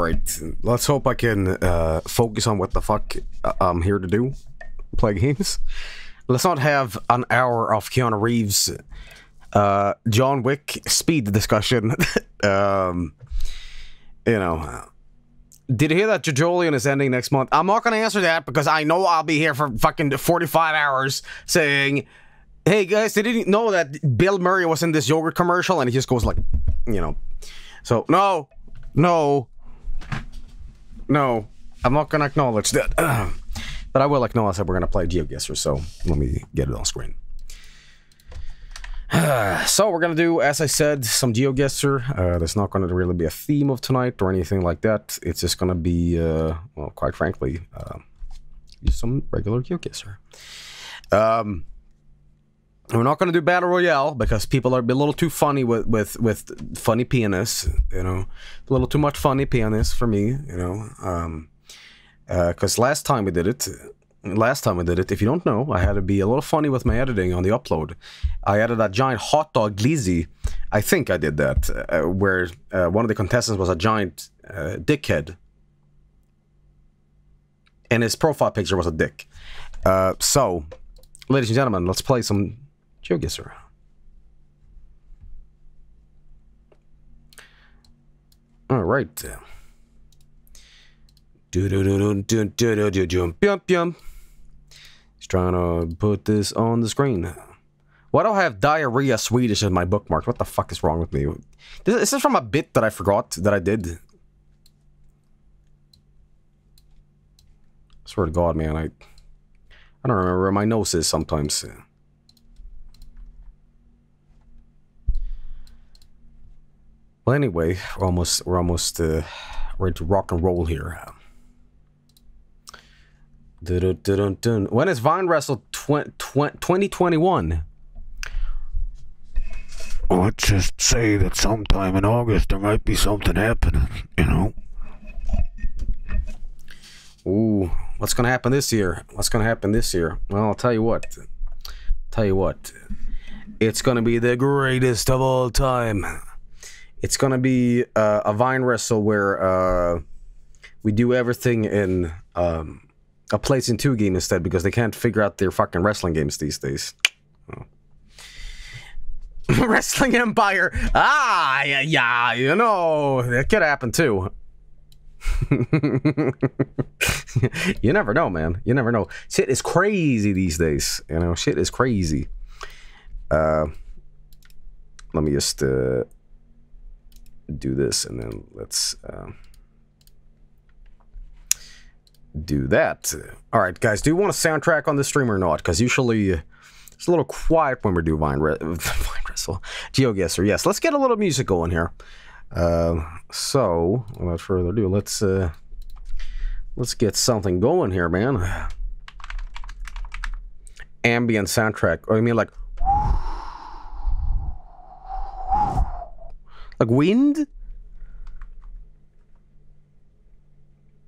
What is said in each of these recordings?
Alright, let's hope I can uh, focus on what the fuck I'm here to do. Play games. Let's not have an hour of Keanu Reeves, uh, John Wick speed discussion. um, you know. Did you hear that Jojolion is ending next month? I'm not going to answer that because I know I'll be here for fucking 45 hours saying, hey guys, they didn't know that Bill Murray was in this yogurt commercial? And he just goes like, you know. So, no, no, no, I'm not going to acknowledge that. but I will acknowledge that we're going to play GeoGuessr, so let me get it on screen. so we're going to do, as I said, some GeoGuessr. Uh, there's not going to really be a theme of tonight or anything like that. It's just going to be, uh, well, quite frankly, uh, just some regular GeoGuessr. Um, we're not going to do battle royale because people are a little too funny with with with funny pianists. You know, a little too much funny pianists for me. You know, because um, uh, last time we did it, last time I did it, if you don't know, I had to be a little funny with my editing on the upload. I added a giant hot dog glizzy. I think I did that, uh, where uh, one of the contestants was a giant uh, dickhead, and his profile picture was a dick. Uh, so, ladies and gentlemen, let's play some Joe gets around. All right. Do do do do do do do do jump. He's trying to put this on the screen now. Why do I have diarrhea Swedish in my bookmarks? What the fuck is wrong with me? This, is from a bit that I forgot that I did. I swear to God, man, I I don't remember my nose is sometimes. Well, anyway, we're almost we're almost uh, ready to rock and roll here. Dun, dun, dun, when is Vine Wrestle 2021? Let's just say that sometime in August there might be something happening, you know? Ooh, what's gonna happen this year? What's gonna happen this year? Well, I'll tell you what. Tell you what. It's gonna be the greatest of all time. It's gonna be uh, a Vine wrestle where uh, we do everything in um, a PlayStation 2 game instead because they can't figure out their fucking wrestling games these days. Wrestling Empire. Ah, yeah, yeah, you know, that could happen too. you never know, man. You never know. Shit is crazy these days. You know, shit is crazy. Uh, let me just uh, do this and then let's uh, do that. All right, guys, do you want a soundtrack on the stream or not? Because usually it's a little quiet when we do Vine, Re Vine Wrestle. GeoGuessr, yes. Let's get a little music going here. Uh, so, without further ado, let's uh, let's get something going here, man. Ambient soundtrack. Or oh, I mean like Like wind?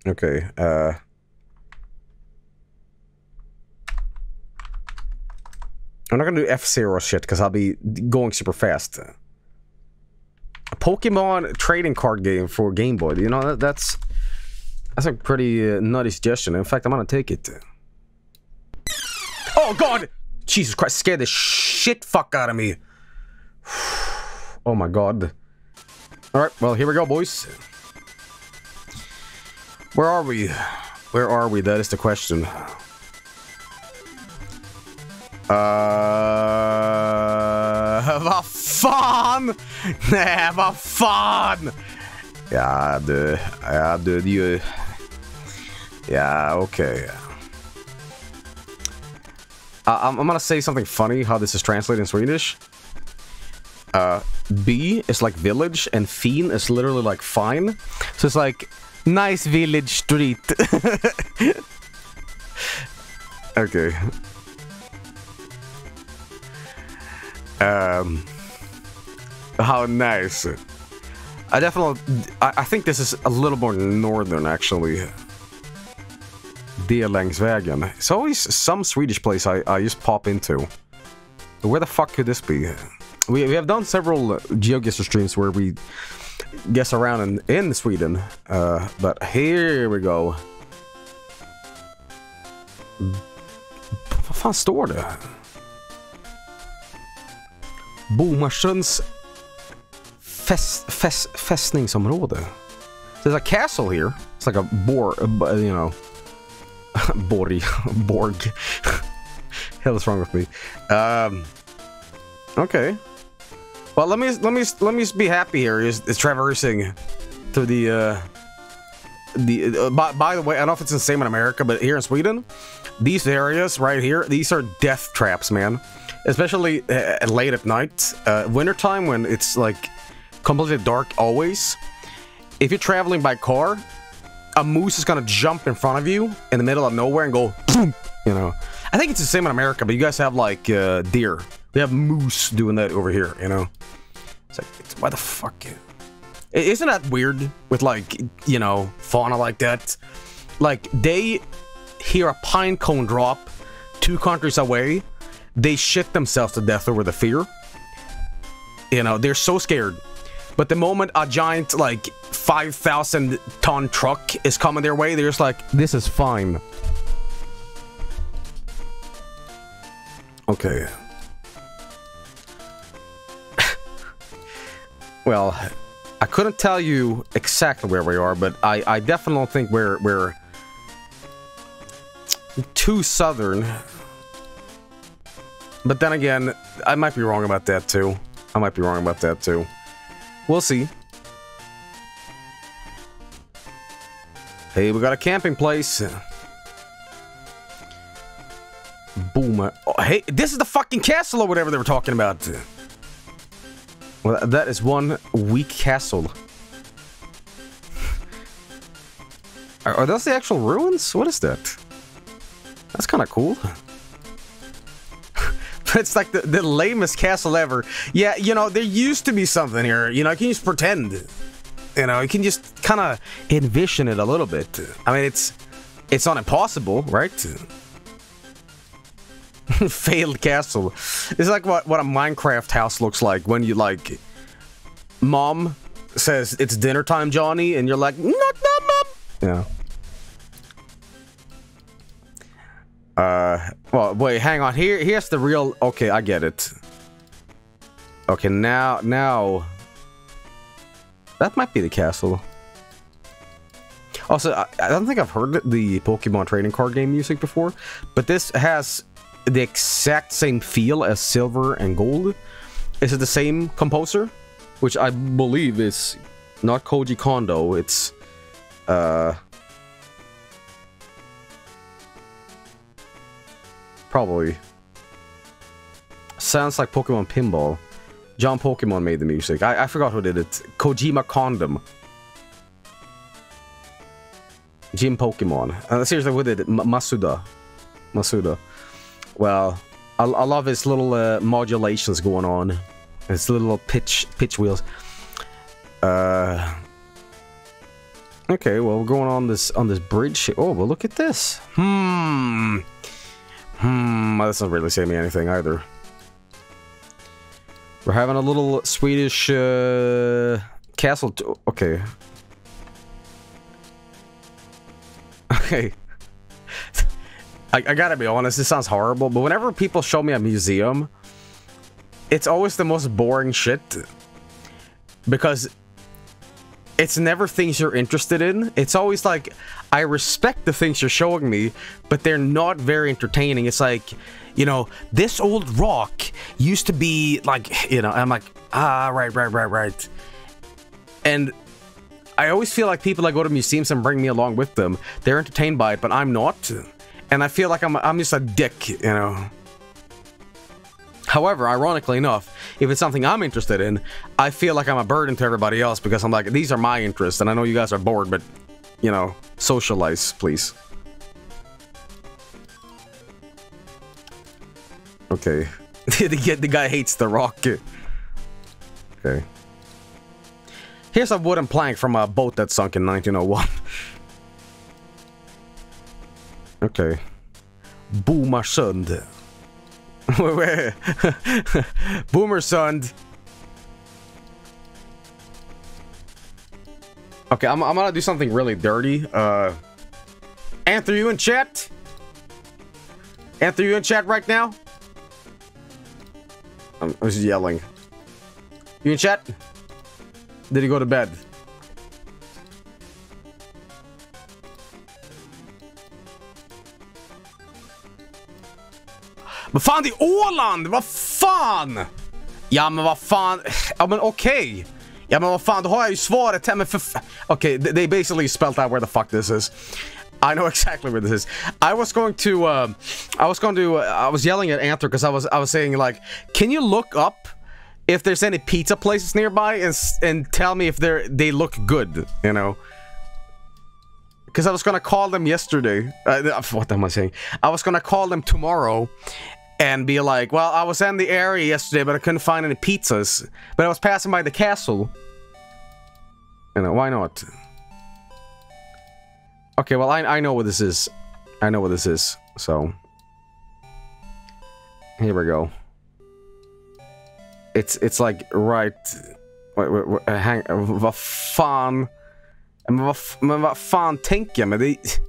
Okay, uh... I'm not gonna do F-Zero shit, because I'll be going super fast. A Pokemon trading card game for Game Boy. You know, that, that's... That's a pretty uh, nutty suggestion. In fact, I'm gonna take it. Oh, God! Jesus Christ, scared the shit fuck out of me. Oh, my God. Alright, well, here we go, boys. Where are we? Where are we? That is the question. Uh, a fun! Have a fun! Ja, du, ja, du, you. Yeah, okay. Uh, I'm, I'm gonna say something funny how this is translated in Swedish. Uh, B is like village and fin is literally like fine. So it's like nice village street. okay. Um, how nice. I definitely, I, I think this is a little more northern actually. Delangsvägen. It's always some Swedish place I, I just pop into. Where the fuck could this be? We, we have done several GeoGuessr streams where we guess around in, in Sweden. Uh, but here we go. Vad fan står det? Bomarsunds fäst, fäst, fästningsområde. There's a castle here. It's like a bor, uh, you know, Borg, Borg. Hell is wrong with me? Um, okay. Well, let me let me let me be happy here. Is, is traversing through the uh, the. Uh, by, by the way, I don't know if it's the same in America, but here in Sweden, these areas right here, these are death traps, man. Especially uh, late at night, uh, wintertime when it's like completely dark always. If you're traveling by car, a moose is gonna jump in front of you in the middle of nowhere and go, you know. I think it's the same in America, but you guys have like uh, deer. We have moose doing that over here, you know. It's like, it's, why the fuck? Isn't that weird with like, you know, fauna like that? Like they hear a pine cone drop two countries away, they shit themselves to death over the fear. You know, they're so scared. But the moment a giant, like, 5,000 ton truck is coming their way, they're just like, this is fine. Okay. Well, I couldn't tell you exactly where we are, but I, I definitely think we're, we're too southern. But then again, I might be wrong about that too. I might be wrong about that too. We'll see. Hey, we got a camping place. Boom. Oh, hey, this is the fucking castle or whatever they were talking about. Well, that is one weak castle. Are, are those the actual ruins? What is that? That's kind of cool. it's like the, the lamest castle ever. Yeah, you know, there used to be something here. You know, I can just pretend. You know, you can just kind of envision it a little bit. I mean, it's it's not impossible, right? Failed castle. It's like what, what a Minecraft house looks like when you, like... Mom says, it's dinner time, Johnny, and you're like, not, not, mom! Yeah. Uh, well, wait, hang on. Here, here's the real. Okay, I get it. Okay, now, now, that might be the castle. Also, I, I don't think I've heard the Pokemon trading card game music before, but this has the exact same feel as Silver and Gold. Is it the same composer? Which I believe is not Koji Kondo. It's uh Probably. Sounds like Pokemon Pinball. John Pokemon made the music. I, I forgot who did it. Kojima Condom. Jim Pokemon. Uh, seriously, who did it? M Masuda. Masuda. Well, I, I love his little uh, modulations going on. His little pitch pitch wheels. Uh. Okay, well, we're going on this on this bridge. Oh, well, look at this. Hmm. Hmm, that doesn't really say me anything either. We're having a little Swedish uh, castle. okay. Okay. I, I gotta be honest, this sounds horrible, but whenever people show me a museum, it's always the most boring shit. Because it's never things you're interested in. It's always like, I respect the things you're showing me, but they're not very entertaining. It's like, you know, this old rock used to be like, you know, I'm like, ah, right, right, right, right. And I always feel like people that go to museums and bring me along with them, they're entertained by it, but I'm not. And I feel like I'm, I'm just a dick, you know. However, ironically enough, if it's something I'm interested in, I feel like I'm a burden to everybody else because I'm like, these are my interests, and I know you guys are bored, but, you know, socialize, please. Okay. the, the guy hates the rock. Okay. Here's a wooden plank from a boat that sunk in 1901. okay. Boomarsund. Boomersund. Okay, I'm, I'm gonna do something really dirty. Uh, Anthony, you in chat? Anthony, you in chat right now? I'm, I'm just yelling. You in chat? Did he go to bed? Vad fan, det är Åland! Vad fan! Ja, men vad fan. Ja, men okej. Okay. Ja, men vad fan, då har jag ju svaret här, men för Okej, okay, they basically spelled out where the fuck this is. I know exactly where this is. I was going to, uh, I was going to, uh, I was yelling at Anther because I was, I was saying like, can you look up if there's any pizza places nearby and and tell me if they're they look good, you know? Because I was gonna call them yesterday. Uh, what am I saying? I was gonna call them tomorrow and be like, well, I was in the area yesterday, but I couldn't find any pizzas. But I was passing by the castle. You know, why not? Okay, well, I, I know what this is. I know what this is, so... Here we go. It's it's like right... Wait, wait, wait, hang, vad fan... Men vad, fan tänker jag det?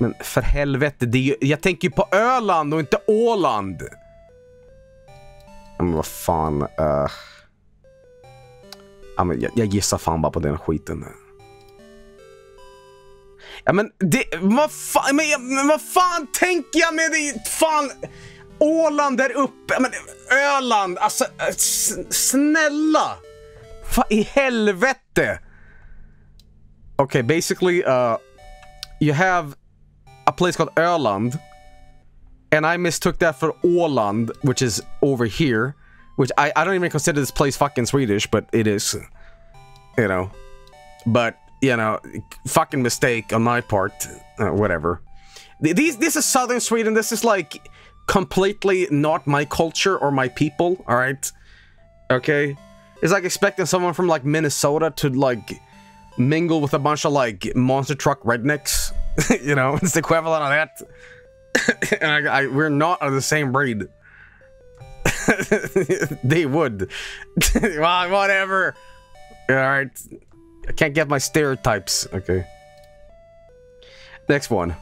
Men för helvete, det är, jag tänker ju på Öland och inte Åland. Men vad fan. Uh... Ja, men jag, jag gissar fan bara på den skiten. Ja men det, vad fan, men, men vad fan tänker jag med det? Fan, Åland där uppe, men Öland, alltså snälla! Vad i helvete? Okay, basically, uh, you have a place called Öland. And I mistook that for Åland, which is over here. Which I, I don't even consider this place fucking Swedish, but it is. You know. But, you know, fucking mistake on my part. Uh, whatever. These, this is southern Sweden. This is like completely not my culture or my people, alright? Okay? It's like expecting someone from like Minnesota to like mingle with a bunch of like monster truck rednecks. you know, it's the equivalent of that. and I, I, we're not of the same breed. they would. well, whatever. All right. I can't get my stereotypes. Okay. Next one.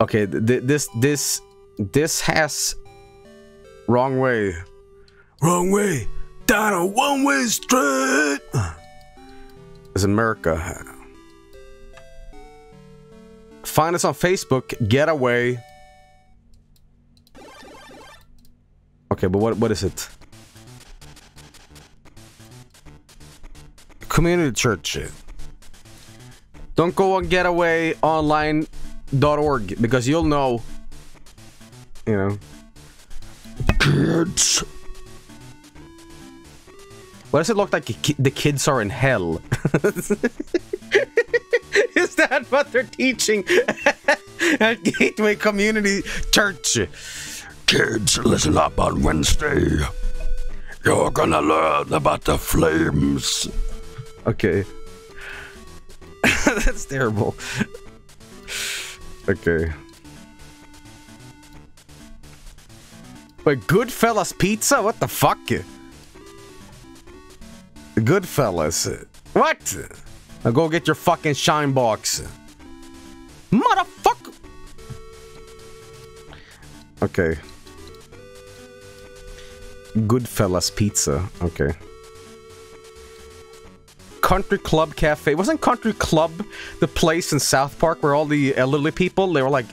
Okay, th this this this has wrong way. Wrong way. Down a one-way street. Is America. Find us on Facebook, Gateway. Okay, but what what is it? Community church. Don't go on gatewayonline.org because you'll know. You know. Kids. Why does it look like the kids are in hell? Is that what they're teaching at Gateway Community Church? Kids, listen up on Wednesday. You're gonna learn about the flames. Okay. That's terrible. Okay. Wait, Goodfellas Pizza? What the fuck? Goodfellas. What? Now go get your fucking shine box. Motherfucker! Okay. Goodfellas Pizza. Okay. Country Club Cafe. Wasn't Country Club the place in South Park where all the elderly people, they were like,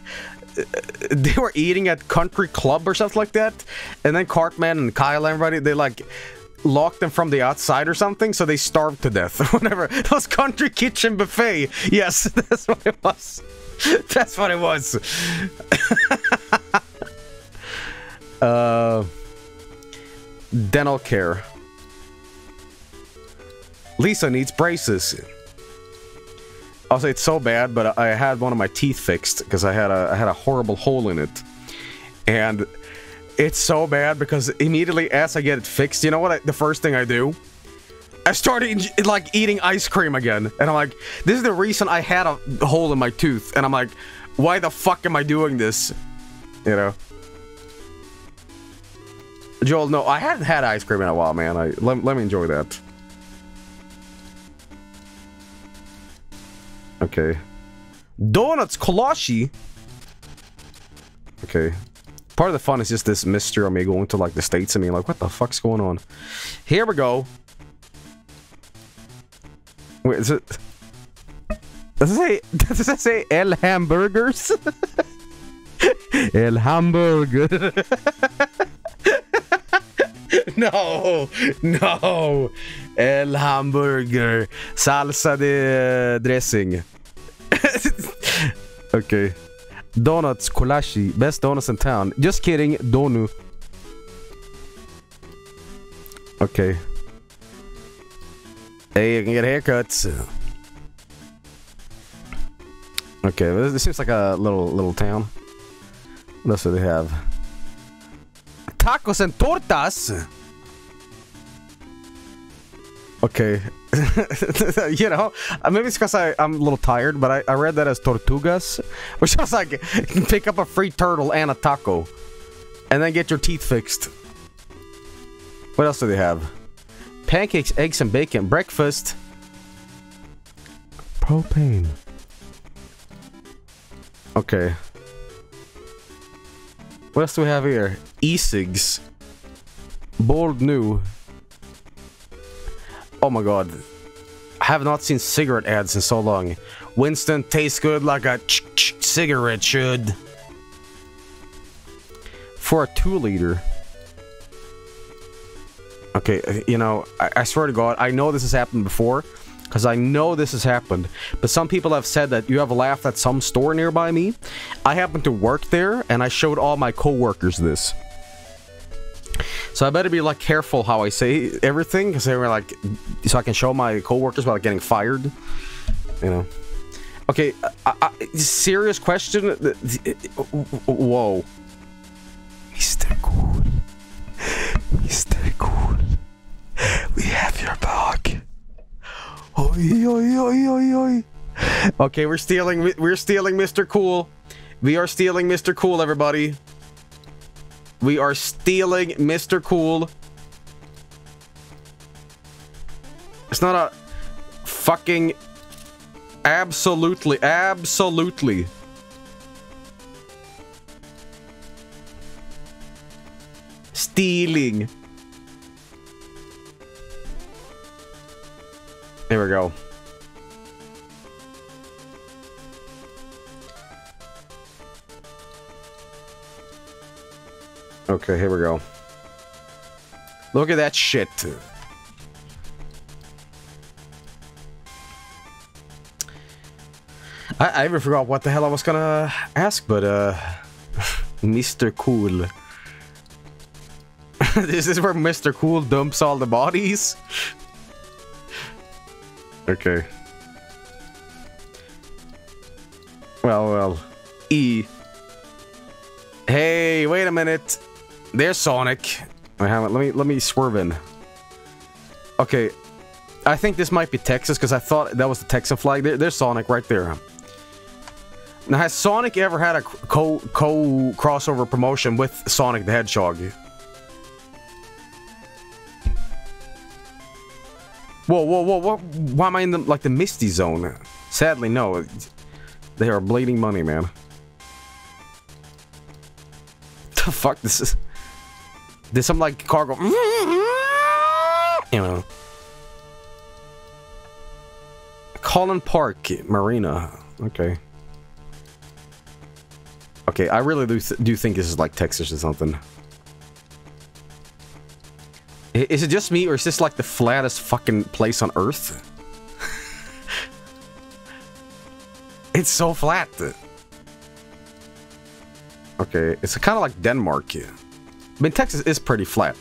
they were eating at Country Club or something like that? And then Cartman and Kyle and everybody, they like, locked them from the outside or something, so they starved to death. Whatever. It was Country Kitchen Buffet. Yes, that's what it was. That's what it was. uh, dental care. Lisa needs braces. I'll say it's so bad, but I had one of my teeth fixed because I had a I had a horrible hole in it, and it's so bad because immediately as I get it fixed, you know what? I, the first thing I do, I started like eating ice cream again, and I'm like, this is the reason I had a hole in my tooth, and I'm like, why the fuck am I doing this? You know. Joel, no, I hadn't had ice cream in a while, man. I let, let me enjoy that. Okay. Donuts Kolashi. Okay. Part of the fun is just this mystery of me going to like the states and being like, what the fuck's going on? Here we go. Wait, is it? Does it say? Does it say El Hamburgers? El Hamburger. no, no. El Hamburger. Salsa de eh, dressing. okay. Donuts, Kolashi, best donuts in town. Just kidding, Donu. Okay. Hey, you can get haircuts. Okay, this seems like a little little town. That's what they have? Tacos and tortas. Okay. you know, maybe it's because I'm a little tired, but I, I read that as tortugas, which was like pick up a free turtle and a taco, and then get your teeth fixed. What else do they have? Pancakes, eggs, and bacon. Breakfast. Propane. Okay. What else do we have here? E-cigs. Bold new. Oh my god. I have not seen cigarette ads in so long. Winston tastes good like a ch ch cigarette should. For a two liter. Okay, uh, you know, I, I swear to God, I know this has happened before. Because I know this has happened. But some people have said that you have laughed at some store nearby me. I happen to work there, and I showed all my co-workers this. So I better be like careful how I say everything, because they were like, so I can show my co-workers without getting fired. You know. Okay, uh, uh, serious question. Whoa. Mr. Cool. Mr. Cool. We have your back. Oi, oi, oi, oi, oi. Okay, we're stealing. We're stealing Mr. Cool. We are stealing Mr. Cool, everybody. We are stealing Mr. Cool. It's not a fucking absolutely, absolutely. Stealing. There we go. Okay, here we go. Look at that shit. I, I even forgot what the hell I was gonna ask, but uh... Mr. Cool. this is where Mr. Cool dumps all the bodies? okay. Well, well. E. Hey, wait a minute. There's Sonic. Wait, let me let me swerve in. Okay, I think this might be Texas because I thought that was the Texan flag. There, there's Sonic right there. Now, has Sonic ever had a co co crossover promotion with Sonic the Hedgehog? Whoa, whoa, whoa, whoa! Why am I in the like the Misty Zone? Sadly, no. They are bleeding money, man. The fuck this is? There's some like cargo. Mm-hmm. You know. Collin Park Marina. Okay. Okay, I really do, th do think this is like Texas or something. Is it just me, or is this like the flattest fucking place on Earth? it's so flat. Okay, it's kind of like Denmark. I mean, Texas is pretty flat.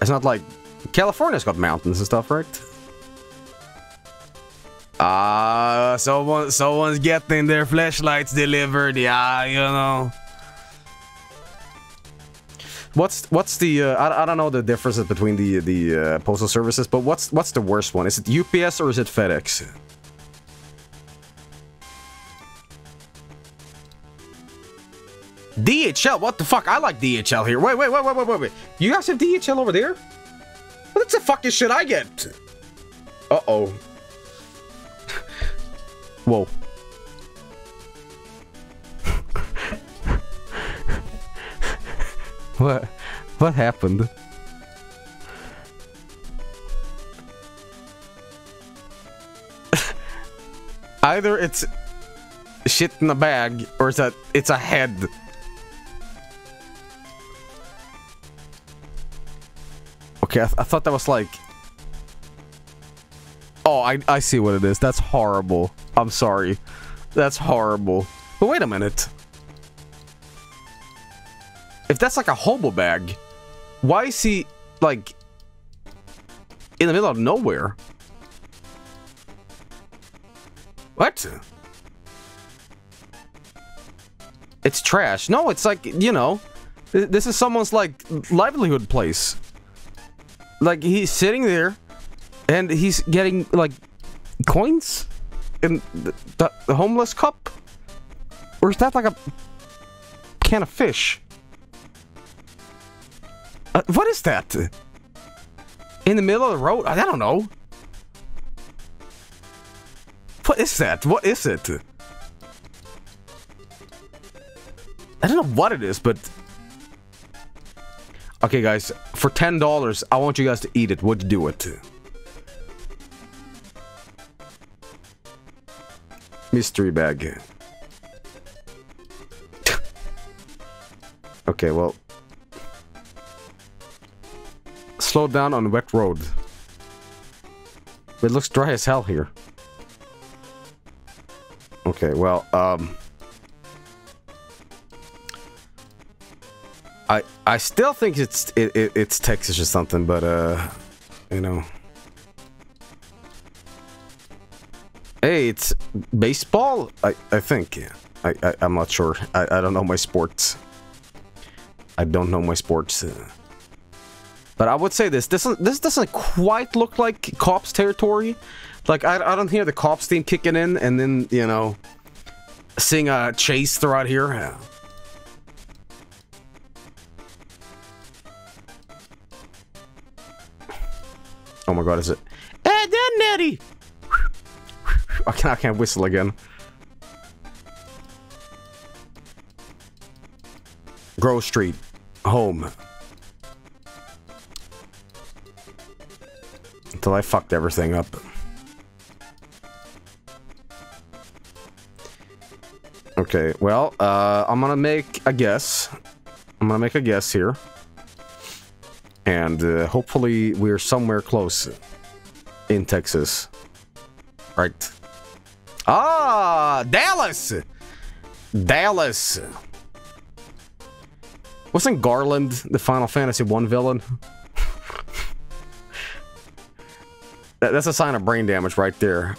It's not like... California's got mountains and stuff, right? Ah, uh, someone, someone's getting their flashlights delivered. Yeah, you know. What's what's the uh, I, I don't know the differences between the the uh, postal services, but what's what's the worst one? Is it UPS or is it FedEx? DHL? What the fuck? I like DHL here. Wait, wait, wait, wait, wait, wait, wait. You guys have DHL over there? What's the fucking shit I get? Uh-oh. Whoa. what? What happened? Either it's shit in a bag or it's a it's a head. Okay, I, th I thought that was like. Oh, I I see what it is. That's horrible. I'm sorry. That's horrible. But wait a minute. If that's like a hobo bag, why is he like in the middle of nowhere? What? It's trash. No, it's like, you know, th this is someone's like livelihood place. Like he's sitting there and he's getting like coins in the, the, homeless cup? Or is that like a can of fish? Uh, what is that? In the middle of the road? I don't know. What is that? What is it? I don't know what it is, but... Okay, guys. For $10, I want you guys to eat it. Would you do it? Mystery bag. okay, well... Slow down on wet road. It looks dry as hell here. Okay, well, um... I I still think it's it, it, it's Texas or something, but uh, you know. Hey, it's baseball. I I think. I, I I'm not sure. I I don't know my sports. I don't know my sports. But I would say this. This this doesn't quite look like cops territory. Like I I don't hear the cops theme kicking in, and then you know, seeing a chase throughout here. Oh my god, is it? Hey, then Nettie! I can't, I can't whistle again. Grove Street. Home. Until I fucked everything up. Okay, well, uh, I'm gonna make a guess. I'm gonna make a guess here and uh, hopefully we're somewhere close in Texas. Right. Ah, Dallas! Dallas! Wasn't Garland the Final Fantasy 1 villain? That's a sign of brain damage right there.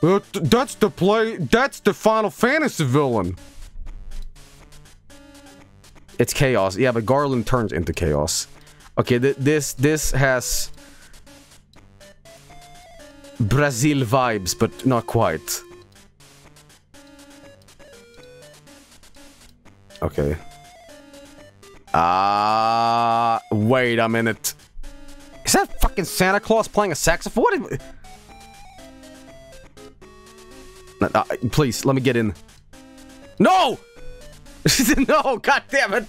that's the play. That's the Final Fantasy villain. It's chaos. Yeah, but Garland turns into chaos. Okay, th this this has Brazil vibes, but not quite. Okay. Ah, uh, wait a minute. Is that fucking Santa Claus playing a saxophone? Uh, please, let me get in. No! no, god damn it!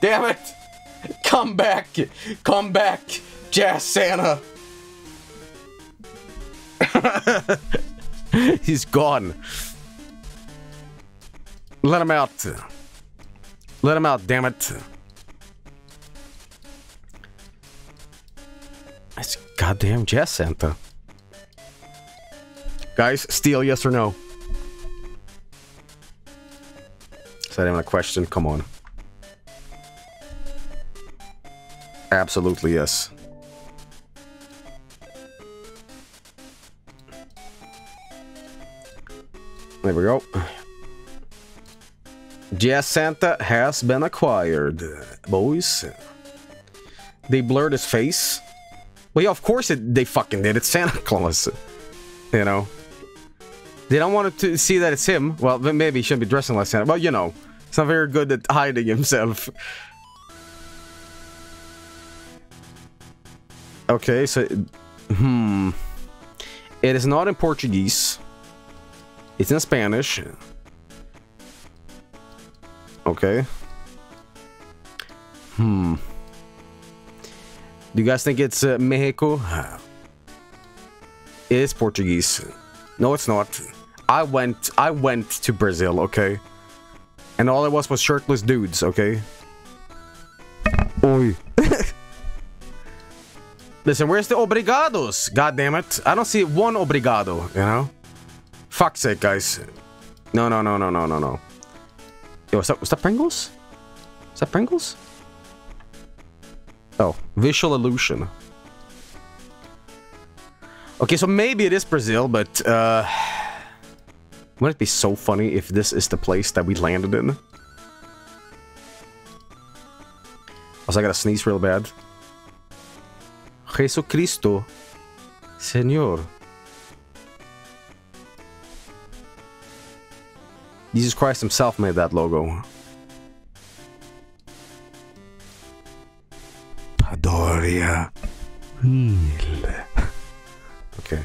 Damn it! Come back! Come back! Jazz Santa! He's gone. Let him out. Let him out, damn it. It's goddamn Jazz Santa. Guys, steal yes or no? Is that even a question? Come on. Absolutely, yes. There we go. Jazz Santa has been acquired, boys. They blurred his face. Well, yeah, of course it, they fucking did. It's Santa Claus. You know? They don't want to see that it's him. Well, maybe he shouldn't be dressing like Santa. Well, you know, he's not very good at hiding himself. Okay, so... Hmm... It is not in Portuguese. It's in Spanish. Okay. Hmm. Do you guys think it's uh, Mexico? It is Portuguese. No, it's not. I went I went to Brazil, okay? And all it was was shirtless dudes, okay? Oi. Listen, where's the obrigados? God damn it. I don't see one obrigado, you know? Fuck's sake, guys. No, no, no, no, no, no, no. Yo, was that, was that Pringles? Is that Pringles? Oh, visual illusion. Okay, so maybe it is Brazil, but, uh... Wouldn't it be so funny if this is the place that we landed in? Also, I gotta sneeze real bad. Jesucristo, Señor. Jesus Christ himself made that logo. Padoria. Okay.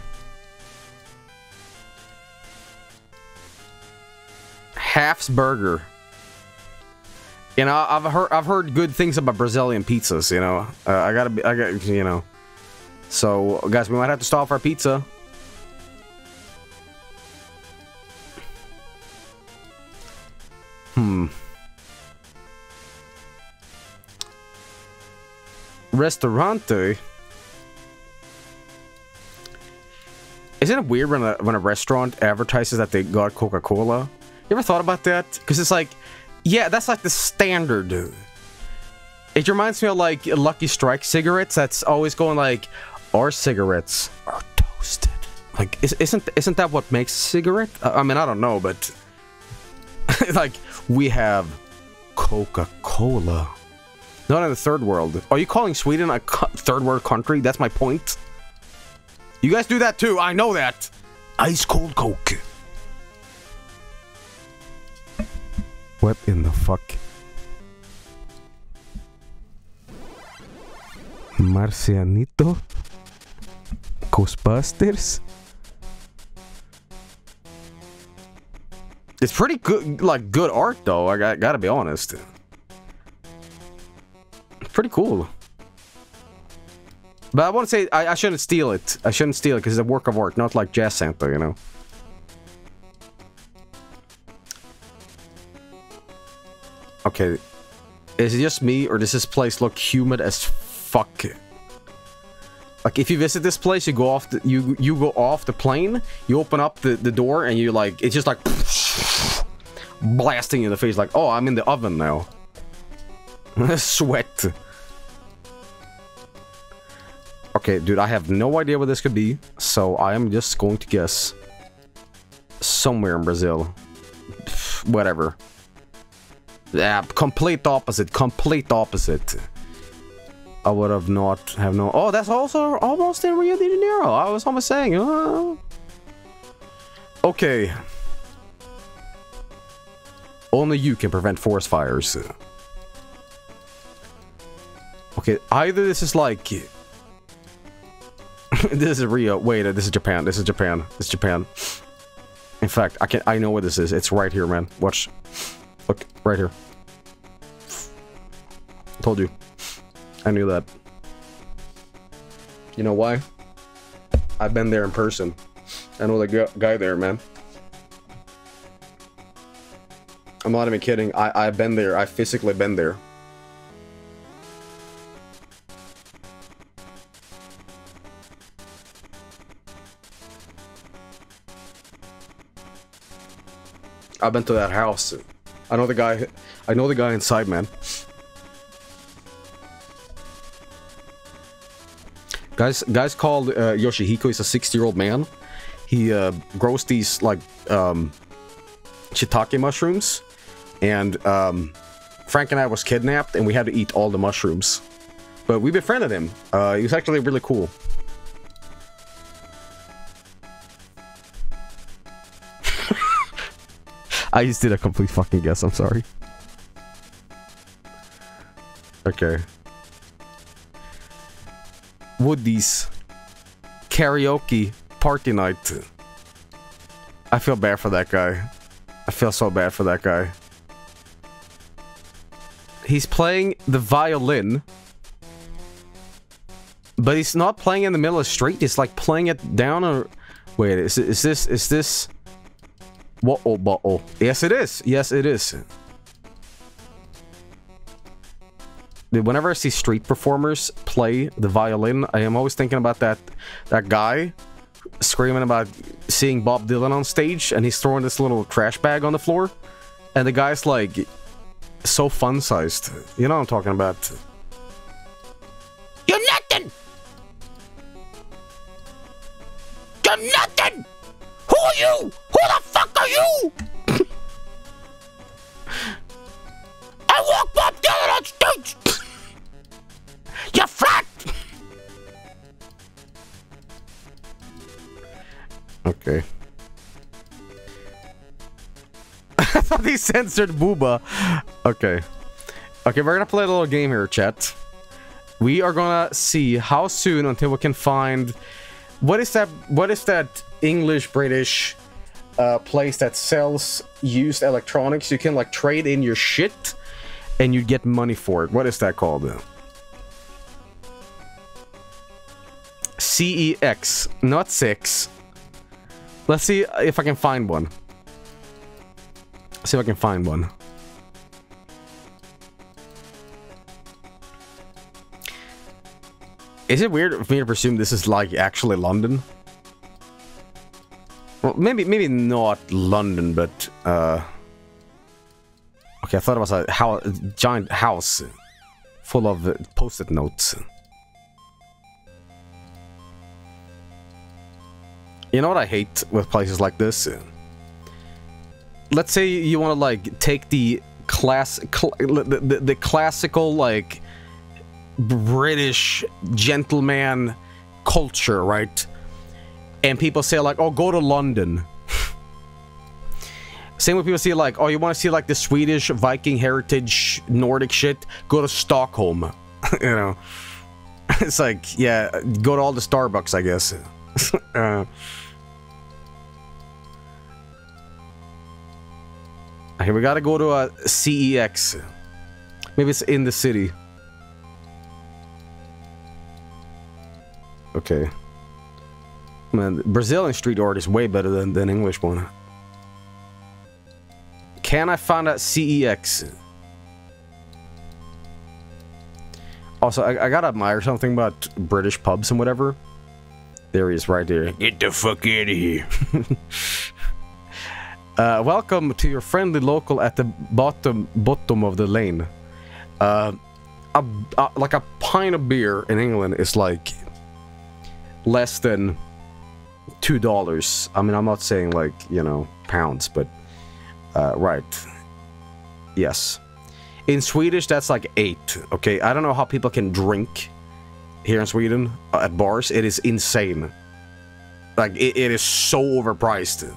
Half's Burger. You know, I've heard I've heard good things about Brazilian pizzas. You know, uh, I gotta be, I got you know. So, guys, we might have to stop our pizza. Hmm. Restaurante. Isn't it weird when a when a restaurant advertises that they got Coca Cola? You ever thought about that? Because it's like, yeah, that's like the standard. Dude. It reminds me of like Lucky Strike cigarettes. That's always going like, our cigarettes are toasted. Like, is, isn't isn't that what makes cigarette? I mean, I don't know, but like we have Coca Cola. Not in the third world. Are you calling Sweden a third world country? That's my point. You guys do that too. I know that. Ice cold Coke. What in the fuck? Marcianito? Ghostbusters? It's pretty good, like, good art, though. I got, gotta be honest. Pretty cool. But I want to say, I, I shouldn't steal it. I shouldn't steal it, because it's a work of art, not like Jazz Santa, you know? Okay. Is it just me, or does this place look humid as fuck? Like, if you visit this place, you go off the, you you go off the plane, you open up the, the door, and you like, it's just like... blasting in the face, like, oh, I'm in the oven now. Sweat. Okay, dude, I have no idea what this could be, so I am just going to guess somewhere in Brazil. Whatever. Yeah, complete opposite, complete opposite. I would have not have known. Oh, that's also almost in Rio de Janeiro. I was almost saying. Uh... Okay. Only you can prevent forest fires. Okay, either this is like... this is Rio. Wait, this is Japan. This is Japan. This is Japan. In fact, I can I know what this is. It's right here, man. Watch. Look, right here. Told you. I knew that. You know why? I've been there in person. I know the guy there, man. I'm not even kidding. I, I've been there. I've physically been there. I've been to that house. I know the guy. I know the guy inside, man. Guys, guys called uh, Yoshihiko. He's a 60-year-old man. He uh, grows these like um, shiitake mushrooms, and um, Frank and I was kidnapped, and we had to eat all the mushrooms. But we befriended him. Uh, he was actually really cool. I just did a complete fucking guess. I'm sorry. Okay. Woody's karaoke party night. I feel bad for that guy. I feel so bad for that guy. He's playing the violin. But he's not playing in the middle of the street. He's like playing it down or... Wait, is, is this... Is this... What? Oh, but oh. Yes, it is. Yes, it is. Whenever I see street performers play the violin, I am always thinking about that that guy screaming about seeing Bob Dylan on stage, and he's throwing this little trash bag on the floor, and the guy's like so fun-sized. You know what I'm talking about? You're nothing! You're nothing! Who are you? Who the fuck are you? I walk Okay. I thought he censored Booba. Okay. Okay, we're gonna play a little game here, chat. We are gonna see how soon until we can find what is that what is that English British uh, place that sells used electronics you can like trade in your shit and you get money for it. What is that called? CEX, not 6. Let's see if I can find one. see if I can find one. Is it weird for me to presume this is like actually London? Well, maybe maybe not London, but uh Okay, I thought it was a, how, a giant house full of uh, post-it notes. You know what I hate with places like this? Let's say you want to like take the class, cl the, the, the classical like British gentleman culture, right? And people say like, "Oh, go to London." Same with people see like, "Oh, you want to see like the Swedish Viking heritage Nordic shit? Go to Stockholm." you know, it's like, yeah, go to all the Starbucks, I guess. uh, Okay, we gotta go to uh, a CEX. Maybe it's in the city. Okay. Man, Brazilian street art is way better than, than English one. Can I find out CEX? Also, I, I gotta admire something about British pubs and whatever. There he is, right there. Get the fuck out of here. Uh, welcome to your friendly local at the bottom bottom of the lane. Uh, a, a, like a pint of beer in England is like less than two dollars. I mean, I'm not saying like you know pounds, but uh, right. Yes, in Swedish that's like eight. Okay, I don't know how people can drink here in Sweden uh, at bars. It is insane. Like it, it is so overpriced.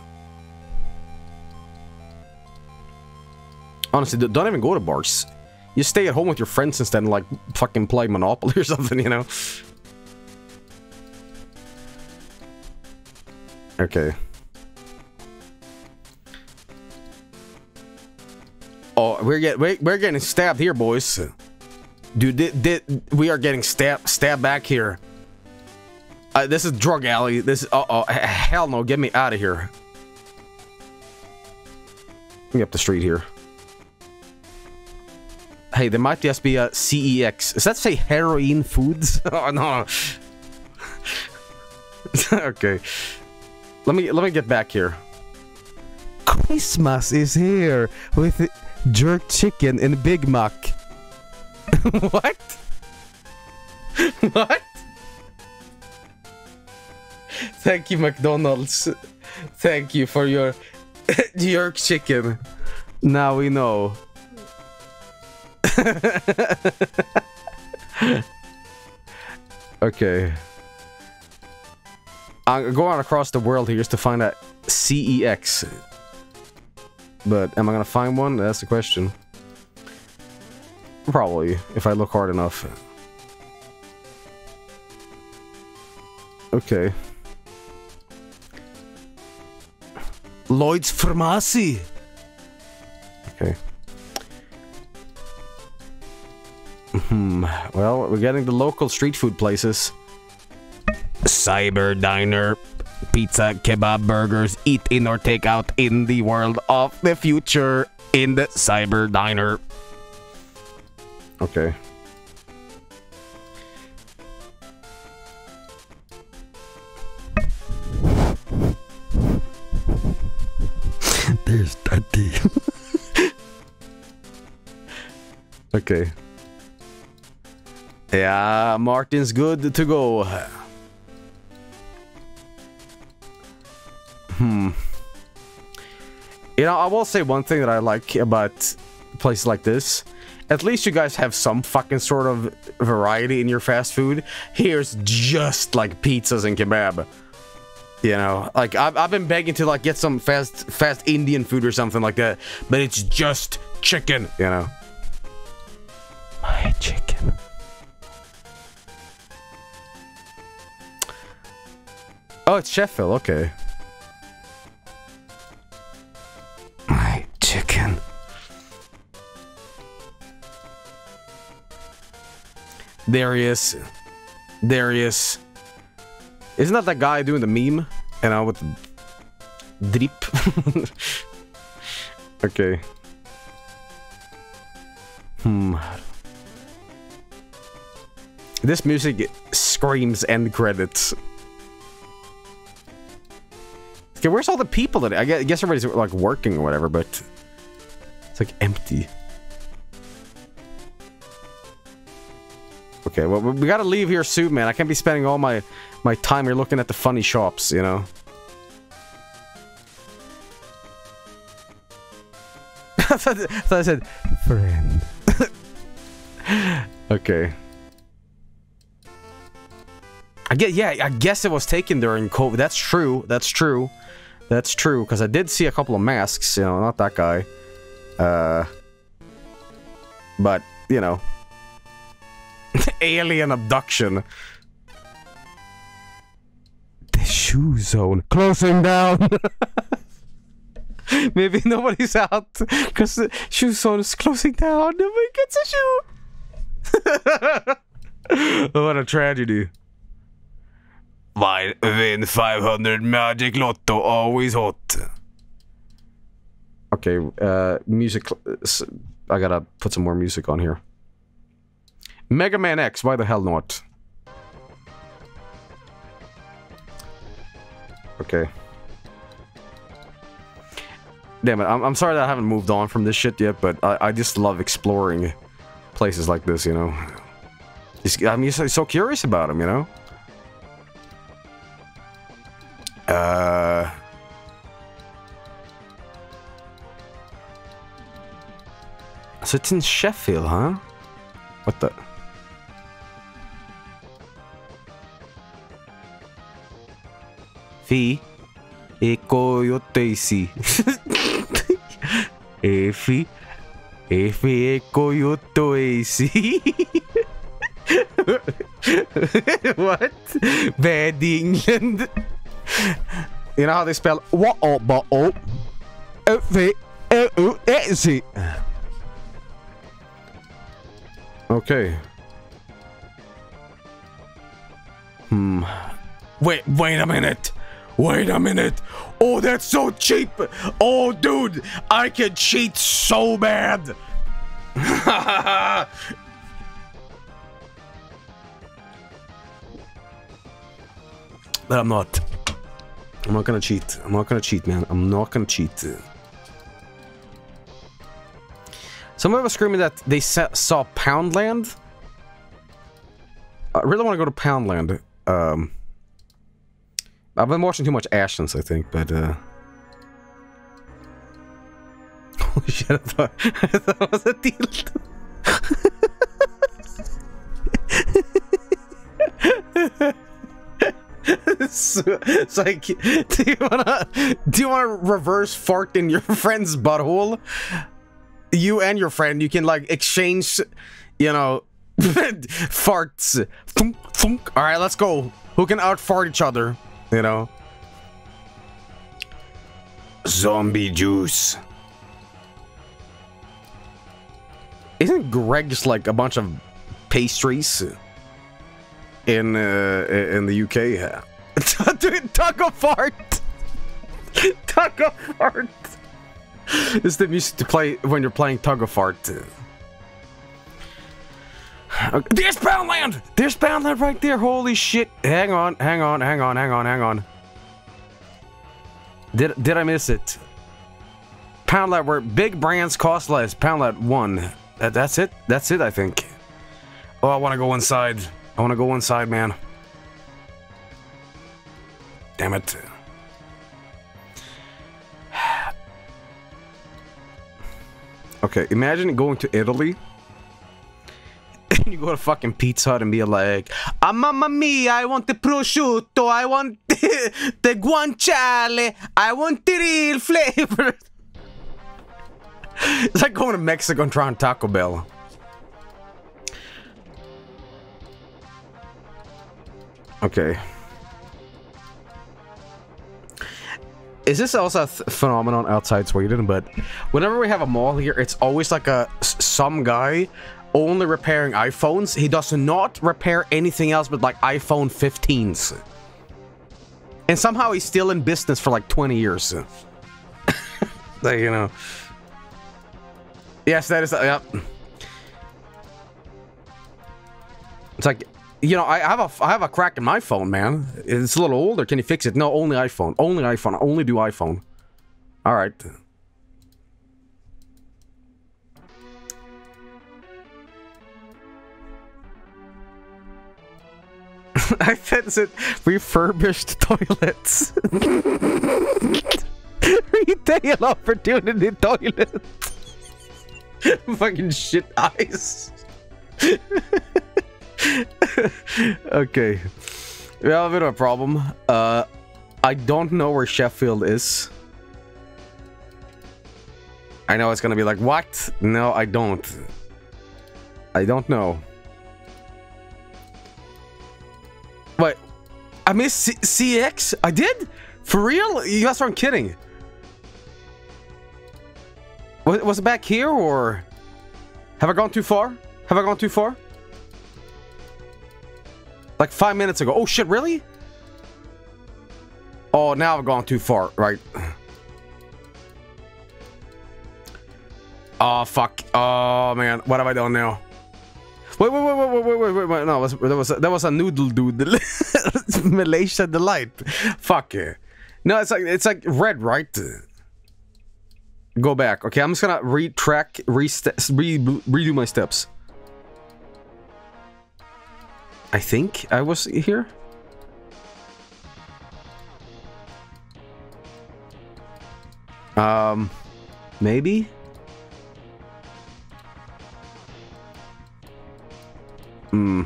Honestly, don't even go to bars. You stay at home with your friends instead and like fucking play Monopoly or something, you know? Okay. Oh, we're get we're, getting stabbed here, boys. Dude, did, we are getting stabbed stabbed back here. Uh, this is drug alley. This uh oh, hell no, get me out of here. Let me up the street here. Hey, there might just be a CEX. Does that say heroin foods? oh no. okay. Let me let me get back here. Christmas is here with jerk chicken and Big Mac. what? what? Thank you, McDonald's. Thank you for your jerk chicken. Now we know. okay. I'm going across the world here just to find that CEX. But am I gonna find one? That's the question. Probably, if I look hard enough. Okay. Lloyd's Pharmacy. Okay. Hmm, well, we're getting the local street food places. Cyber Diner. Pizza, kebab, burgers, eat in or take out in the world of the future in the Cyber Diner. Okay. There's Daddy. Okay. Yeah, Martin's good to go. Hmm. You know, I will say one thing that I like about places like this. At least you guys have some fucking sort of variety in your fast food. Here's just like pizzas and kebab. You know, like I've, I've been begging to like get some fast fast Indian food or something like that, but it's just chicken. You know. My chicken. Oh, it's Sheffield. Okay. My chicken. There he is. There he is. Isn't that that guy doing the meme? And I would... drip? okay. Hmm. This music screams end credits. Okay, where's all the people that I guess, everybody's like working or whatever, but it's like empty. Okay, well we gotta leave here soon, man. I can't be spending all my my time here looking at the funny shops, you know. I I said friend. okay. I get yeah, I guess it was taken during COVID. That's true. That's true. That's true because I did see a couple of masks. You know, not that guy. Uh, but you know, alien abduction. The shoe zone closing down. Maybe nobody's out because the shoe zone is closing down. Nobody gets a shoe. what a tragedy. Why win 500 Magic Lotto always hot? Okay, uh, music. I gotta put some more music on here. Mega Man X, why the hell not? Okay. Damn it, I'm, I'm sorry that I haven't moved on from this shit yet, but I, I just love exploring places like this, you know? Just, I'm just so curious about them, you know? Uh... So it's in Sheffield, huh? What the... Fi e coyoteisi. e fi e fi e coyoteisi. what? Bad England. You know how they spell what oh but si. Okay. Hmm. Wait, wait a minute. Wait a minute. Oh, that's so cheap. Oh, dude, I can cheat so bad. but I'm not. I'm not gonna cheat. I'm not gonna cheat, man. I'm not gonna cheat. Somebody was screaming that they saw Poundland. I really want to go to Poundland. Um, I've been watching too much Ashens, I think, but uh. Holy shit! I thought, I thought it was a dildo. yes. It's like, do you wanna do you wanna reverse fart in your friend's butthole? You and your friend, you can like exchange, you know, farts. Thunk, thunk. All right, let's go. Who can out fart each other? You know. Zombie juice. Isn't Greggs like a bunch of pastries in uh, in the UK? Tug of fart. Tug of fart. Is the music to play when you're playing tug of fart. Okay. There's Poundland! There's Poundland right there. Holy shit. Hang on, hang on, hang on, hang on, hang on. Did did I miss it? Poundland where big brands cost less. Poundland 1. That, that's it? That's it, I think. Oh, I want to go inside. I want to go inside, man. Damn it. Okay, imagine going to Italy and you go to fucking Pizza Hut and be like, ah, mamma mia, I want the prosciutto, I want the, the guanciale, I want the real flavor. it's like going to Mexico and trying Taco Bell. Okay. Is this also a phenomenon outside Sweden? But whenever we have a mall here, it's always like a some guy only repairing iPhones. He does not repair anything else but like iPhone 15s. And somehow he's still in business for like 20 years. like, you know. Yes, that is. Uh, yep. It's like, you know, I have a I have a crack in my phone, man. It's a little older. Can you fix it? No, only iPhone. Only iPhone. Only do iPhone. All right. I said it refurbished toilets. Retail opportunity toilet. Fucking shit eyes. okay. We have a bit of a problem. Uh, I don't know where Sheffield is. I know it's gonna be like, what? No, I don't. I don't know. Wait, I missed C CX? I did? For real? You guys aren't kidding. Was, was it back here or... Have I gone too far? Have I gone too far? Like five minutes ago. Oh shit, really? Oh, now I've gone too far, right? Oh, fuck. Oh, man. What have I done now? Wait, wait, wait, wait, wait, wait, wait, wait. No, that was, that was a noodle dude. Malaysia Delight. Fuck yeah. No, it's like, it's like red, right? Go back. Okay, I'm just gonna retrack, re, re redo my steps. I think I was here. Um, maybe? Hmm.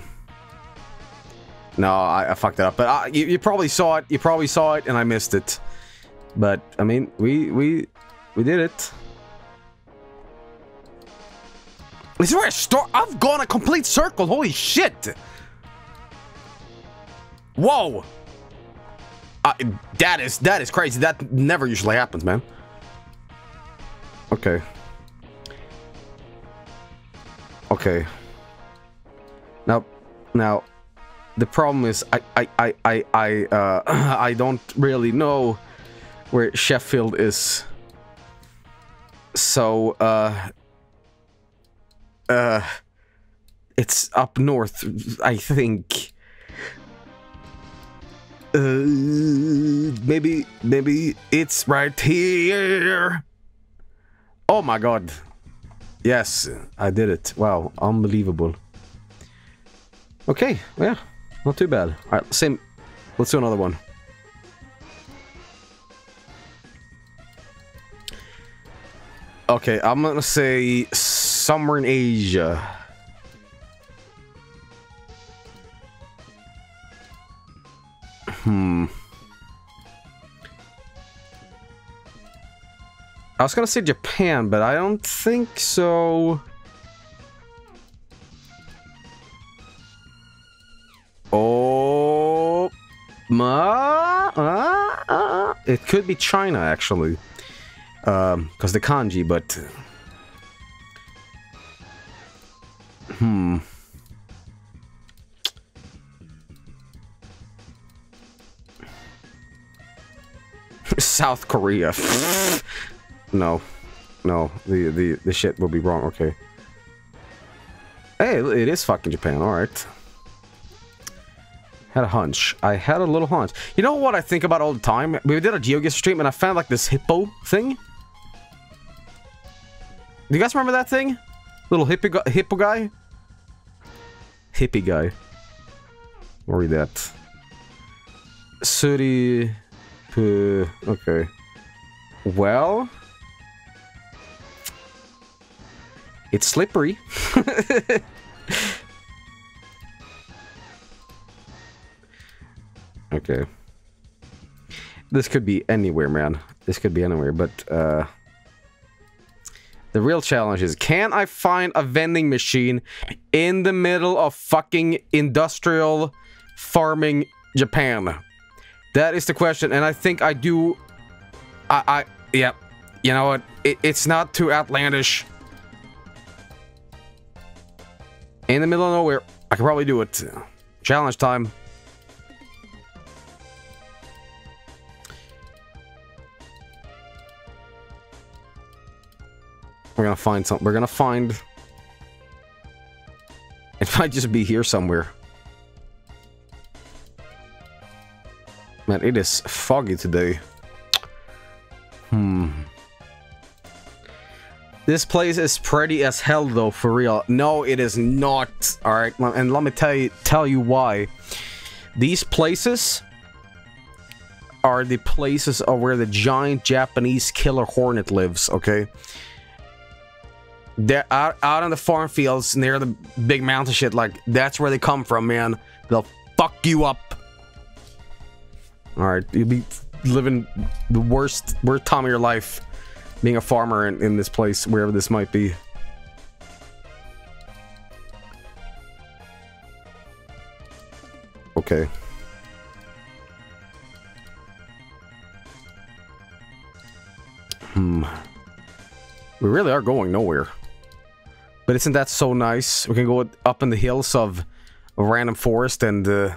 No, I, I, fucked it up. But uh, you, you, probably saw it. You probably saw it, and I missed it. But I mean, we we we did it. Is there a store? I've gone a complete circle. Holy shit! Whoa! Uh, that is that is crazy. That never usually happens, man. Okay. Okay. Now, now, the problem is I I I I I uh, I don't really know where Sheffield is. So uh uh it's up north, I think. Uh, maybe maybe it's right here. Oh my god. Yes, I did it. Wow, unbelievable. Okay, yeah, not too bad. All right, same. Let's do another one. Okay, I'm gonna say somewhere in Asia. Hmm. I was gonna say Japan, but I don't think so. Oh, ma, Ah, ah! it could be China actually, because um, the kanji. But hmm. South Korea. no, no, the the the shit will be wrong. Okay. Hey, it is fucking Japan. All right. Had a hunch. I had a little hunch. You know what I think about all the time? We did a GeoGuessr stream and I found like this hippo thing. Do you guys remember that thing? Little hippie hippo guy? Hippie guy. I'll that. Suri... Okay. Well... It's slippery. okay. This could be anywhere, man. This could be anywhere, but, uh... The real challenge is, can I find a vending machine in the middle of fucking industrial farming Japan? That is the question, and I think I do... I, I, yeah, you know what? It, it's not too outlandish. In the middle of nowhere. I can probably do it. Challenge time. We're gonna find something. We're gonna find... It might just be here somewhere. Man, it is foggy today. Hmm. This place is pretty as hell though, for real. No, it is not. Alright, and let me tell you tell you why. These places are the places of where the giant Japanese killer hornet lives, okay? They're out, out on the farm fields near the big mountain shit, like, that's where they come from, man. They'll fuck you up. Alright, you'll be living the worst, worst time of your life being a farmer in, in this place, wherever this might be. Okay. Hmm. We really are going nowhere. But isn't that so nice? We can go up in the hills of a random forest and, uh,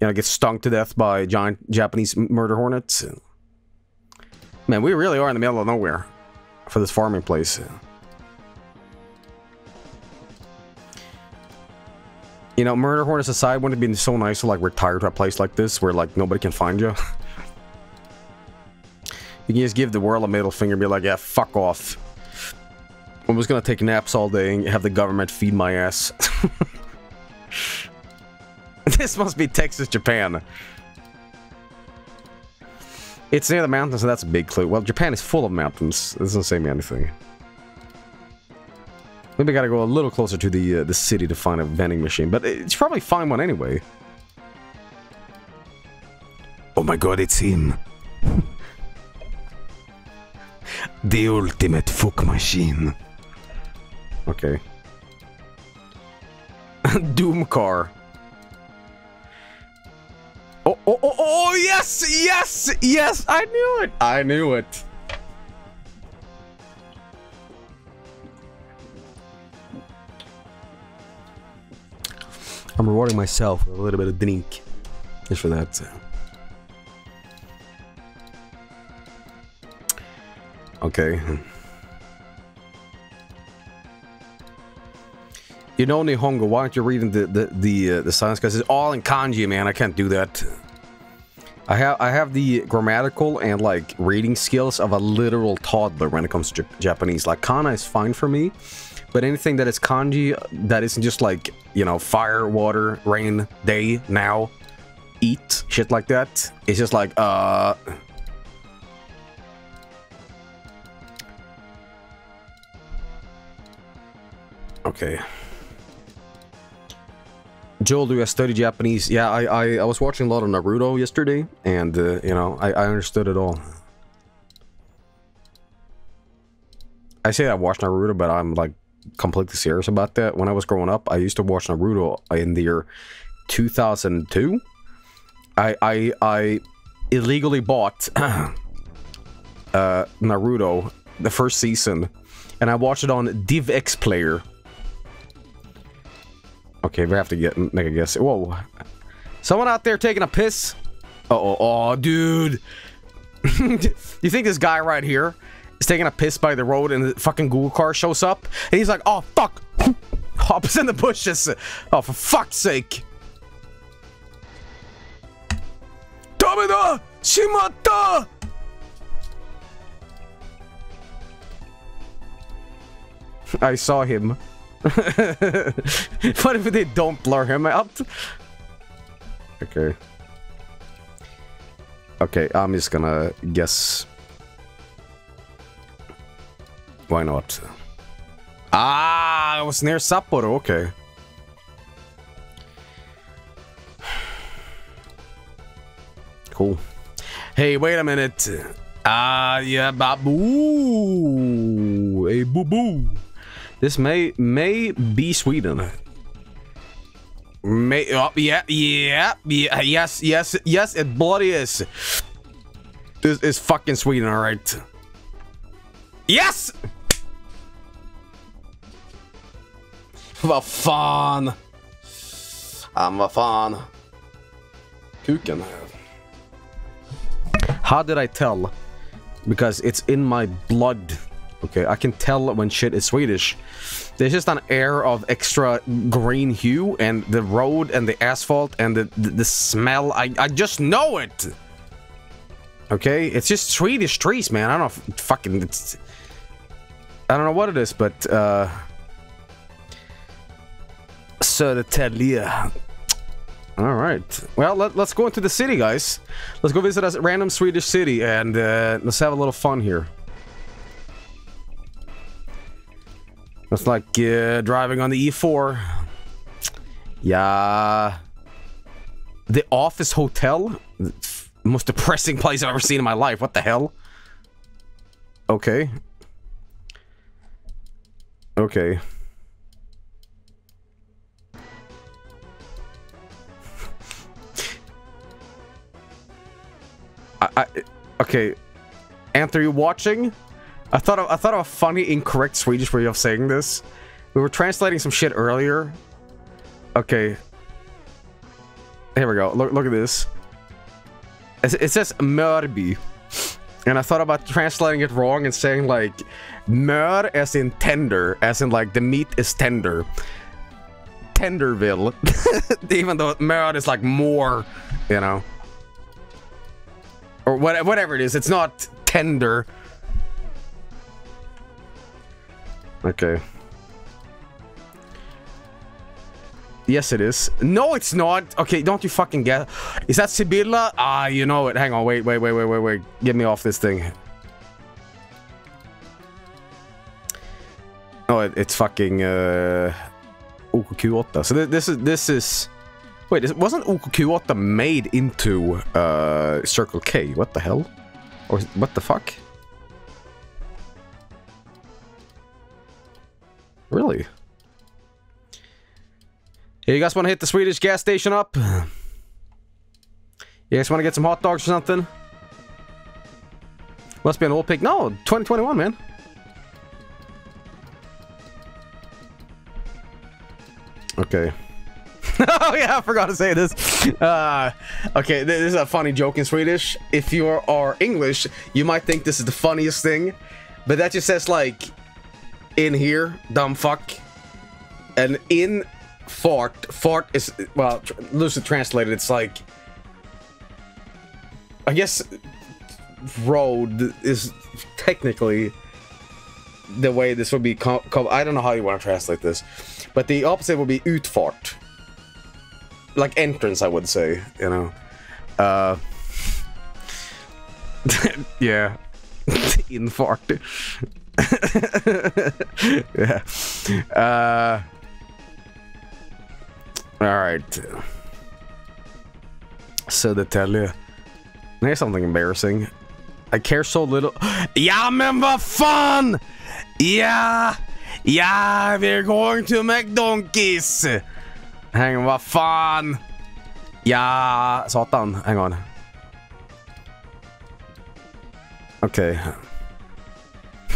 you know, get stung to death by giant Japanese murder hornets. Man, we really are in the middle of nowhere for this farming place. You know, murder hornets aside, wouldn't it be so nice to like retire to a place like this where like nobody can find you? you can just give the world a middle finger and be like, yeah, fuck off. I'm just gonna take naps all day and have the government feed my ass. this must be Texas, Japan. It's near the mountains, so that's a big clue. Well, Japan is full of mountains. This doesn't say me anything. Maybe I gotta go a little closer to the uh, the city to find a vending machine, but it's probably find one anyway. Oh my god, it's him. the ultimate fuck machine. Okay. Doom car. Oh, oh, oh, oh, oh, yes, yes, yes, I knew it. I knew it. I'm rewarding myself with a little bit of drink. Just for that. Okay. You know Nihongo, why aren't you reading the the the, uh, the science? Because it's all in kanji, man. I can't do that. I have I have the grammatical and like reading skills of a literal toddler when it comes to Japanese. Like kana is fine for me, but anything that is kanji that isn't just like you know fire, water, rain, day, now, eat, shit like that. It's just like uh. Okay. Joel, do I study Japanese? Yeah, I, I, I was watching a lot of Naruto yesterday, and, uh, you know, I, I understood it all. I say I watched Naruto, but I'm like completely serious about that. When I was growing up, I used to watch Naruto in the year 2002. I I I illegally bought uh, Naruto the first season, and I watched it on DivX Player. Okay, we have to get make a guess. Whoa, someone out there taking a piss? Uh oh, oh, dude. you think this guy right here is taking a piss by the road and the fucking Google car shows up? And he's like, oh, fuck. Hops in the bushes. Oh, for fuck's sake. Dameda! Shimatta! I saw him. what if they don't blur him out? Okay. Okay, I'm just gonna guess. Why not? Ah, it was near Sapporo, okay. Cool. Hey, wait a minute. Ah, uh, yeah, babu. Hey, boo boo. This may may be Sweden. May oh, yeah, yeah, yeah, yes, yes, yes, it bloody is. This is fucking Sweden, alright. Yes! Vad fan? Ah, vad fan. Kuken. How did I tell? Because it's in my blood. Okay, I can tell when shit is Swedish. There's just an air of extra green hue and the road and the asphalt and the, the, the smell. I, I just know it. Okay, it's just Swedish trees, man. I don't know fucking it's... I don't know what it is, but uh... Södertälje. Alright. Well, let, us go into the city, guys. Let's go visit a random Swedish city and uh, let's have a little fun here. It's like uh, driving on the E4. Yeah. The Office Hotel? Most depressing place I've ever seen in my life. What the hell? Okay. Okay. I, I, okay. Anthony, watching? I thought of, I thought of a funny incorrect Swedish way of saying this. We were translating some shit earlier. Okay. Here we go. Look look at this. It says Mörby. And I thought about translating it wrong and saying like Mör as in tender, as in like the meat is tender. Tenderville. Even though Mör is like more, you know. Or what, whatever it is, it's not tender. Okay. Yes, it is. No, it's not. Okay, don't you fucking get... Is that Sibylla? Ah, you know it. Hang on, wait, wait, wait, wait, wait, wait. Get me off this thing. Oh, it, it's fucking... Uh, OKQ8. So th this is... This is... Wait, wasn't OKQ8 made into uh, Circle K? What the hell? Or what the fuck? Really? Hey, you guys want to hit the Swedish gas station up? You guys want to get some hot dogs or something? Must be an old pick. No, 2021, man. Okay. oh yeah, I forgot to say this. Uh, okay, this is a funny joke in Swedish. If you are English, you might think this is the funniest thing, but that just says like in here, dumb fuck. And in fart, fart is, well, tr loosely translated, it's like, I guess road is technically the way this would be, I don't know how you want to translate this, but the opposite would be utfart. Like entrance, I would say, you know. Uh, yeah. Infart. yeah. Uh, all right. Södertälje. Here's something embarrassing. I care so little. Men vad fan! Yeah, Ja, we're going to McDonkeys! Hang on, vad fan? Ja, satan. Hang on. Okej.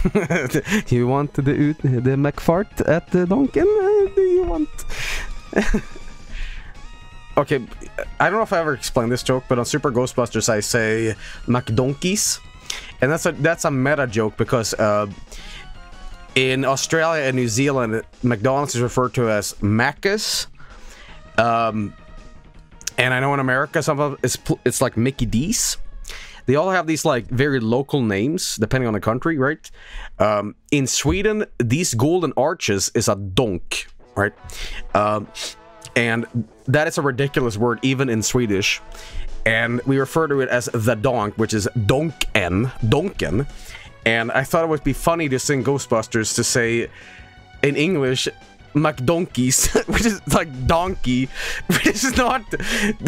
you want the, the McFart at the Donken? Uh, Do you want? okay, I don't know if I ever explained this joke, but on Super Ghostbusters I say McDonkeys, and that's a that's a meta joke because uh, in Australia and New Zealand, McDonald's is referred to as Macca's. Um, and I know in America, some of it's it's like Mickey D's. They all have these like very local names depending on the country, right? Um, in Sweden, these golden arches is a donk, right? Um, and that is a ridiculous word even in Swedish. And we refer to it as the donk, which is donken, donken. And I thought it would be funny to sing Ghostbusters to say in English McDonkeys, which is like donkey, which is not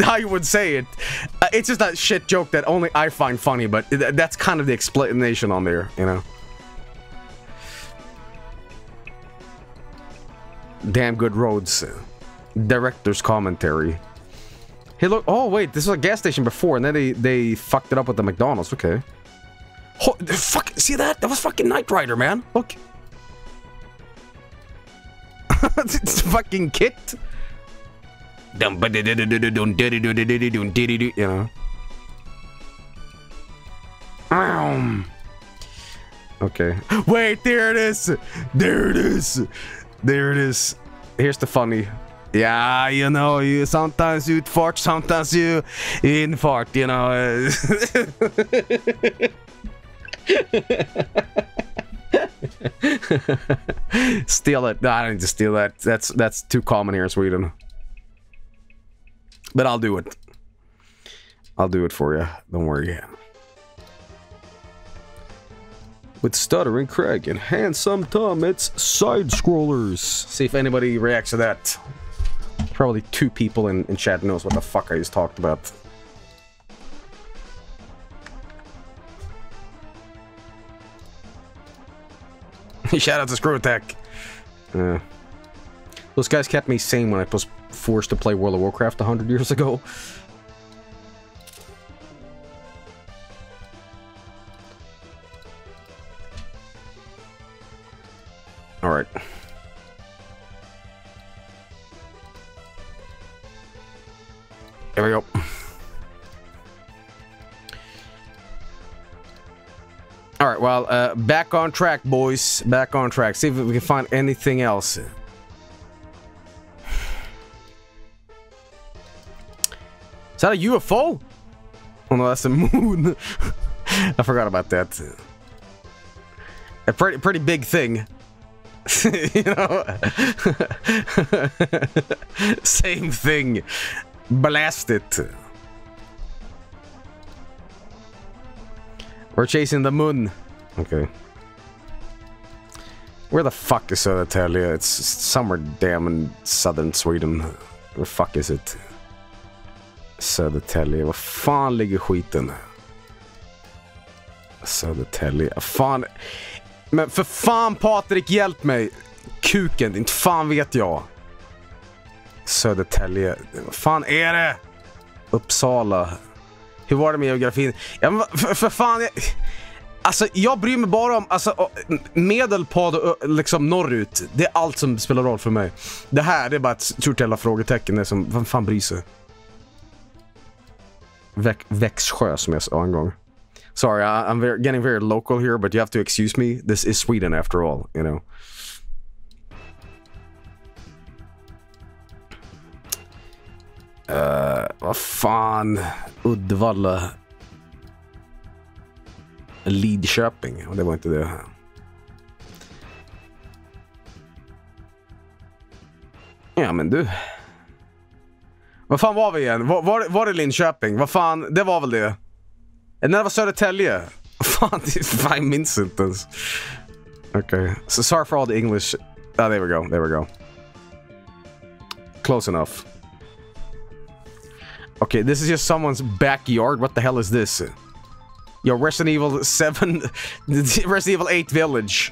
how you would say it. Uh, it's just that shit joke that only I find funny, but th- that's kind of the explanation on there, you know. Damn good roads. Director's commentary. Hey, look. Oh, wait. This was a gas station before, and then they, they fucked it up with the McDonald's. Okay. Oh, fuck. See that? That was fucking Knight Rider, man. Look. It's fucking KITT. You know. Um. Okay. Wait, there it is. There it is. There it is. Here's the funny. Yeah, you know, you sometimes you fart, sometimes you in fart, you know. steal it. No, I don't need to steal that. That's that's too common here in Sweden. But I'll do it. I'll do it for you. Don't worry. With Stuttering Craig and Handsome Tom, it's Side Scrollers. See if anybody reacts to that. Probably two people in, in chat knows what the fuck I just talked about. Shout out to Screw Attack. Uh, those guys kept me sane when I was forced to play World of Warcraft 100 years ago. Alright. There we go. All right, well, uh, back on track, boys. Back on track. See if we can find anything else. Is that a UFO? Oh no, that's the moon. I forgot about that. A pretty pretty big thing. you know? Same thing. Blast it. We're chasing the moon. Okay. Where the fuck is Södertälje? It's somewhere damn in southern Sweden. Where the fuck is it? Södertälje. Var fan ligger skiten? Södertälje. Fan. Men för fan Patrik, hjälp mig! Kuken, inte fan vet jag. Södertälje. Vad fan är det? Uppsala. Hur var det med geografin? Ja, men för, för fan, jag, alltså jag bryr mig bara om alltså, Medelpad och liksom norrut. Det är allt som spelar roll för mig. Det här det är bara ett stort jävla frågetecken. Det är som, vem fan bryr sig? Väx, Växjö som jag sa en gång. Sorry, I, I'm very, getting very local here, but you have to excuse me. This is Sweden after all, you know. Uh, vad fan. Uddevalla. Lidköping. Och det var inte det. Ja men du. Vad fan var vi igen? Var, var, var det Linköping? Vad fan, det var väl det? Eh, när det var Södertälje. Fan, jag minns inte ens. Okay, so sorry for all the English. Ah, there we go, there we go. Close enough. Okay, this is just someone's backyard. What the hell is this? Yo, Resident Evil 7... Resident Evil 8 Village.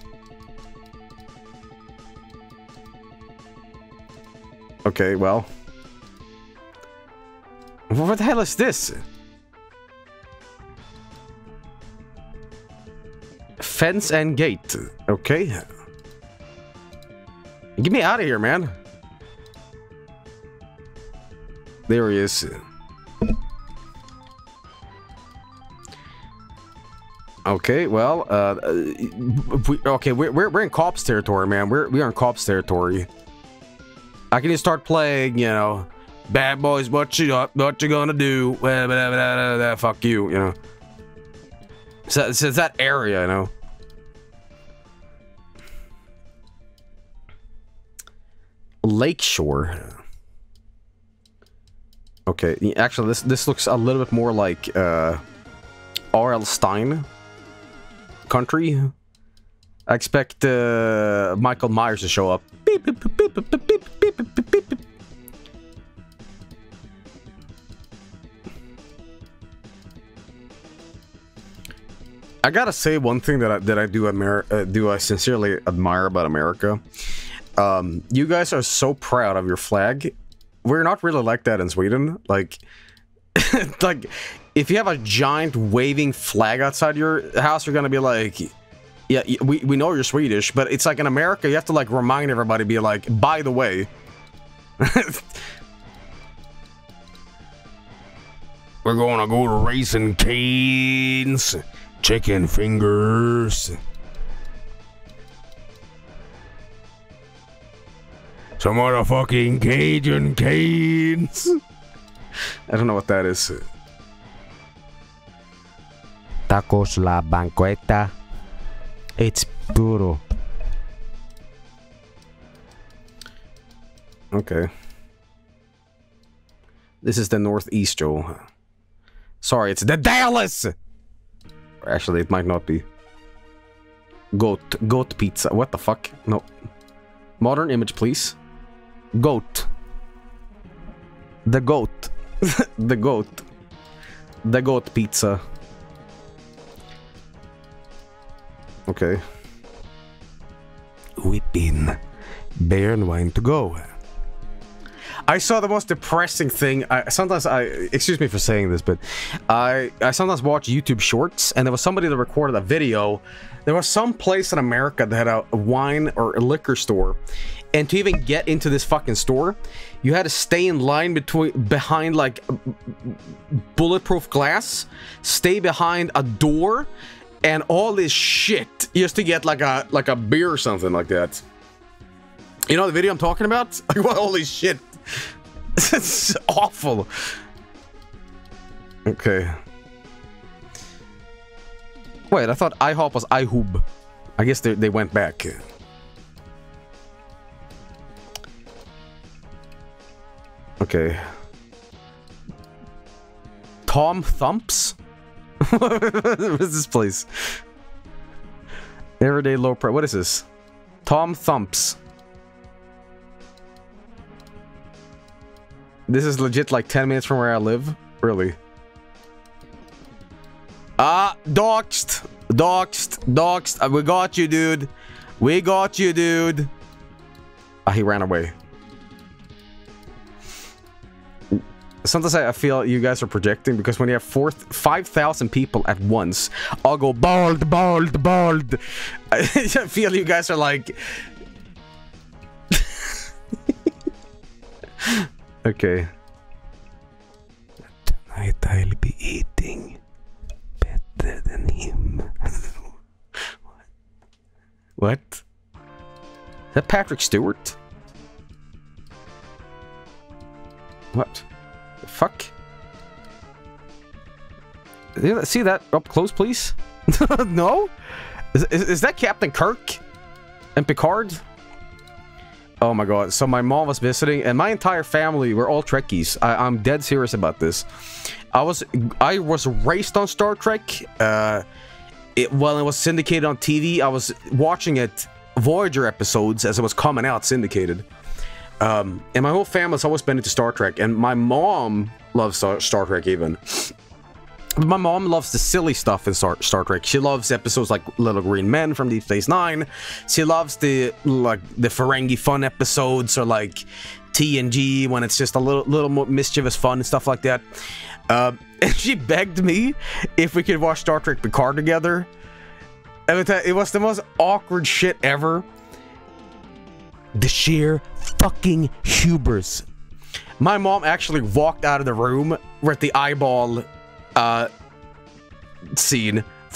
Okay, well. What the hell is this? Fence and gate. Okay. Get me out of here, man. There he is. Okay, well, uh, we, okay, we're, we're, we're in cops territory, man. We're, we're in cops territory. I can just start playing, you know, bad boys, what you, what you gonna do? Blah, blah, blah, fuck you, you know. So, so it's that area, you know. Lakeshore. Okay, actually, this this looks a little bit more like uh, R.L. Stine country. I expect uh, Michael Myers to show up. I gotta say one thing that I, that I do Amer uh, do I sincerely admire about America. Um, you guys are so proud of your flag. We're not really like that in Sweden. Like, like if you have a giant waving flag outside your house, you're gonna be like, yeah, we, we know you're Swedish, but it's like in America, you have to like remind everybody, be like, by the way. We're gonna go to Raising Cane's, chicken fingers. Some motherfucking Cajun canes. I don't know what that is. Tacos La Banqueta. It's puro. Okay. This is the Northeast, Joe. Sorry, it's the Dallas! Actually, it might not be. Goat. Goat pizza. What the fuck? No. Modern image, please. Goat. The goat. the goat. The goat pizza. Okay. Whipping. Beer and wine to go. I saw the most depressing thing. I sometimes I excuse me for saying this, but I I sometimes watch YouTube shorts, and there was somebody that recorded a video. There was some place in America that had a wine or a liquor store, and to even get into this fucking store, you had to stay in line between behind like bulletproof glass, stay behind a door, and all this shit just to get like a like a beer or something like that. You know the video I'm talking about? Like, what? Holy shit! it's awful. Okay. Wait, I thought IHOP was IHOOB. I guess they, they went back. Okay. Tom Thumbs? What is this place? Everyday low price. What is this? Tom Thumbs. This is legit like 10 minutes from where I live? Really? Ah, doxed. Doxed. Doxed. Uh, we got you, dude. We got you, dude. Ah, he ran away. Sometimes I feel you guys are projecting because when you have four, 5,000 people at once, I'll go bald, bald, bald. I feel you guys are like... okay. Tonight I'll be eating better than him. What? Is that Patrick Stewart? What? Fuck? See that up close, please? no? Is, is, is that Captain Kirk? And Picard? Oh my god. So my mom was visiting and my entire family were all Trekkies. I, I'm dead serious about this. I was I was raised on Star Trek. Uh, it, when it was syndicated on TV, I was watching it Voyager episodes as it was coming out syndicated. Um, and my whole family's always been into Star Trek, and my mom loves Star, Trek even. My mom loves the silly stuff in Star, Star Trek. She loves episodes like Little Green Men from Deep Space Nine. She loves the like the Ferengi fun episodes or like TNG when it's just a little little more mischievous fun and stuff like that. Uh, and she begged me if we could watch Star Trek Picard together. And it was the most awkward shit ever. The sheer fucking hubris. My mom actually walked out of the room with the eyeball uh, scene.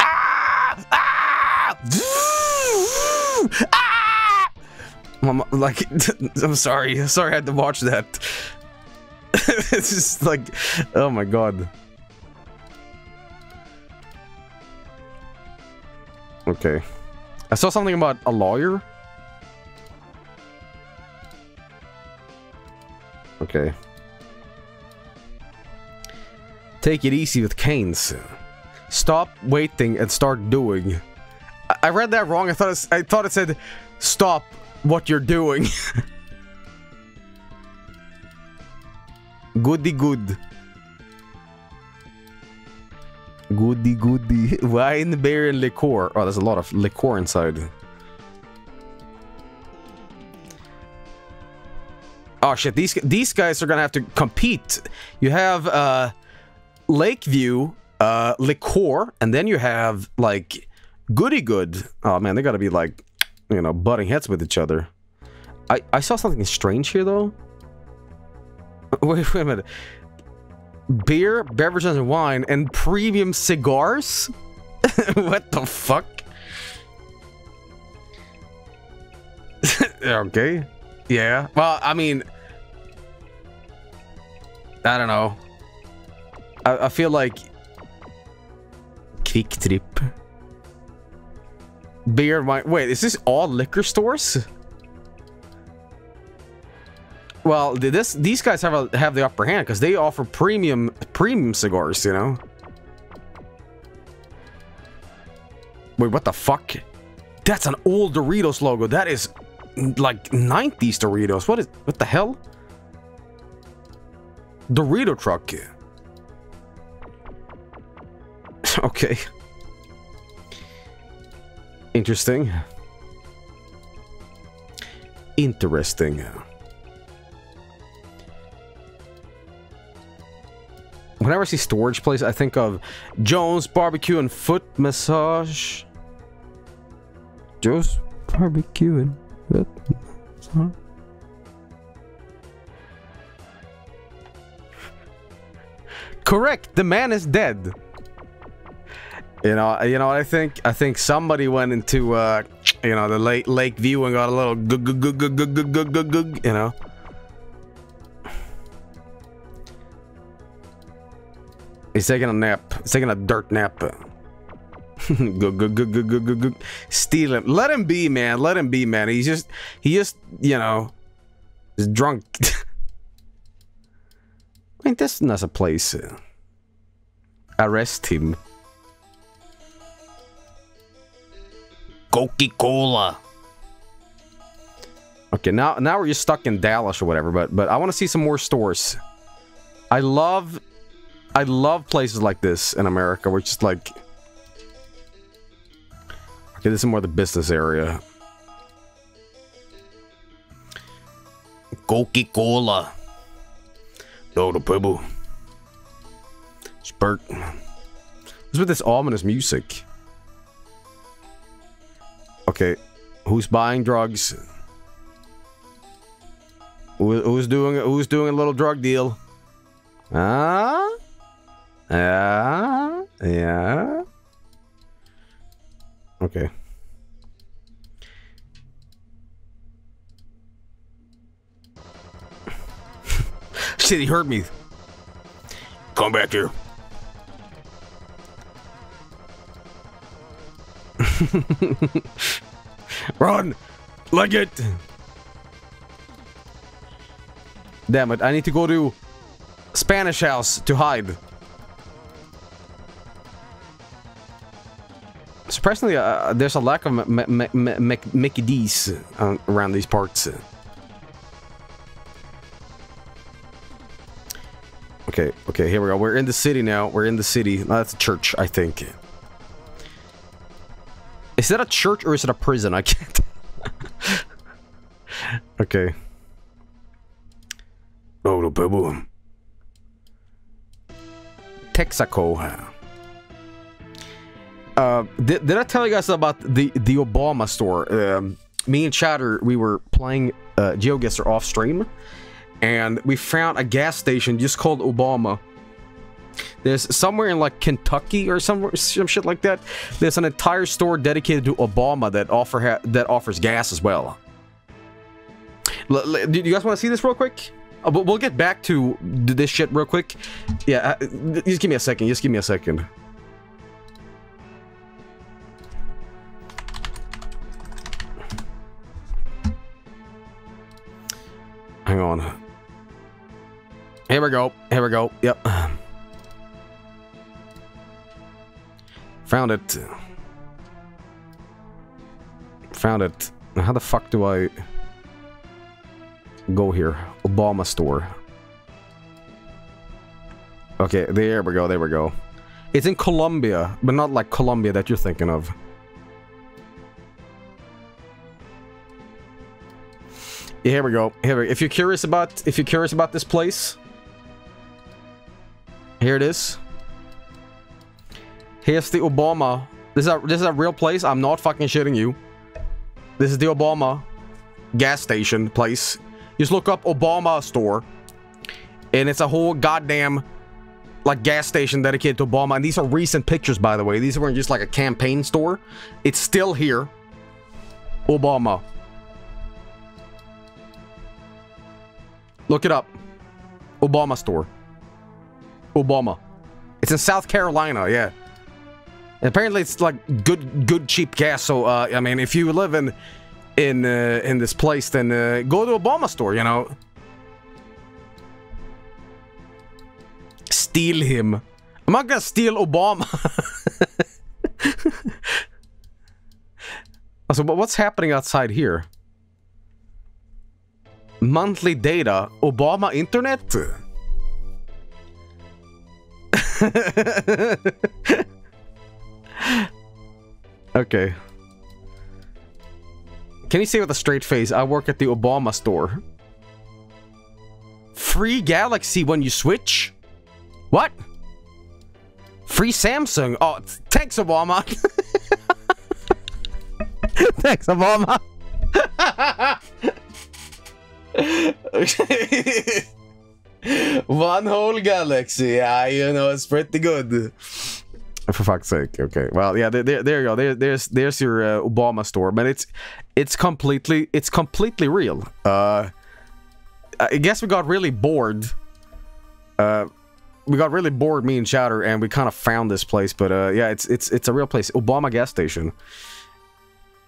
ah! Ah! ah! Mom, like, I'm sorry. Sorry I had to watch that. it's just like, oh my god. Okay. I saw something about a lawyer. Okay. Take it easy with canes. Stop waiting and start doing. I, I read that wrong. I thought it, I thought it said stop what you're doing. Goody good. Goody goody. Wine, beer, and liqueur. Oh, there's a lot of liqueur inside. Oh shit, these these guys are gonna have to compete. You have uh Lakeview, uh liqueur, and then you have like Goody Good. Oh man, they gotta be like, you know, butting heads with each other. I, I saw something strange here though. Wait, wait a minute. Beer, beverages, and wine, and premium cigars? what the fuck? okay. Yeah. Well, I mean... I don't know. I, I feel like... QuikTrip. Beer, wine... Wait, is this all liquor stores? Well, this these guys have a, have the upper hand because they offer premium premium cigars, you know. Wait, what the fuck? That's an old Doritos logo. That is like 90s Doritos. What is what the hell? Dorito truck. okay. Interesting. Interesting. Whenever I see storage place, I think of Jones Barbecue and Foot Massage. Jones Barbecue and Foot Massage. Correct. The man is dead. You know, you know. I think I think somebody went into uh, you know the lake lake view and got a little gug gug gug gug gug gug gug gug. You know. He's taking a nap. He's taking a dirt nap. go, go, go, go, go, go, go. Steal him. Let him be, man. Let him be, man. He's just, he just, you know, is drunk. I mean, this is a place. Arrest him. Coca-Cola. Okay, now now we're just stuck in Dallas or whatever, but but I want to see some more stores. I love I love places like this in America where it's just like... Okay, this is more the business area. Coca-Cola. No, the pebble. Spurt. What's with this ominous music? Okay, who's buying drugs? Who, who's doing who's doing a little drug deal? Ah? Yeah. Yeah. Okay. Shit, he hurt me. Come back here. Run! Like it! Damn it, I need to go to Spanish house to hide. Surprisingly, uh, there's a lack of Mickey D's uh, around these parts. Okay, okay, here we go. We're in the city now. We're in the city. No, that's a church, I think. Is that a church or is it a prison? I can't. okay. Oh, the people. Texaco. Uh, did, did I tell you guys about the the Obama store? Um, me and Chatter, we were playing uh, GeoGuessr off stream, and we found a gas station just called Obama. There's somewhere in like Kentucky or somewhere, some shit like that. There's an entire store dedicated to Obama that offer ha that offers gas as well. L do you guys want to see this real quick? Uh, we'll get back to this shit real quick. Yeah, uh, just give me a second. Just give me a second. Hang on. Here we go. Here we go. Yep. Found it. Found it. How the fuck do I go here? Obama store. Okay, there we go, there we go. It's in Columbia, but not like Colombia that you're thinking of. Here we go. Here we, if you're curious about if you're curious about this place, here it is. Here's the Obama. This is a this is a real place. I'm not fucking shitting you. This is the Obama gas station place. Just look up Obama store. And it's a whole goddamn like gas station dedicated to Obama. And these are recent pictures, by the way. These weren't just like a campaign store. It's still here. Obama. Look it up. Obama store. Obama. It's in South Carolina, yeah. Apparently it's like good good cheap gas, so uh I mean if you live in in uh, in this place then uh, go to Obama store, you know. Steal him. I'm not gonna steal Obama. so what's happening outside here? Monthly data, Obama internet? okay. Can you say with a straight face, I work at the Obama store? Free Galaxy when you switch? What? Free Samsung? Oh, thanks, Obama. thanks, Obama. One whole galaxy. Yeah, you know, it's pretty good. For fuck's sake. Okay. Well, yeah, there, there, there you go. There, there's there's your uh, Obama store, but it's it's completely it's completely real. Uh I guess we got really bored. Uh we got really bored, me and Chatter, and we kind of found this place, but uh yeah, it's it's it's a real place. Obama gas station.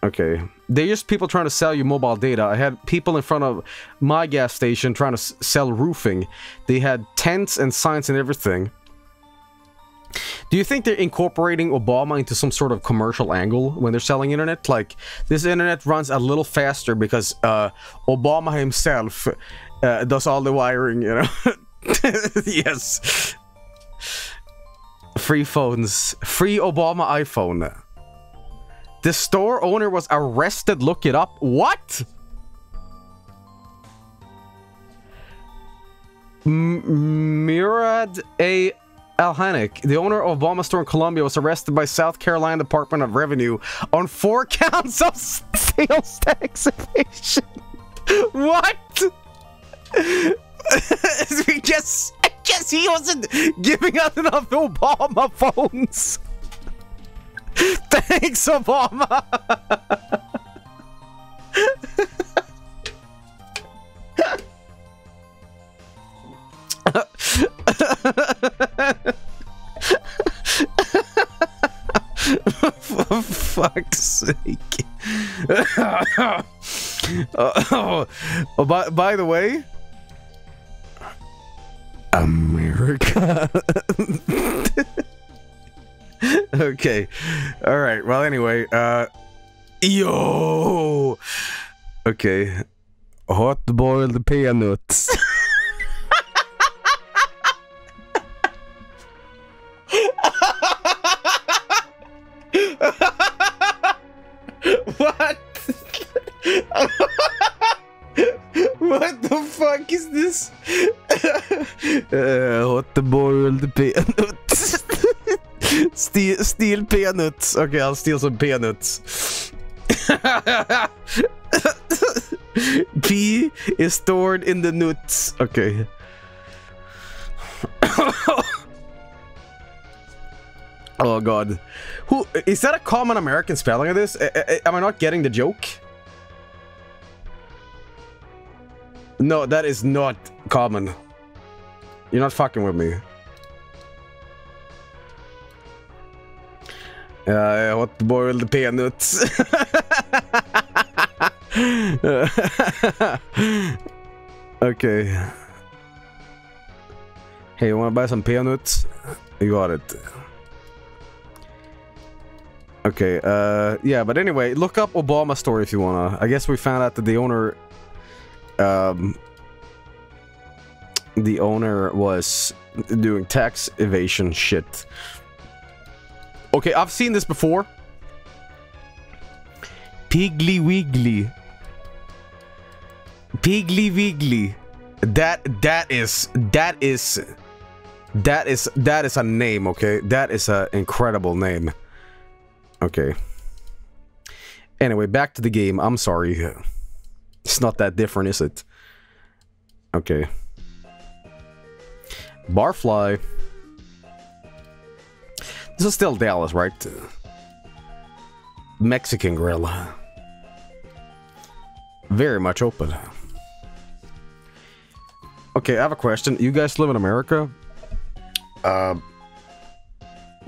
Okay. They're just people trying to sell you mobile data. I had people in front of my gas station trying to sell roofing. They had tents and signs and everything. Do you think they're incorporating Obama into some sort of commercial angle when they're selling internet? Like, this internet runs a little faster because uh, Obama himself uh, does all the wiring, you know? yes. Free phones. Free Obama iPhone. The store owner was arrested. Look it up. What? M Murad A. Alhanik, the owner of Obama store in Columbia, was arrested by South Carolina Department of Revenue on four counts of sales tax evasion. what? we guess, I guess he wasn't giving out enough Obama phones. Thanks, Obama. For fuck's sake. oh, oh, by, by the way, America. okay. All right. Well, anyway, uh, yo. Okay. Hot boiled peanuts. what? what the fuck is this? uh, hot boiled peanuts steal, steal peanuts. Okay, I'll steal some peanuts. P is stored in the nuts. Okay. oh god. Who is that a common American spelling of this? A- a- am I not getting the joke? No, that is not common. You're not fucking with me. Uh, hot boiled peanuts. okay. Hey, you wanna buy some peanuts? You got it. Okay, uh, yeah, but anyway, look up Obama story if you wanna. I guess we found out that the owner, um, the owner was doing tax evasion shit. Okay, I've seen this before. Piggly Wiggly. Piggly Wiggly. That that is that is that is that is a name, okay? That is an incredible name. Okay. Anyway, back to the game. I'm sorry. It's not that different, is it? Okay. Barfly. This is still Dallas, right? Mexican grill. Very much open. Okay, I have a question. You guys live in America? Uh,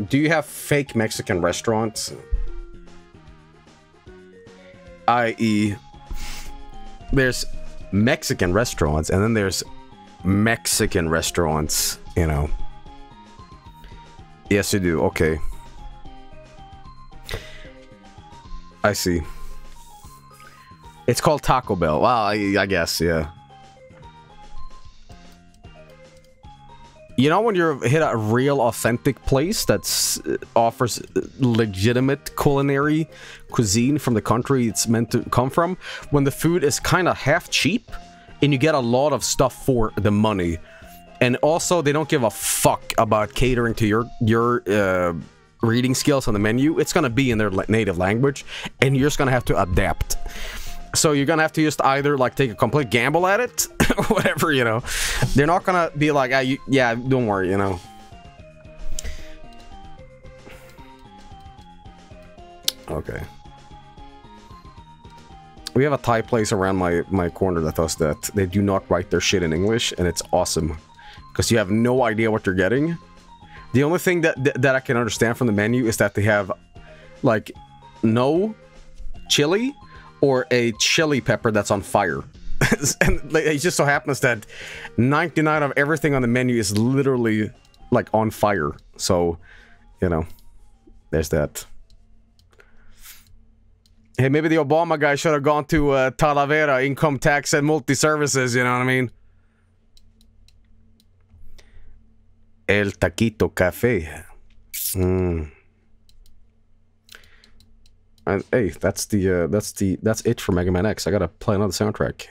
do you have fake Mexican restaurants? I.e., there's Mexican restaurants and then there's Mexican restaurants, you know. Yes, you do. Okay. I see. It's called Taco Bell. Well, I, I guess, yeah. You know when you hit a real authentic place that uh, offers uh, legitimate culinary cuisine from the country it's meant to come from? When the food is kind of half cheap and you get a lot of stuff for the money. And also, they don't give a fuck about catering to your your uh, reading skills on the menu. It's gonna be in their native language, and you're just gonna have to adapt. So you're gonna have to just either like take a complete gamble at it, whatever, you know. They're not gonna be like, ah, you, yeah, don't worry, you know. Okay. We have a Thai place around my my corner that does that. They do not write their shit in English, and it's awesome because you have no idea what you're getting. The only thing that, that, that I can understand from the menu is that they have like no chili or a chili pepper that's on fire. and it just so happens that 99 of everything on the menu is literally like on fire. So, you know, there's that. Hey, maybe the Obama guy should have gone to uh, Talavera Income Tax and Multi Services, you know what I mean? El Taquito Cafe. Mm. And hey, that's the uh, that's the that's it for Mega Man X. I gotta play another soundtrack.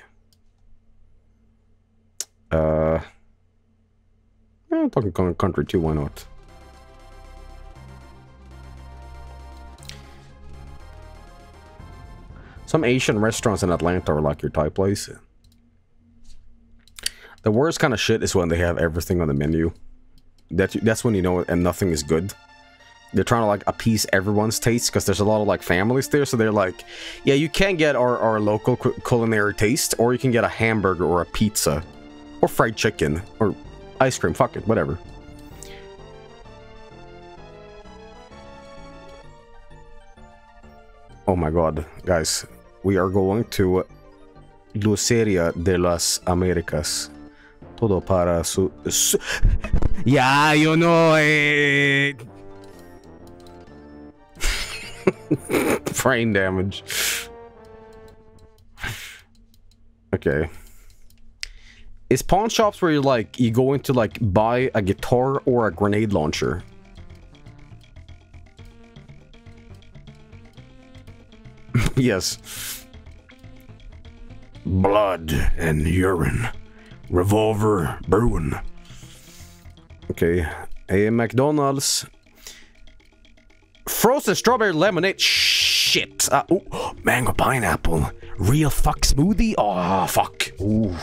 Uh, Donkey Kong Country 2, why not? Some Asian restaurants in Atlanta are like your Thai place. The worst kind of shit is when they have everything on the menu. That that's when you know and nothing is good. They're trying to like appease everyone's taste because there's a lot of like families there, so they're like, yeah, you can get our, our local cu culinary taste, or you can get a hamburger or a pizza, or fried chicken, or ice cream. Fuck it, whatever. Oh my god, guys, we are going to Luceria de las Americas. Todo para su... su yeah, you know it. Brain damage. Okay. Is pawn shops where you like you go into like buy a guitar or a grenade launcher? yes. Blood and urine. Revolver brewing. Okay, a McDonald's. Frozen strawberry lemonade. Shit. Uh, mango pineapple. Real fuck smoothie. Oh fuck. Ooh.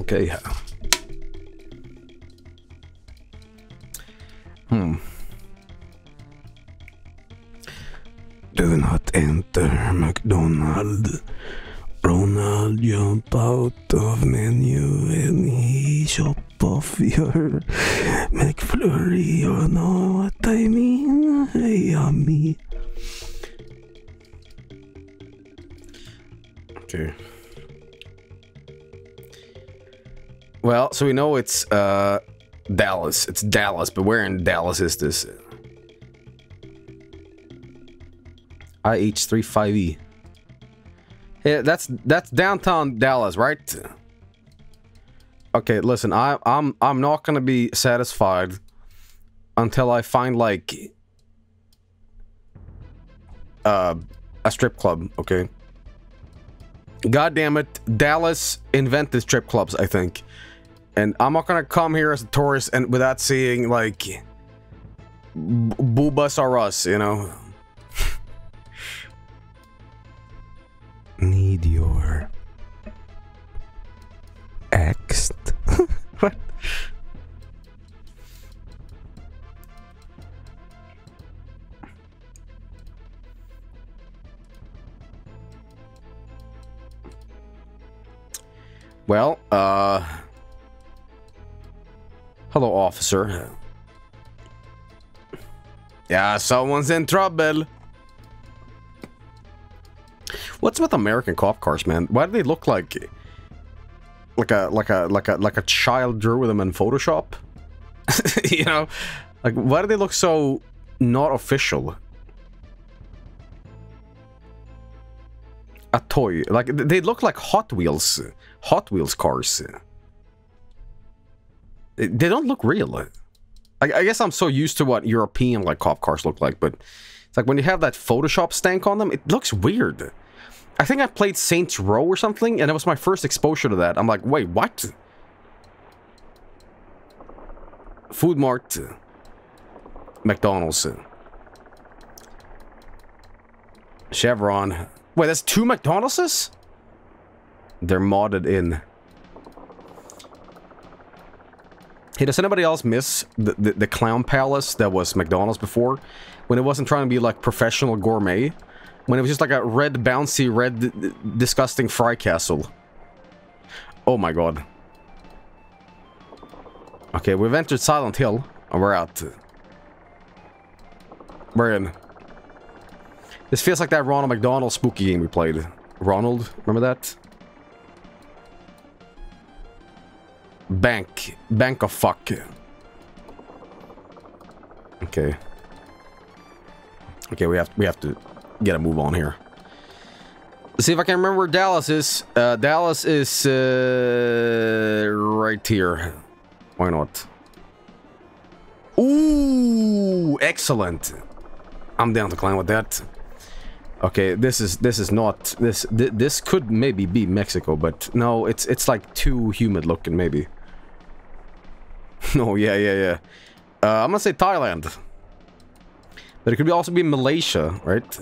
Okay. Hmm. Do not enter McDonald. Ronald jump out of menu and he chop off your McFlurry. You know what I mean? Hey, Yummy. Okay. Well, so we know it's uh Dallas. It's Dallas, but where in Dallas is this? IH35E. Yeah, that's that's downtown Dallas, right? Okay, listen, I I'm I'm not gonna be satisfied until I find like uh a strip club, okay? God damn it, Dallas invented strip clubs, I think. And I'm not gonna come here as a tourist and without seeing like Boobas or us, you know. Need your ex. what? Well, uh... Hello, officer. Yeah, someone's in trouble. What's with American cop cars, man? Why do they look like like a like a like a like a child drew with them in Photoshop? you know, like why do they look so not official? A toy, like they look like Hot Wheels, Hot Wheels cars. They don't look real. I, I guess I'm so used to what European like cop cars look like, but it's like when you have that Photoshop stank on them, it looks weird. I think I played Saints Row or something, and it was my first exposure to that. I'm like, wait, what? Food Mart, McDonald's, Chevron. Wait, that's two McDonald's? They're modded in. Hey, does anybody else miss the, the, the Clown Palace that was McDonald's before? When it wasn't trying to be like professional gourmet? When it was just like a red, bouncy, red, disgusting fry castle. Oh my god. Okay, we've entered Silent Hill. And we're out. We're in. This feels like that Ronald McDonald spooky game we played. Ronald, remember that? Bank. Bank of fuck. Okay. Okay, we have we have to get a move on here. Let's see if I can remember where Dallas is. Uh, Dallas is uh, right here. Why not? Ooh, excellent. I'm down to climb with that. Okay, this is this is not this th this could maybe be Mexico, but no, it's it's like too humid looking maybe. no, yeah, yeah, yeah. Uh, I'm gonna say Thailand. But it could be also be Malaysia, right?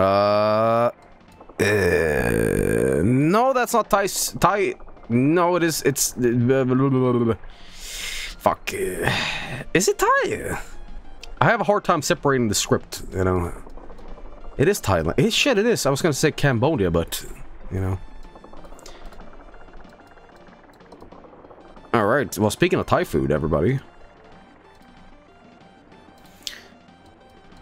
Uh, uh no, that's not Thai. Thai. No, it is. It's. Fuck. Is it Thai? I have a hard time separating the script. You know. It is Thailand. It, shit, it is. I was gonna say Cambodia, but you know. All right. Well, speaking of Thai food, everybody.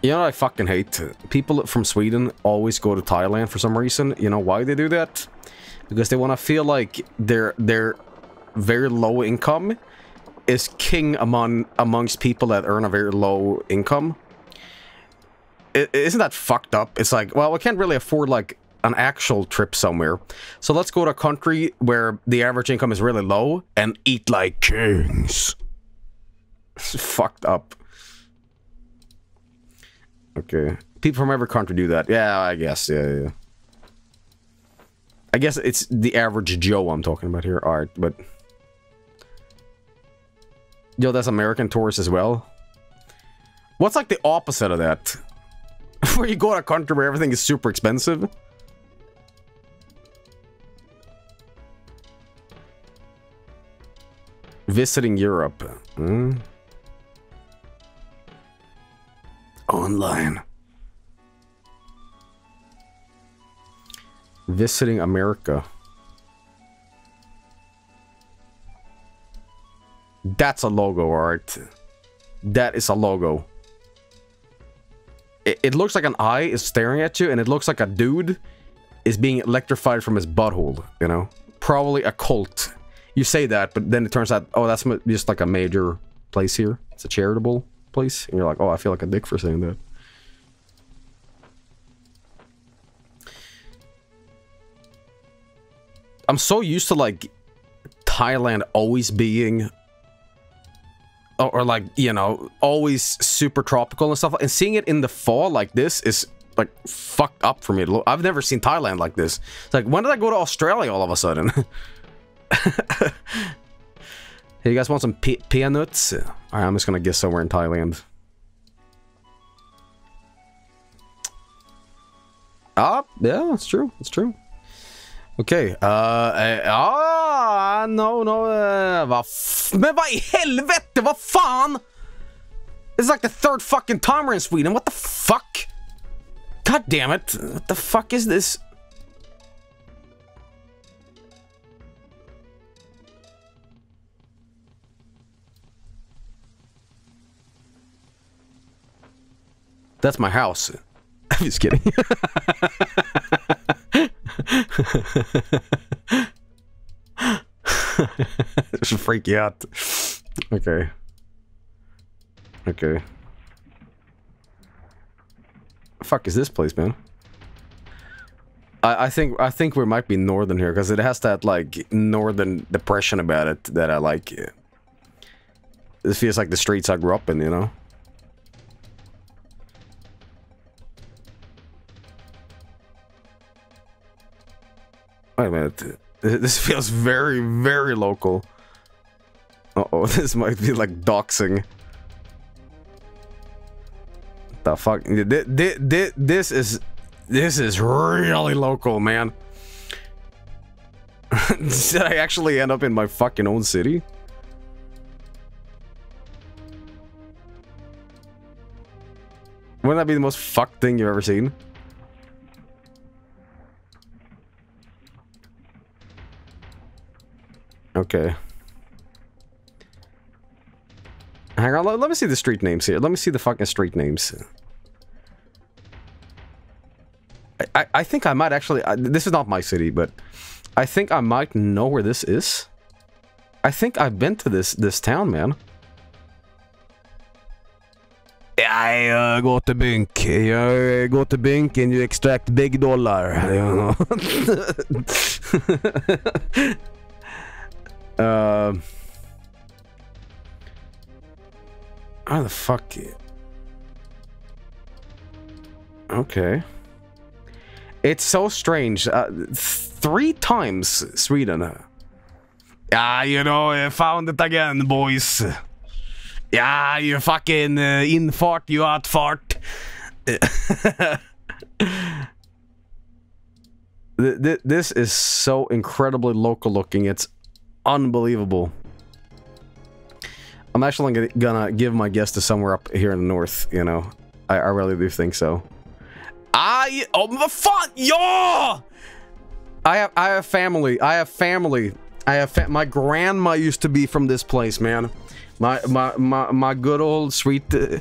You know I fucking hate? People from Sweden always go to Thailand for some reason. You know why they do that? Because they want to feel like their their very low income is king among amongst people that earn a very low income. is isn't that fucked up? It's like, well, we can't really afford like an actual trip somewhere. So let's go to a country where the average income is really low and eat like kings. It's fucked up. Okay. People from every country do that. Yeah, I guess. Yeah, yeah. I guess it's the average Joe I'm talking about here. Alright, but... Yo, that's American tourists as well. What's like the opposite of that? where you go to a country where everything is super expensive? Visiting Europe. Hmm? Online. Visiting America. That's a logo art. That is a logo. It, it looks like an eye is staring at you, and it looks like a dude is being electrified from his butthole, you know? Probably a cult. You say that, but then it turns out, oh, that's just like a major place here. It's a charitable place. And you're like, oh, I feel like a dick for saying that. I'm so used to like Thailand always being or, like you know always super tropical and stuff and seeing it in the fall like this is like fucked up for me I've never seen Thailand like this it's like when did I go to Australia all of a sudden hey you guys want some peanuts all right I'm just gonna guess somewhere in Thailand ah yeah it's true it's true okay, uh, ah, no, no, uh, vad Men vad i helvete, vad fan? Is like the third fucking time we're in Sweden, what the fuck? God damn it, what the fuck is this? That's my house. I'm just kidding. should freak you out. Okay. Okay. Fuck is this place, man? I, I think I think we might be northern here because it has that like northern depression about it that I like. This feels like the streets I grew up in, you know. Wait a minute. This feels very, very local. Uh oh this might be like doxing. The fuck? This is... This is really local, man. Did I actually end up in my fucking own city? Wouldn't that be the most fucked thing you've ever seen? Okay. Hang on, let, let, me see the street names here. Let me see the fucking street names. I, I, I think I might actually... I, this is not my city, but... I think I might know where this is. I think I've been to this this town, man. I uh, go to bank. Uh, go to bank and you extract big dollar. Know. Uh, how the fuck? Okay. It's so strange. Uh, three times Sweden. Yeah, you know, I found it again, boys. Yeah, you fucking uh, in fart, you out fart. this is so incredibly local looking. It's unbelievable. I'm actually gonna give my guess to somewhere up here in the north, you know. I, I really do think so. I oh my fuck yo! I have I have family. I have family. I have fa my grandma used to be from this place, man. My my my my good old sweet uh,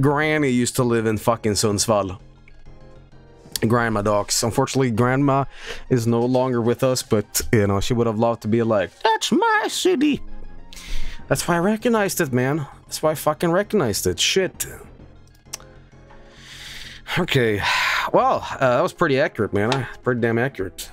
granny used to live in fucking Sundsvall. Grandma dogs Unfortunately, Grandma is no longer with us, but, you know, she would have loved to be like, That's my city! That's why I recognized it, man. That's why I fucking recognized it. Shit. Okay. Well, uh, that was pretty accurate, man. Pretty damn accurate.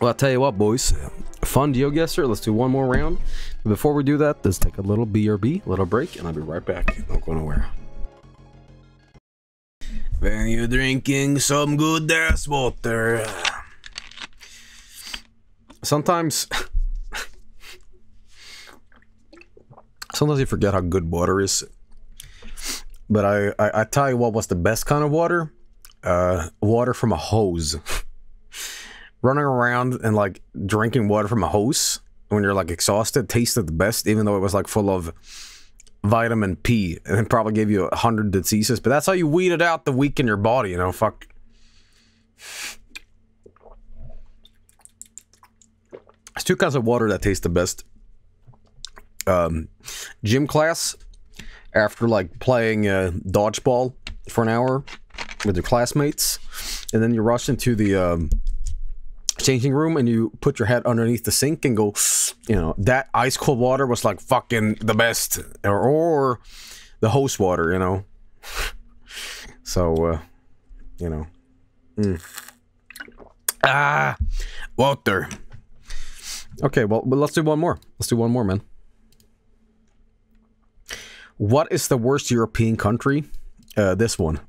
Well, I'll tell you what, boys. Fun GeoGuessr. Let's do one more round. Before we do that, let's take a little BRB, little break, and I'll be right back. Don't go nowhere. When you're drinking some good ass water. Sometimes. Sometimes you forget how good water is. But I, I, I tell you what was the best kind of water? Uh, water from a hose. Running around and like drinking water from a hose when you're like exhausted tasted the best, even though it was like full of vitamin P and it probably gave you a hundred diseases. But that's how you weeded out the weak in your body, you know. Fuck. There's two kinds of water that taste the best. Um, gym class after like playing uh, dodgeball for an hour with your classmates, and then you rush into the um, changing room and you put your head underneath the sink and go, you know, that ice cold water was like fucking the best, or, or the hose water, you know. so, uh, you know, mm. ah, water. Okay, well, let's do one more. Let's do one more, man. What is the worst European country? Uh, this one.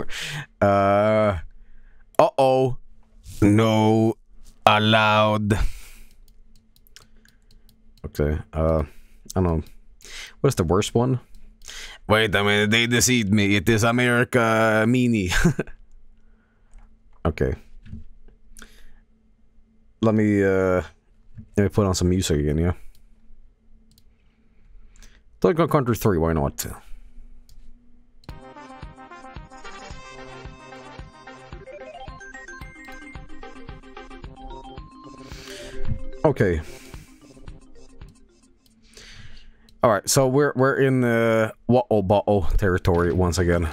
uh, uh oh. No allowed. Okay. Uh, I don't know. What is the worst one? Wait a minute. They deceived me. It is America Mini. okay. Let me uh, let me put on some music again. Yeah. Donkey Country 3, why not? Okay. All right, so we're we're in the Wattle Bottle territory once again.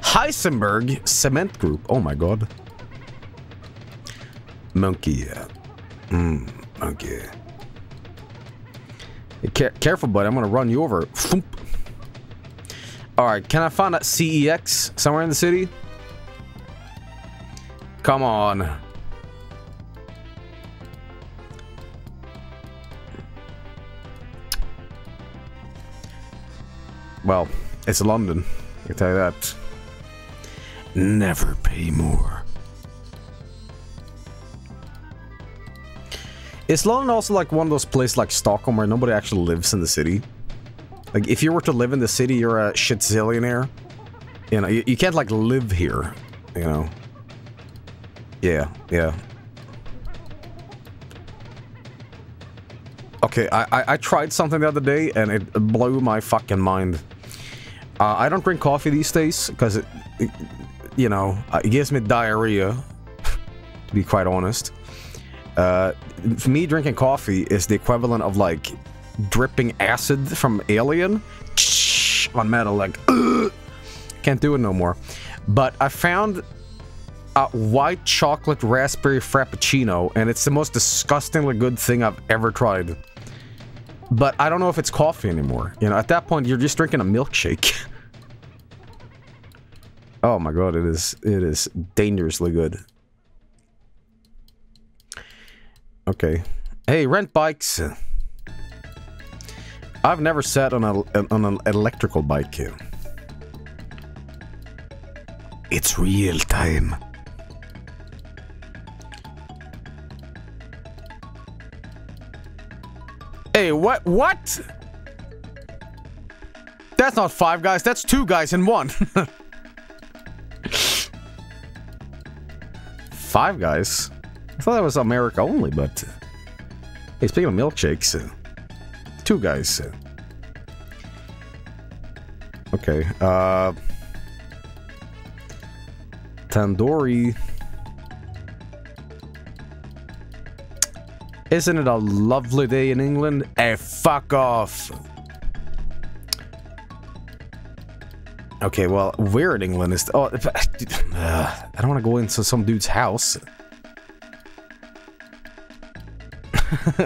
Heisenberg Cement Group. Oh my god. Monkey. Mmm, monkey. Care careful, buddy. I'm gonna run you over. All right, can I find that CEX somewhere in the city? Come on. Well, it's London. I can tell you that. Never pay more. Is London also like one of those places like Stockholm where nobody actually lives in the city? Like, if you were to live in the city, you're a shitzillionaire. You know, you, you can't like live here, you know. Yeah, yeah. Okay, I, I, I tried something the other day and it blew my fucking mind. Uh, I don't drink coffee these days because it, it, you know, it gives me diarrhea, to be quite honest. Uh, for me, drinking coffee is the equivalent of like dripping acid from Alien on metal, like, Ugh! can't do it no more. But I found a white chocolate raspberry frappuccino, and it's the most disgustingly good thing I've ever tried. But I don't know if it's coffee anymore. You know, at that point, you're just drinking a milkshake. oh my god, it is it is dangerously good. Okay. Hey, rent bikes. I've never sat on a on an electrical bike. It's real time. Hey, what? What? That's not five guys. That's two guys in one. five guys? I thought that was America only, but... Hey, speaking of milkshakes... Uh, two guys. Uh, okay, uh... Tandoori... Isn't it a lovely day in England? Hey, fuck off. Okay, well, we're in England is... Oh, uh, I don't want to go into some dude's house.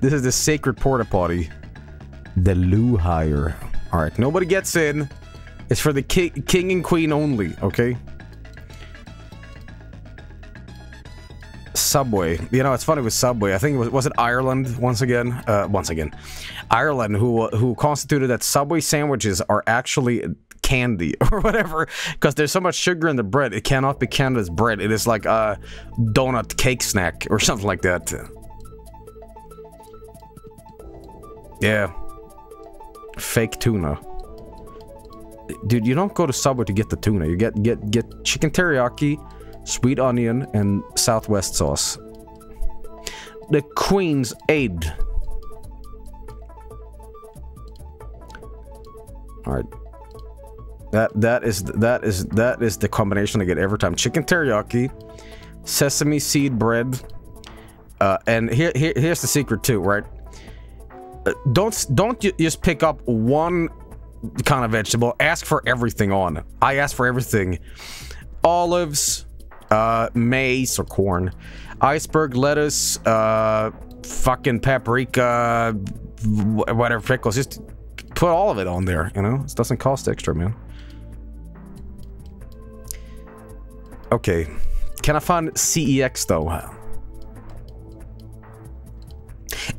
this is the sacred porta potty. The loo hire. Alright, nobody gets in. It's for the ki king and queen only, okay? Subway. You know, it's funny with Subway. I think it was was it Ireland once again? Uh, once again, Ireland who who constituted that Subway sandwiches are actually candy or whatever because there's so much sugar in the bread. It cannot be counted as bread. It is like a donut cake snack or something like that. Yeah. Fake tuna. Dude, you don't go to Subway to get the tuna. You get get get chicken teriyaki, sweet onion, and Southwest sauce. The Queen's Aid. All right. That that is that is that is the combination I get every time. Chicken teriyaki, sesame seed bread, uh, and here, here here's the secret too, right? Uh, don't don't ju- just pick up one kind of vegetable. Ask for everything on. I ask for everything. Olives, uh, maize or corn, iceberg lettuce, uh, fucking paprika, whatever pickles. Just put all of it on there. You know, it doesn't cost extra, man. Okay, can I find CEX though?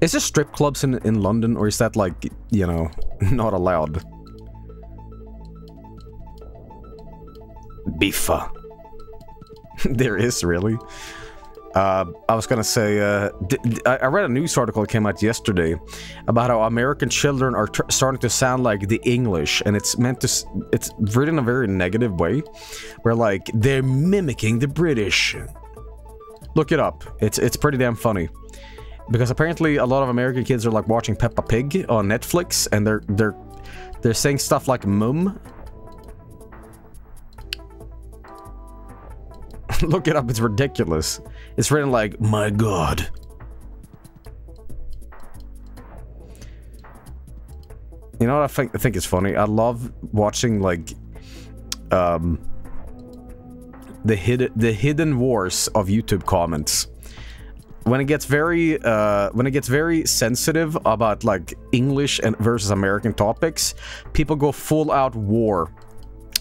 Is there strip clubs in in London, or is that like you know not allowed? Bifa. there is really. Uh, I was gonna say, uh, I read a news article that came out yesterday about how American children are starting to sound like the English, and it's meant to, it's written in a very negative way, where like they're mimicking the British. Look it up. It's it's pretty damn funny, because apparently a lot of American kids are like watching Peppa Pig on Netflix, and they're they're they're saying stuff like "mum." Look it up. It's ridiculous. It's written like, my god. You know what I think, I think is funny? I love watching, like, um, the hidden, the hidden wars of YouTube comments. When it gets very, uh, when it gets very sensitive about, like, English and versus American topics, people go full out war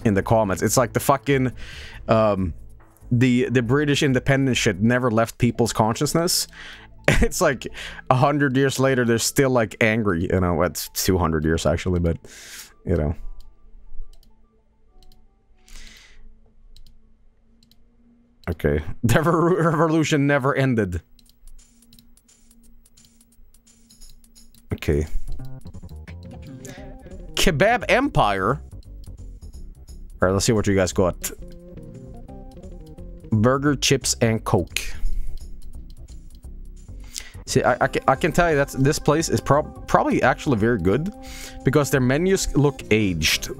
in the comments. It's like the fucking, um, the the British independence shit never left people's consciousness. It's like a hundred years later, they're still like angry. You know, it's two hundred years actually, but you know. Okay, the revo- revolution never ended. Okay. Kebab Empire. All right, let's see what you guys got. Burger, chips, and Coke. See, I, I, can, I can tell you that this place is prob probably actually very good because their menus look aged.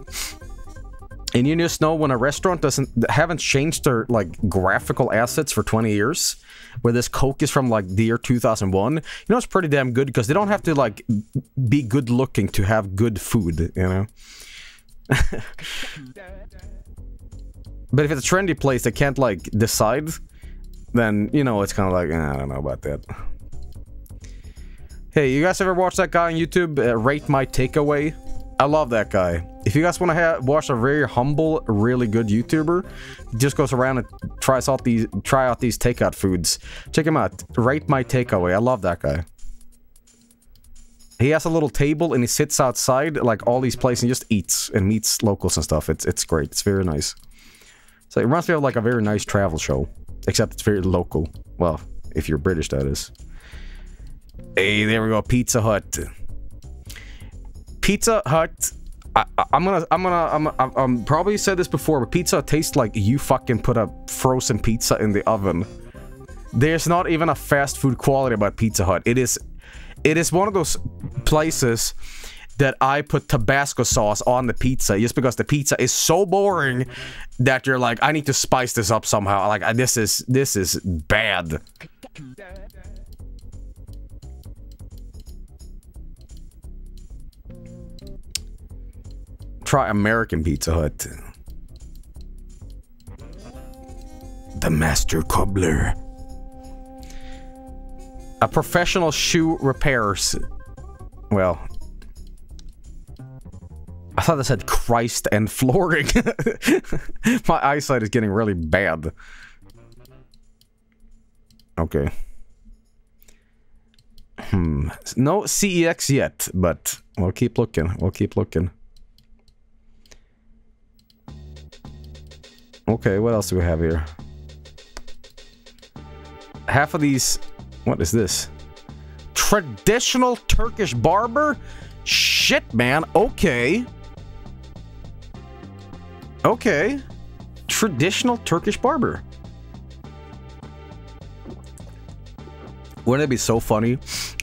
And you just know when a restaurant doesn't haven't changed their like graphical assets for 20 years, where this Coke is from like the year 2001, you know it's pretty damn good because they don't have to like be good looking to have good food, you know. But if it's a trendy place that can't like decide, then you know it's kind of like eh, I don't know about that. Hey, you guys ever watch that guy on YouTube, uh, Rate My Takeaway? I love that guy. If you guys want to watch a very humble, really good YouTuber, just goes around and tries out these try out these takeout foods. Check him out. Rate My Takeaway. I love that guy. He has a little table and he sits outside like all these places and just eats and meets locals and stuff. It's it's great. It's very nice. So it reminds me of like a very nice travel show, except it's very local. Well, if you're British, that is. Hey, there we go. Pizza Hut. Pizza Hut. I, I'm gonna, I'm gonna, I'm, I'm, I'm probably said this before, but pizza tastes like you fucking put a frozen pizza in the oven. There's not even a fast food quality about Pizza Hut. It is, it is one of those places that I put Tabasco sauce on the pizza just because the pizza is so boring that you're like, I need to spice this up somehow. Like, this is this is bad. Try American Pizza Hut. The Master Cobbler. A professional shoe repairs. Well, I thought that said Christ and flooring. My eyesight is getting really bad. Okay. Hmm. No CEX yet, but we'll keep looking. We'll keep looking. Okay, what else do we have here? Half of these... What is this? Traditional Turkish barber? Shit, man. Okay. Okay. Traditional Turkish barber. Wouldn't it be so funny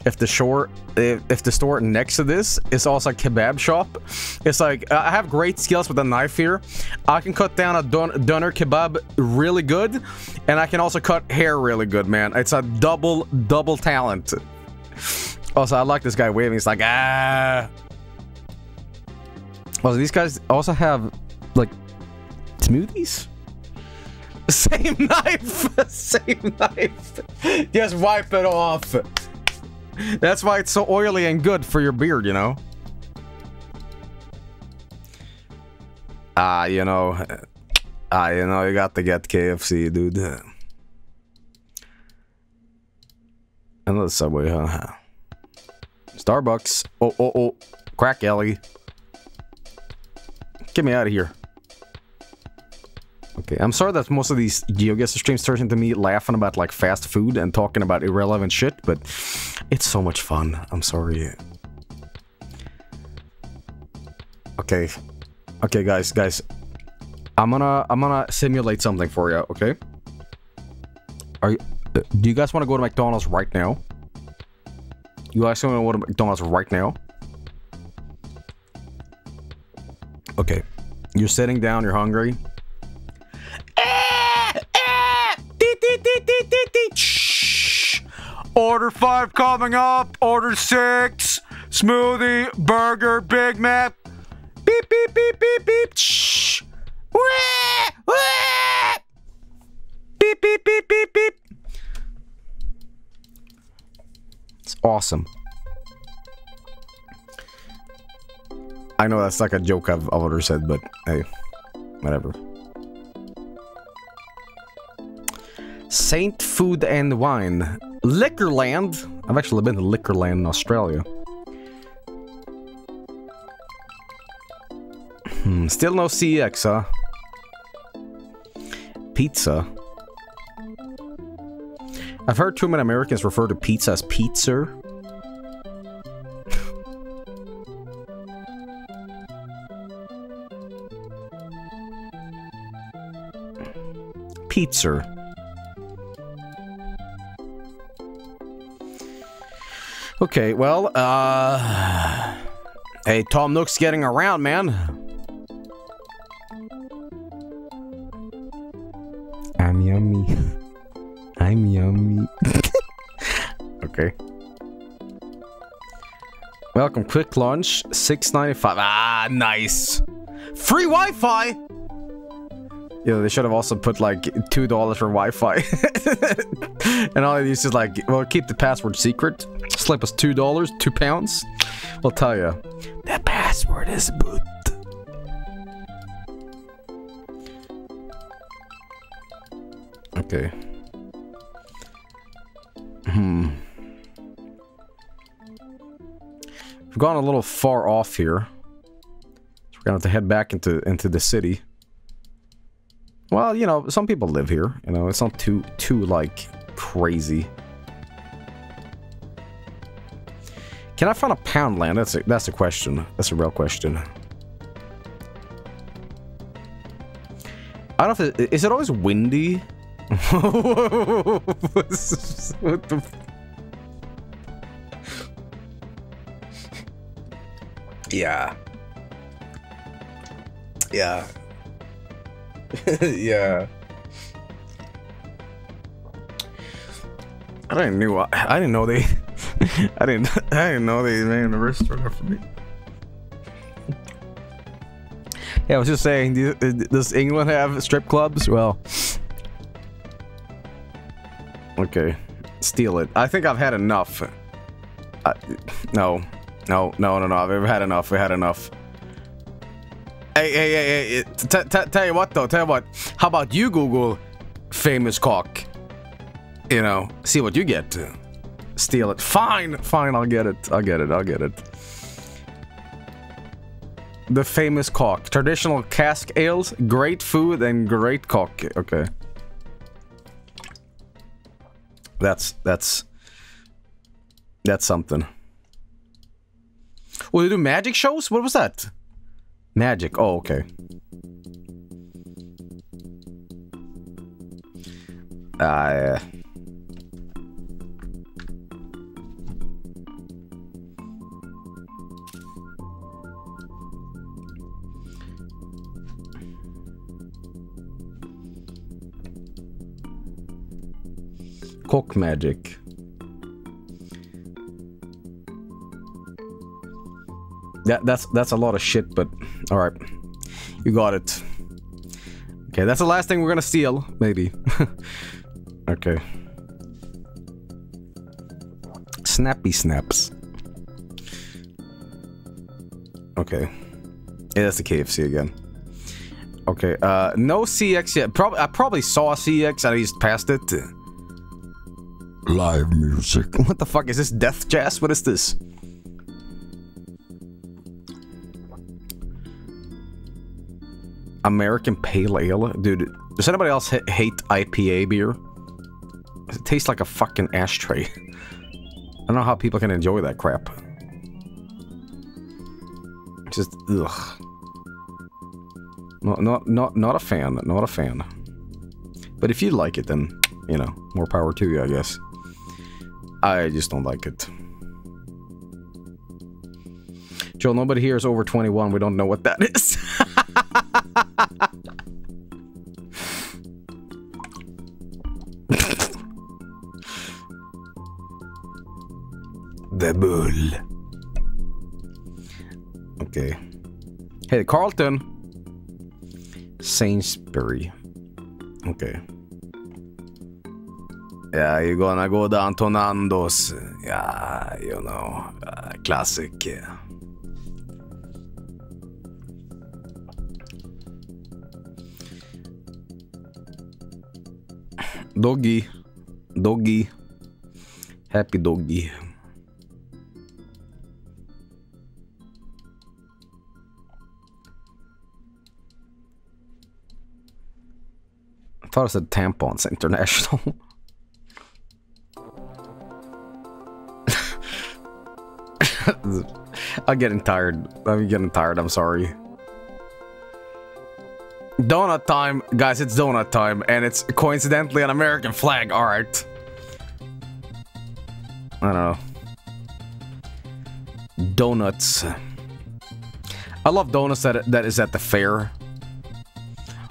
if the shore, if, if the store next to this is also a kebab shop? It's like I have great skills with a knife here. I can cut down a don doner kebab really good, and I can also cut hair really good, man. It's a double double talent. Also, I like this guy waving. He's like ah. Also, these guys also have like smoothies. Same knife! Same knife! Just wipe it off! That's why it's so oily and good for your beard, you know? Ah, you know... Ah, you know, you got to get KFC, dude. Another Subway, huh? Starbucks. Oh, oh, oh. Crack alley. Get me out of here. Okay, I'm sorry that most of these GeoGuessr streams turn into me laughing about like fast food and talking about irrelevant shit, but it's so much fun. I'm sorry. Okay. Okay, guys, guys. I'm gonna I'm gonna simulate something for you, okay? Are you do you guys want to go to McDonald's right now? You guys want to go to McDonald's right now? Okay. You're sitting down, you're hungry. Order five coming up. Order six. Smoothie, burger, Big Mac. Beep, beep, beep, beep, beep. Shh. Wah, wah. Beep, beep, beep, beep, beep. It's awesome. I know that's like a joke I've, I've already said, but hey, whatever. Saint Food and Wine. Liquorland. I've actually been to Liquorland in Australia. Hmm, still no CEX, huh? Pizza. I've heard too many Americans refer to pizza as pizza. pizza. Okay, well, uh... Hey, Tom Nook's getting around, man. I'm yummy. I'm yummy. okay. Welcome, quick lunch, 6.95. Ah, nice. Free Wi-Fi! Yeah, they should have also put like $2 for Wi-Fi. and all of these is like, well, keep the password secret. Slip us $2, 2 pounds. We'll tell you. The password is boot. Okay. Hmm. We've gone a little far off here. So we're gonna have to head back into into the city. Well, you know, some people live here. You know, it's not too too like crazy. Can I find a Poundland? That's a, that's a question. That's a real question. I don't know if it, is it always windy? what the Yeah. Yeah. yeah. I didn't know. I didn't know they. I didn't. I didn't know they named the restaurant for me. Yeah, I was just saying. Uh, does England have strip clubs? Well. Okay, steal it. I think I've had enough. I, no, no, no, no, no. I've ever had enough. We had enough. Hey, hey, hey, hey. tell you what, though. Tell you what. How about you Google famous cock? you know, see what you get. Steal it. Fine, fine, I'll get it. I'll get it, I'll get it. The famous cock. Traditional cask ales, great food and great cock. Okay. That's, that's, that's something. Will you do magic shows? What was that? Magic. Oh, okay. Uh, cock magic. That that's that's a lot of shit, but all right, you got it. Okay, that's the last thing we're gonna steal, maybe. okay. Snappy snaps. Okay. Yeah, that's the KFC again. Okay, uh, no CEX yet. Probably I probably saw CEX and I just passed it. Live music. What the fuck is this? Death Jazz? What is this? American Pale Ale? Dude, does anybody else ha hate IPA beer? It tastes like a fucking ashtray. I don't know how people can enjoy that crap. Just, ugh. Not, not, not, not a fan. Not a fan. But if you like it, then, you know, more power to you, I guess. I just don't like it. Joel, nobody here is over 21. We don't know what that is. The bull. Okay. Hey, Carlton. Sainsbury. Okay. Yeah, you're gonna go down to Nando's. Yeah, you know, uh, classic. Doggy. Doggy. Happy doggy. I thought it said tampons international. I'm getting tired. I'm getting tired. I'm sorry. Donut time. Guys, it's donut time. And it's coincidentally an American flag art. I don't know. Donuts. I love donuts that, that is at the fair.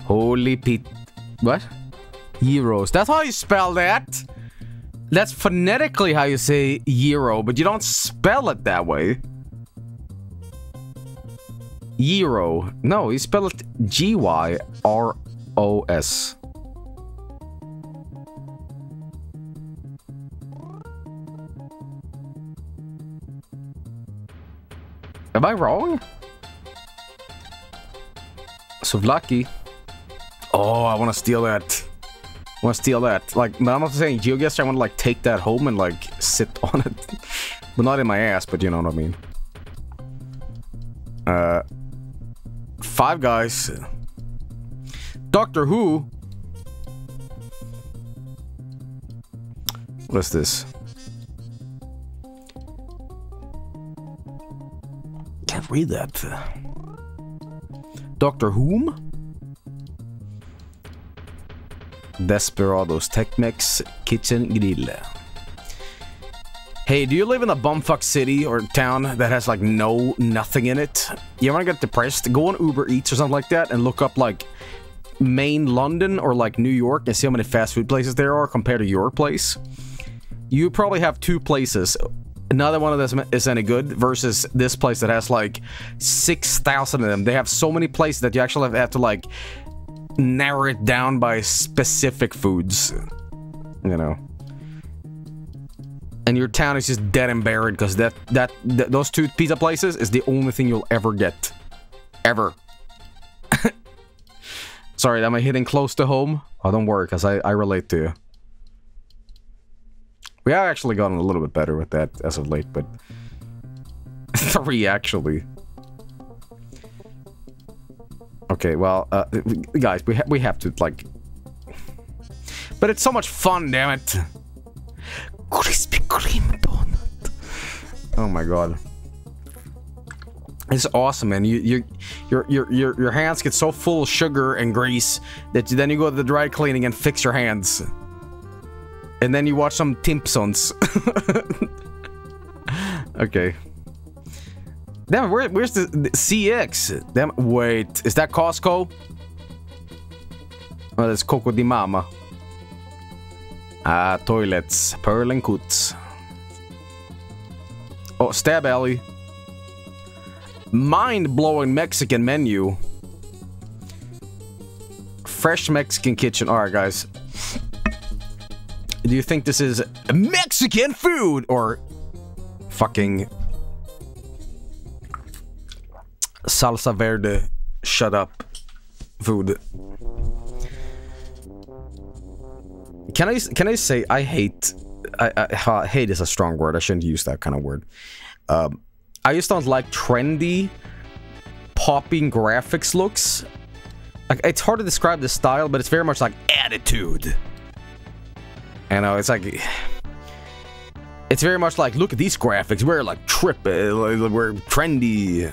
Holy Pete. What? Heroes. That's how you spell that. That's phonetically how you say euro, but you don't spell it that way. Euro. No, you spell it G-Y-R-O-S. Am I wrong? Souvlaki. Oh, I want to steal that. Want to steal that. Like, but I'm not saying GeoGuessr. I want to like take that home and like sit on it, but not in my ass. But you know what I mean. Uh, Five Guys. Doctor Who. What's this? Can't read that. Doctor Whom? Desperados Tex Mex Kitchen Grill. Hey, do you live in a bumfuck city or town that has like no nothing in it? You wanna get depressed? Go on Uber Eats or something like that and look up like main London or like New York and see how many fast food places there are compared to your place. You probably have two places. Another one of them is any good versus this place that has like 6,000 of them. They have so many places that you actually have to like narrow it down by specific foods. You know. And your town is just dead and buried because that, that th those two pizza places is the only thing you'll ever get. Ever. Sorry, am I hitting close to home? Oh, don't worry, because I, I relate to you. We have actually gotten a little bit better with that as of late, but three actually. Okay, well, uh, guys, we ha we have to like, but it's so much fun, damn it! Krispy Kreme donut. Oh my god. It's awesome, man. You, you, your, your, your, your hands get so full of sugar and grease that you, then you go to the dry cleaning and fix your hands. And then you watch some Timpsons. okay. Damn, where, where's the, the, CEX? Damn, wait, is that Costco? Oh, that's Coco di Mama. Ah, toilets, Pearl and Coots. Oh, Stab Alley mind-blowing Mexican menu. Fresh Mexican kitchen. Alright, guys. Do you think this is Mexican food or fucking salsa verde shut up food? Can I can I say I hate I, I hate is a strong word. I shouldn't use that kind of word. Um, I just don't like trendy, popping graphics looks. Like, it's hard to describe the style, but it's very much like attitude. You know, it's like... It's very much like, look at these graphics, we're like trip, we're trendy.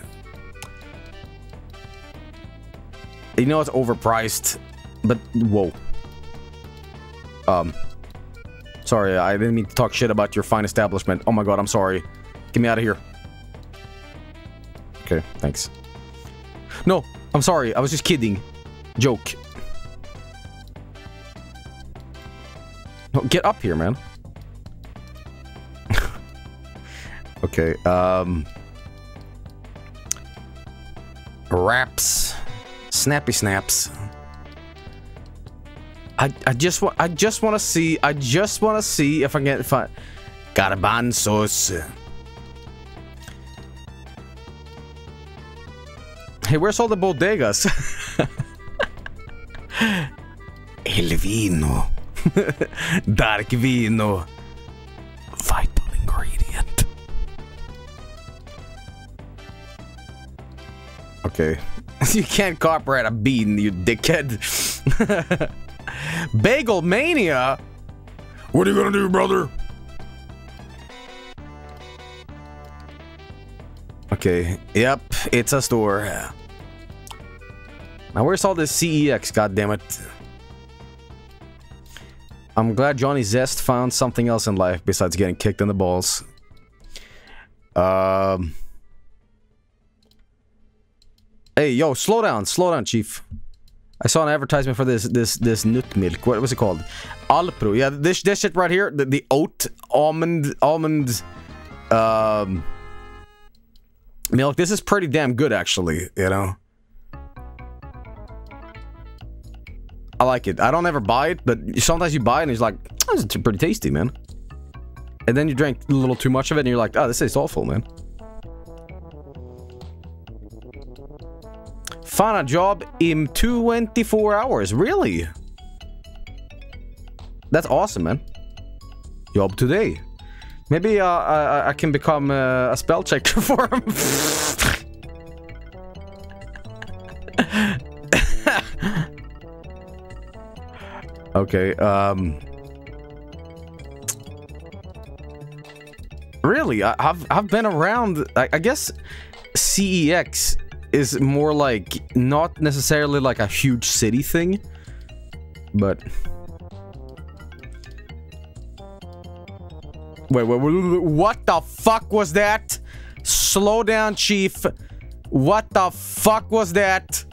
You know it's overpriced, but whoa. Um, sorry, I didn't mean to talk shit about your fine establishment. Oh my god, I'm sorry. Get me out of here. Okay, thanks. No, I'm sorry. I was just kidding. Joke. No, get up here, man. okay, um... Wraps. Snappy snaps. I, I just want I just want to see I just want to see if I can if I garbanzos Hey, where's all the bodegas? El vino. Dark vino. Vital ingredient. Okay. you can't copyright a bean, you dickhead. Bagel Mania? What are you gonna do, brother? Okay, yep, it's a store. Now where's all this CEX, goddammit? I'm glad Johnny Zest found something else in life besides getting kicked in the balls. Um... Hey, yo, slow down, slow down, chief. I saw an advertisement for this this this nut milk. What was it called? Alpro. Yeah, this this shit right here, the, the oat almond almond um milk. This is pretty damn good actually, you know. I like it. I don't ever buy it, but sometimes you buy it and it's like, oh, this is pretty tasty, man. And then you drink a little too much of it and you're like, oh, this tastes awful, man. Found a job in 24 hours. Really? That's awesome, man. Job today. Maybe uh, I, I, can become uh, a spell checker for him. okay, um... Really, I, have I've been around, I, I guess CEX is more like, not necessarily like a huge city thing, but... Wait, wait, wait, what the fuck was that? Slow down, chief. What the fuck was that?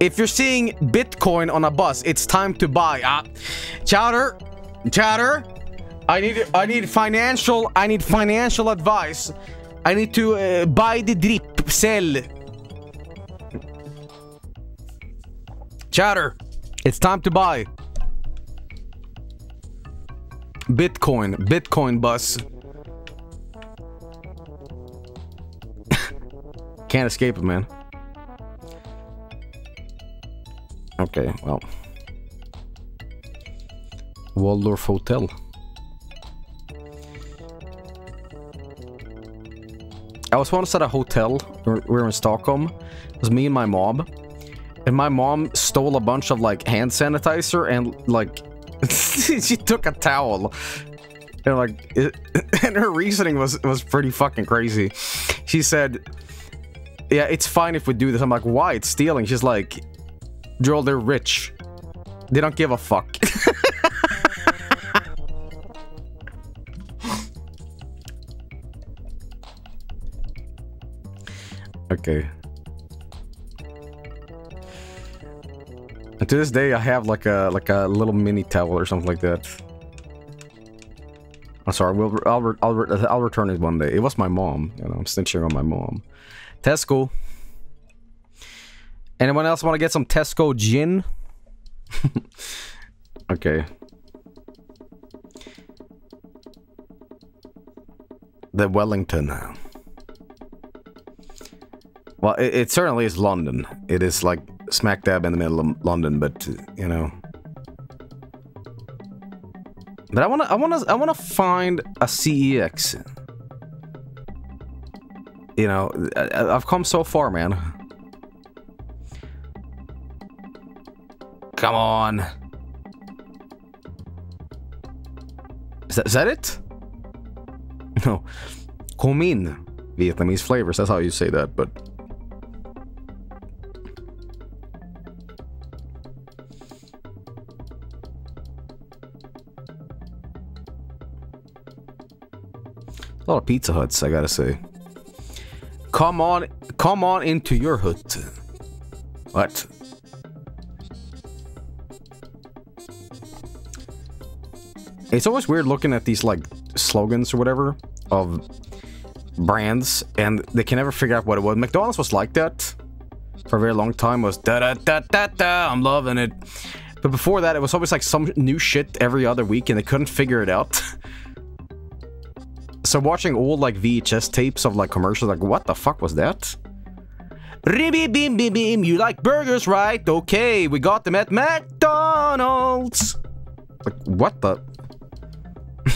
If you're seeing Bitcoin on a bus, it's time to buy. Uh, Chowder, Chowder, I need, I need financial, I need financial advice. I need to uh, buy the drip, sell. Chatter, it's time to buy. Bitcoin, Bitcoin bus. Can't escape it, man. Okay, well. Waldorf Hotel. I was once at a hotel. We were in Stockholm. It was me and my mom. And my mom stole a bunch of like hand sanitizer and like she took a towel. And like it, and her reasoning was was pretty fucking crazy. She said, "Yeah, it's fine if we do this." I'm like, "Why? It's stealing." She's like, "Joel, they're rich. They don't give a fuck." okay. And to this day, I have like a like a little mini towel or something like that. I'm sorry. We'll, I'll re I'll re I'll return it one day. It was my mom. You know, I'm snitching on my mom. Tesco. Anyone else want to get some Tesco gin? okay. The Wellington. Well, it, it certainly is London. It is like smack dab in the middle of London, but you know. But I wanna, I wanna, I wanna find a CEX. You know, I, I've come so far, man. Come on. Is that, is that it? No. Komin. Vietnamese flavors, that's how you say that, but... A lot of Pizza Huts, I gotta say. Come on, come on into your hut. What? It's always weird looking at these like slogans or whatever of brands, and they can never figure out what it was. McDonald's was like that for a very long time. Was da da da da da. I'm loving it. But before that, it was always like some new shit every other week, and they couldn't figure it out. so watching old like VHS tapes of like commercials, like what the fuck was that? Beam, beam, beam, beam. You like burgers, right? Okay, we got them at McDonald's. Like what the?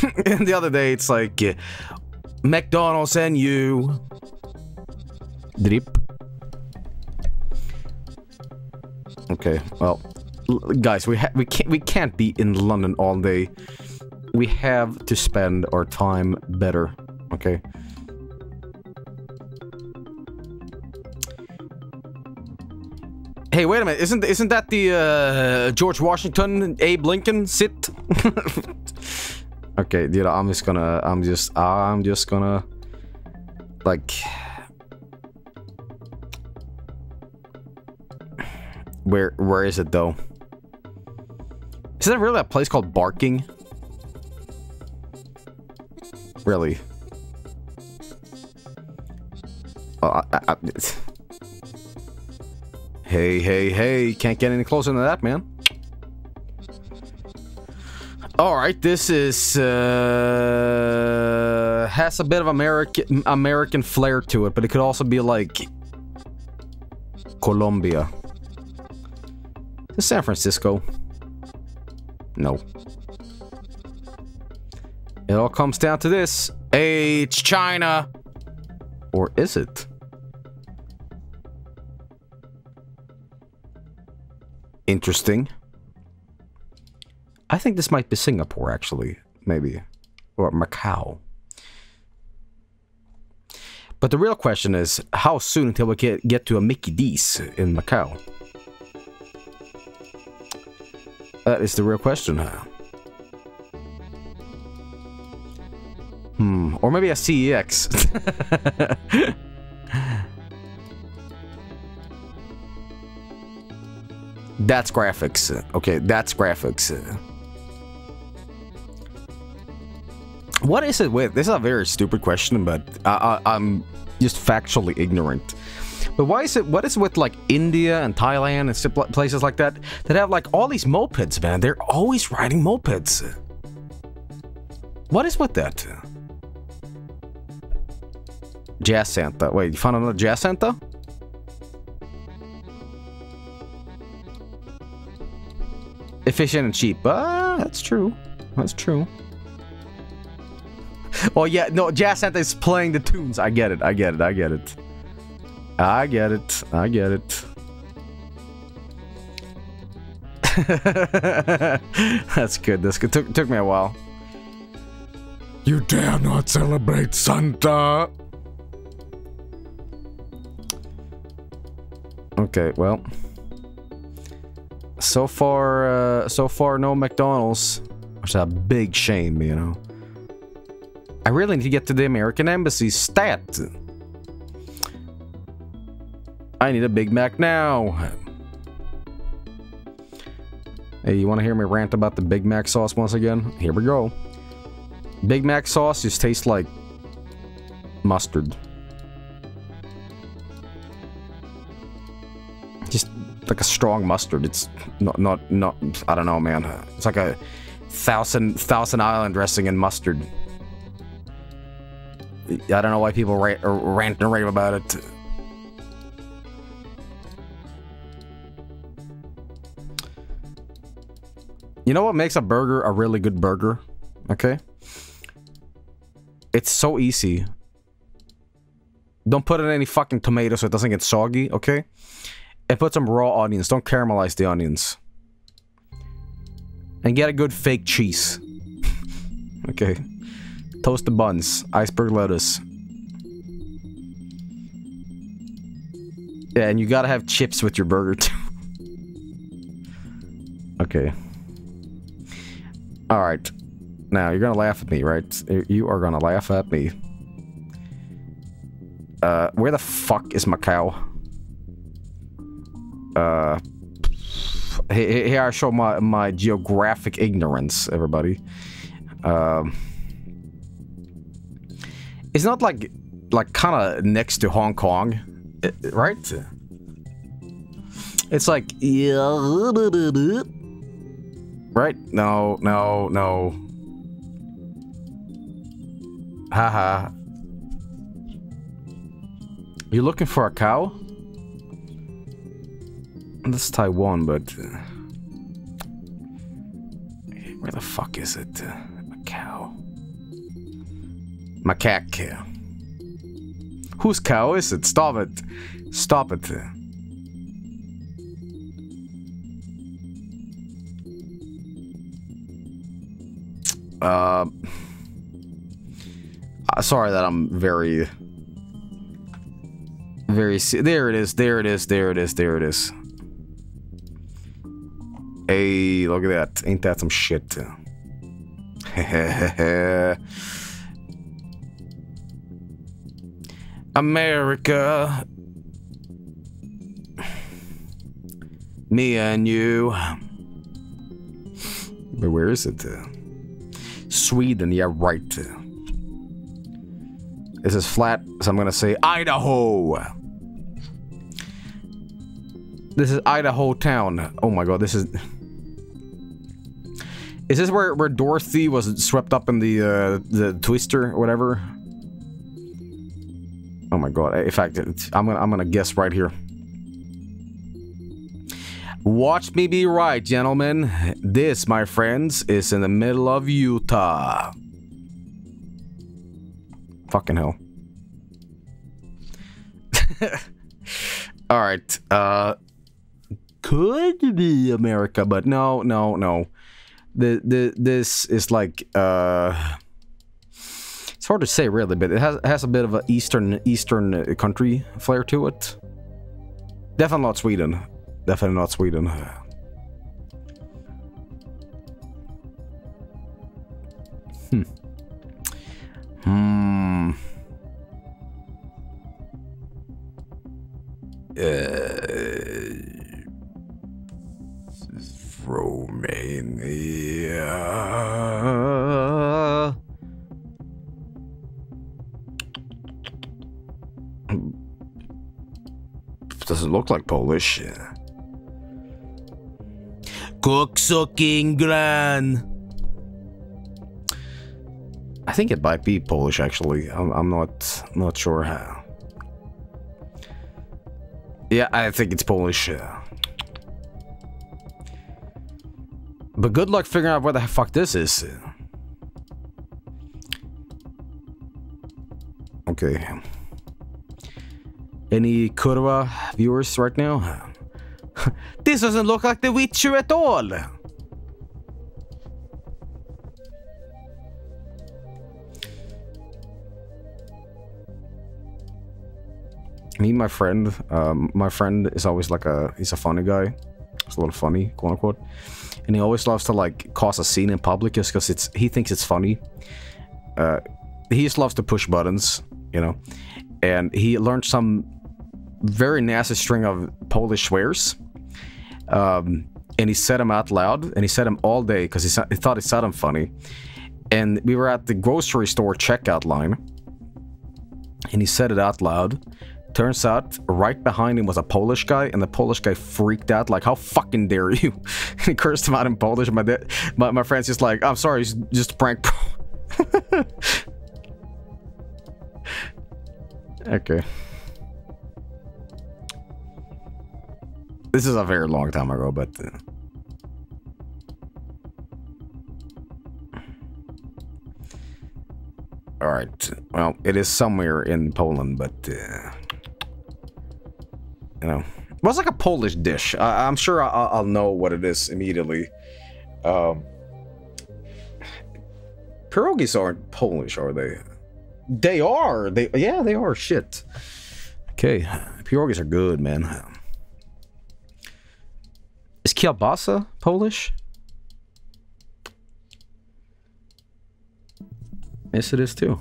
and the other day, it's like uh, McDonald's and you. Drip. Okay, well, guys, we we can't we can't be in London all day. We have to spend our time better. Okay. Hey, wait a minute! Isn't isn't that the uh, George Washington, Abe Lincoln sit? okay, dude, I'm just gonna, I'm just, I'm just gonna, like, where where is it though? Is there really a place called Barking? Really? Oh, I, I, hey, hey, hey! Can't get any closer than that, man. All right, this is uh, has a bit of American American flair to it, but it could also be like Colombia. San Francisco? No. It all comes down to this. Hey, it's China. Or is it? Interesting. I think this might be Singapore, actually. Maybe. Or Macau. But the real question is, how soon until we get, get to a Mickey D's in Macau? That is the real question. Hmm, or maybe a CEX. that's graphics. Okay, that's graphics. What is it with? This is a very stupid question, but I, I, I'm just factually ignorant. But why is it? What is it with like India and Thailand and places like that that have like all these mopeds, man? They're always riding mopeds. What is with that? Jazz Santa. Wait, you found another Jazz Santa? Efficient and cheap. Ah, that's true. That's true. oh yeah, no, Jazz Santa is playing the tunes. I get it. I get it. I get it. I get it. I get it. That's good. That's good. Took took me a while. You dare not celebrate Santa! Okay, well. So far, uh, so far, no McDonald's. Which is a big shame, you know. I really need to get to the American Embassy stat. I need a Big Mac now. Hey, you want to hear me rant about the Big Mac sauce once again? Here we go. Big Mac sauce just tastes like mustard. Like a strong mustard. It's not, not, not, I don't know, man. It's like a thousand, thousand island dressing in mustard. I don't know why people rant, rant and rave about it. You know what makes a burger a really good burger? Okay? It's so easy. Don't put in any fucking tomato so it doesn't get soggy, okay? And put some raw onions. Don't caramelize the onions. And get a good fake cheese. okay. Toast the buns. Iceberg lettuce. Yeah, and you gotta have chips with your burger too. okay. Alright. Now, you're gonna laugh at me, right? You are gonna laugh at me. Uh, where the fuck is Macau? Uh... Here I show my, my geographic ignorance, everybody. Um... It's not like, like, kind of next to Hong Kong, right? It's like, yeah. right? No, no, no. Haha. You looking for a cow? This is Taiwan, but... Uh, where the fuck is it? Uh, a cow. Macaque. Whose cow is it? Stop it. Stop it. Uh, sorry that I'm very, very. There it is. There it is. There it is. There it is. Hey, look at that. Ain't that some shit? America. Me and you. But where is it? Sweden, yeah, right. This is flat, so I'm gonna say Idaho. This is Idaho town. Oh my god, this is... Is this where, where Dorothy was swept up in the, uh, the twister or whatever? Oh my god, in fact, I'm gonna, I'm gonna guess right here. Watch me be right, gentlemen. This, my friends, is in the middle of Utah. Fucking hell. Alright, uh... Could be America, but no, no, no. The, the, this is like, uh... It's hard to say, really, but it has, it has a bit of an eastern, eastern country flair to it. Definitely not Sweden. Definitely not Sweden. Hmm. Hmm. Uh, Romania. Doesn't look like Polish. Cocksucking Gran. I think it might be Polish, actually. I'm, I'm not not sure how. Yeah, I think it's Polish. Uh, but good luck figuring out where the fuck this is. Okay. Any Kurva viewers right now? this doesn't look like The Witcher at all! Me my friend, um, my friend is always like a, he's a funny guy. He's a little funny, quote unquote. And he always loves to like cause a scene in public just because it's, he thinks it's funny. Uh, he just loves to push buttons, you know. And he learned some very nasty string of Polish swears. Um, and he said them out loud, and he said them all day because he, he thought it sounded funny. And we were at the grocery store checkout line, and he said it out loud. Turns out, right behind him was a Polish guy, and the Polish guy freaked out, like, how fucking dare you? he cursed him out in Polish, my, my, my friend's just like, I'm sorry, it's just a prank. okay. This is a very long time ago, but... Uh, Alright, well, it is somewhere in Poland, but... Uh, you know, it was like a Polish dish. I am sure I will know what it is immediately. Um, pierogies aren't Polish, are they? They are. They yeah, they are. Shit. Okay, pierogies are good, man. Is kielbasa Polish? Yes, it is too.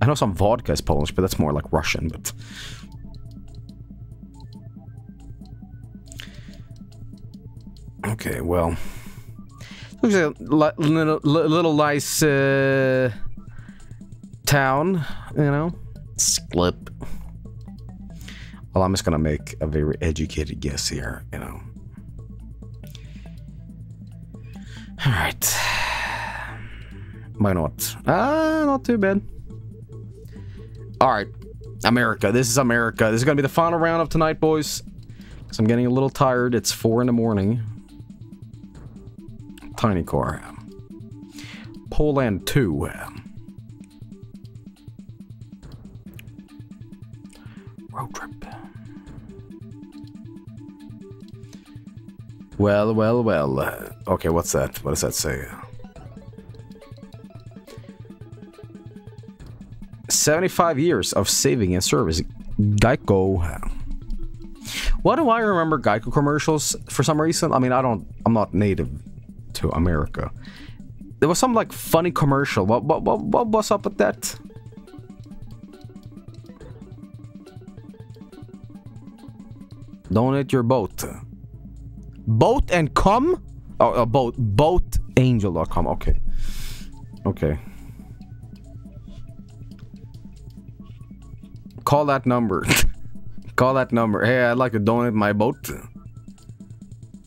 I know some vodka is Polish, but that's more like Russian, but... Okay, well... Looks like a little, little nice, uh, Town, you know? Slip. Well, I'm just gonna make a very educated guess here, you know? Alright. Why not? Ah, not too bad. Alright. America. This is America. This is gonna be the final round of tonight, boys. Because I'm getting a little tired. It's 4 in the morning. Tiny car. Poland 2. Road trip. Well, well, well. Uh, okay, what's that? What does that say? 75 years of saving and service. Geico. Why do I remember Geico commercials for some reason? I mean, I don't, I'm not native to America. There was some like funny commercial. What, what, what, what was up with that? Donate your boat. Boat and come? Oh, uh, boat. Boatangel.com. Okay. Okay. Call that number. Call that number. Hey, I'd like to donate my boat.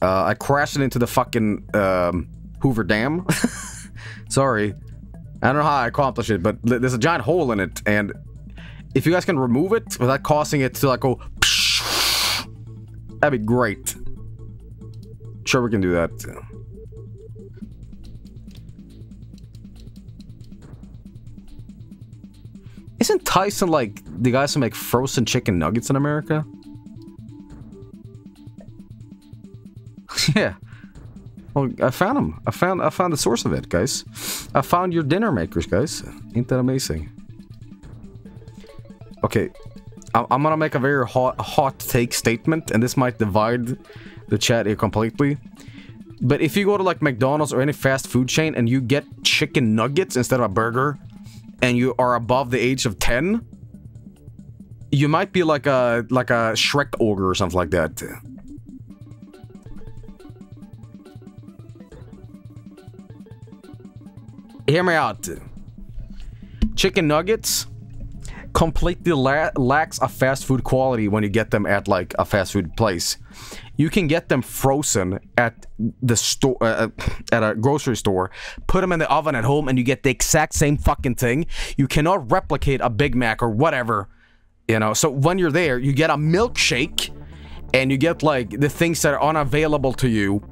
Uh, I crashed it into the fucking um, Hoover Dam. Sorry. I don't know how I accomplished it, but there's a giant hole in it, and if you guys can remove it without causing it to like go, that'd be great. Sure, we can do that. Isn't Tyson like the guys who make frozen chicken nuggets in America? yeah. Well, I found them. I found I found the source of it, guys. I found your dinner makers, guys. Ain't that amazing? Okay, I'm gonna make a very hot hot take statement, and this might divide the chat here completely. But if you go to like McDonald's or any fast food chain and you get chicken nuggets instead of a burger, and you are above the age of 10, you might be like a like a Shrek ogre or something like that. Hear me out. Chicken nuggets completely la lacks a fast food quality when you get them at like a fast food place. You can get them frozen at the store, uh, uh, at a grocery store, put them in the oven at home, and you get the exact same fucking thing. You cannot replicate a Big Mac or whatever, you know. So when you're there, you get a milkshake, and you get like the things that are unavailable to you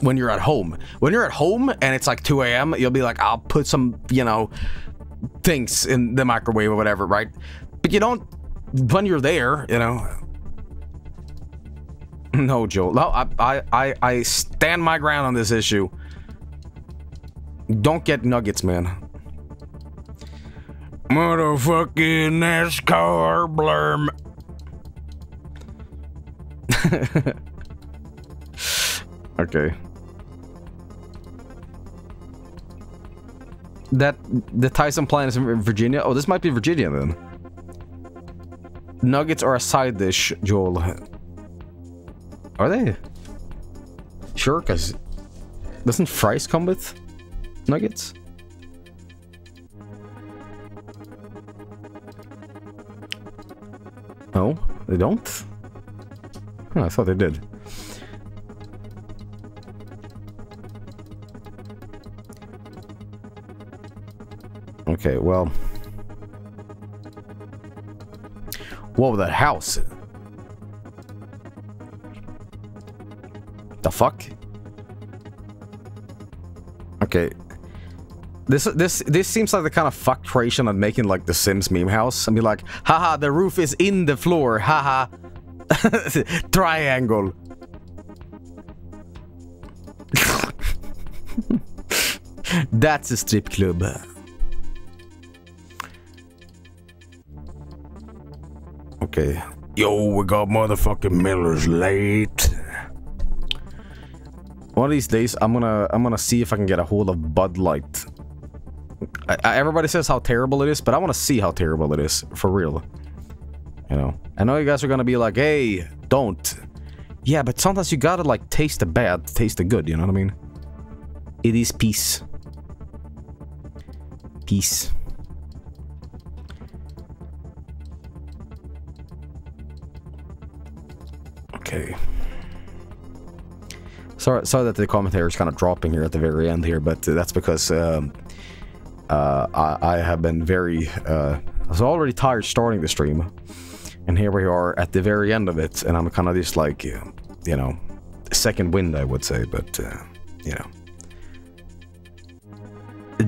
when you're at home. When you're at home and it's like 2 a.m., you'll be like, I'll put some, you know, things in the microwave or whatever, right? But you don't when you're there, you know. No, Joe. No, I, I, I, I stand my ground on this issue. Don't get nuggets, man. Motherfucking NASCAR blurm. Okay. That the Tyson plant is in Virginia. Oh, this might be Virginia then. Nuggets are a side dish, Joel. Are they? Sure, cause doesn't fries come with nuggets? No, they don't. I thought they did. Okay, well. Whoa, that house. The fuck? Okay. This this this seems like the kind of fuck creation I'm making like the Sims meme house. I mean like, haha, the roof is in the floor, haha. Triangle. That's a strip club. Okay. Yo, we got motherfucking Miller's Lite. One of these days, I'm gonna I'm gonna see if I can get a hold of Bud Light. I, I, everybody says how terrible it is, but I want to see how terrible it is for real. You know, I know you guys are gonna be like, "Hey, don't." Yeah, but sometimes you gotta like taste the bad, taste the good. You know what I mean? It is peace. Peace. Okay. Sorry, sorry that the commentary is kind of dropping here at the very end here, but that's because um, uh, I, I, have been very. Uh, I was already tired starting the stream, and here we are at the very end of it, and I'm kind of just like, you know, second wind, I would say, but uh, you know,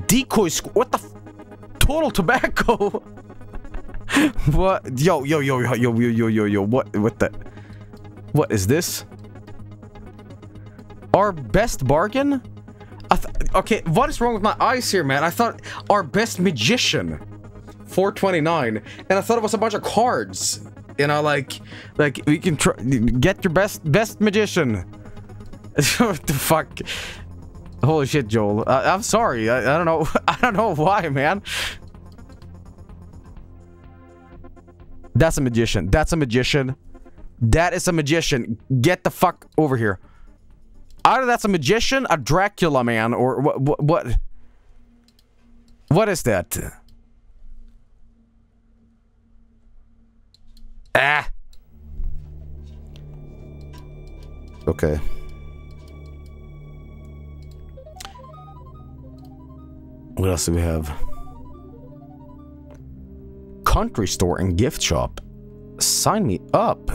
decoy. What the? Total tobacco. what? Yo, yo, yo, yo, yo, yo, yo, yo. What? What the? What is this? Our best bargain? okay, what is wrong with my eyes here, man? I thought our best magician. 429. And I thought it was a bunch of cards. You know, like, like we can get your best, best magician. what the fuck? Holy shit, Joel. I, am sorry. I, I don't know. I don't know why, man. That's a magician. That's a magician. That is a magician. Get the fuck over here. Either that's a magician, a Dracula man, or what? What? What, what is that? Ah. Okay. What else do we have? Country store and gift shop. Sign me up.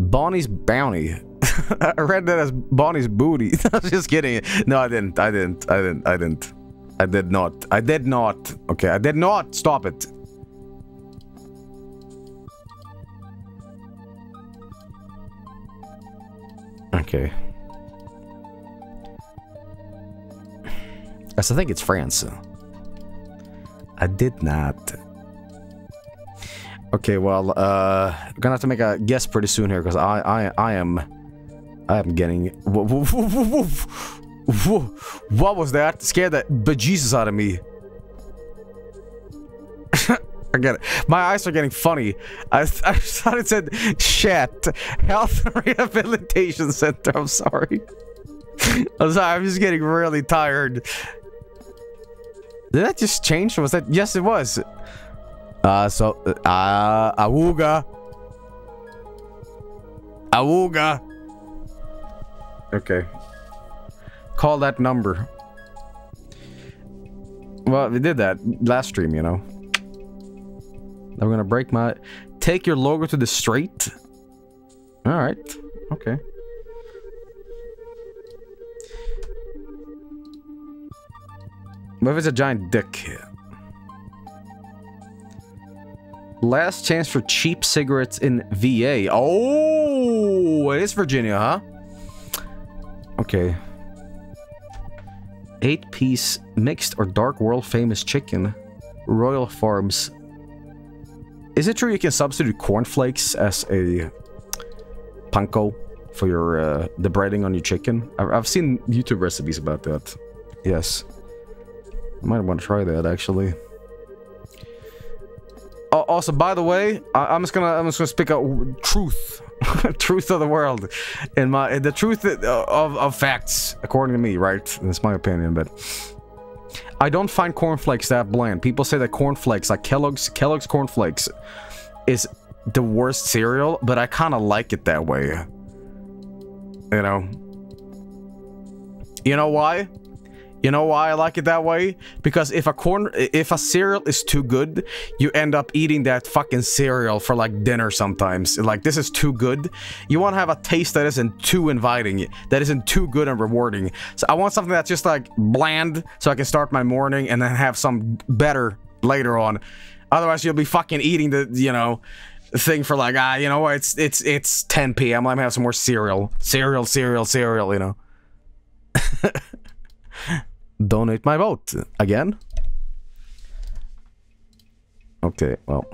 Bonnie's Bounty. I read that as Bonnie's Booty. I was just kidding. No, I didn't. I didn't. I didn't. I didn't. I did not. I did not. Okay, I did not. Stop it. Okay. Yes, I think it's France. I did not. Okay, well, uh, I'm gonna have to make a guess pretty soon here because I, I, I am, I am getting. What was that? Scared that bejesus out of me. I get it. My eyes are getting funny. I, I thought it said shit. Health Rehabilitation Center. I'm sorry. I'm sorry. I'm just getting really tired. Did that just change? Was that? Yes, it was. Uh, so, uh, Awuga. Awuga. Okay. Call that number. Well, we did that last stream, you know. Now we're gonna break my... Take your logo to the street? Alright. Okay. What if it's a giant dick? Last chance for cheap cigarettes in VA. Oh, it is Virginia, huh? Okay. Eight piece mixed or dark world famous chicken. Royal Farms. Is it true you can substitute cornflakes as a panko for your uh, the breading on your chicken? I've, I've seen YouTube recipes about that. Yes. I might want to try that actually. Oh, also, by the way, I, am just gonna I'm just gonna speak out truth, truth of the world, in my the truth of, of facts according to me, right? That's my opinion, but I don't find cornflakes that bland. People say that cornflakes, like Kellogg's Kellogg's cornflakes, is the worst cereal, but I kind of like it that way. You know. You know why? You know why I like it that way? Because if a corn, if a cereal is too good, you end up eating that fucking cereal for like dinner sometimes. Like this is too good. You want to have a taste that isn't too inviting, that isn't too good and rewarding. So I want something that's just like bland, so I can start my morning and then have some better later on. Otherwise, you'll be fucking eating the, you know, thing for like ah, you know, what? it's it's it's 10 p.m. Let me have some more cereal, cereal, cereal, cereal. You know. donate my vote again. Okay, well.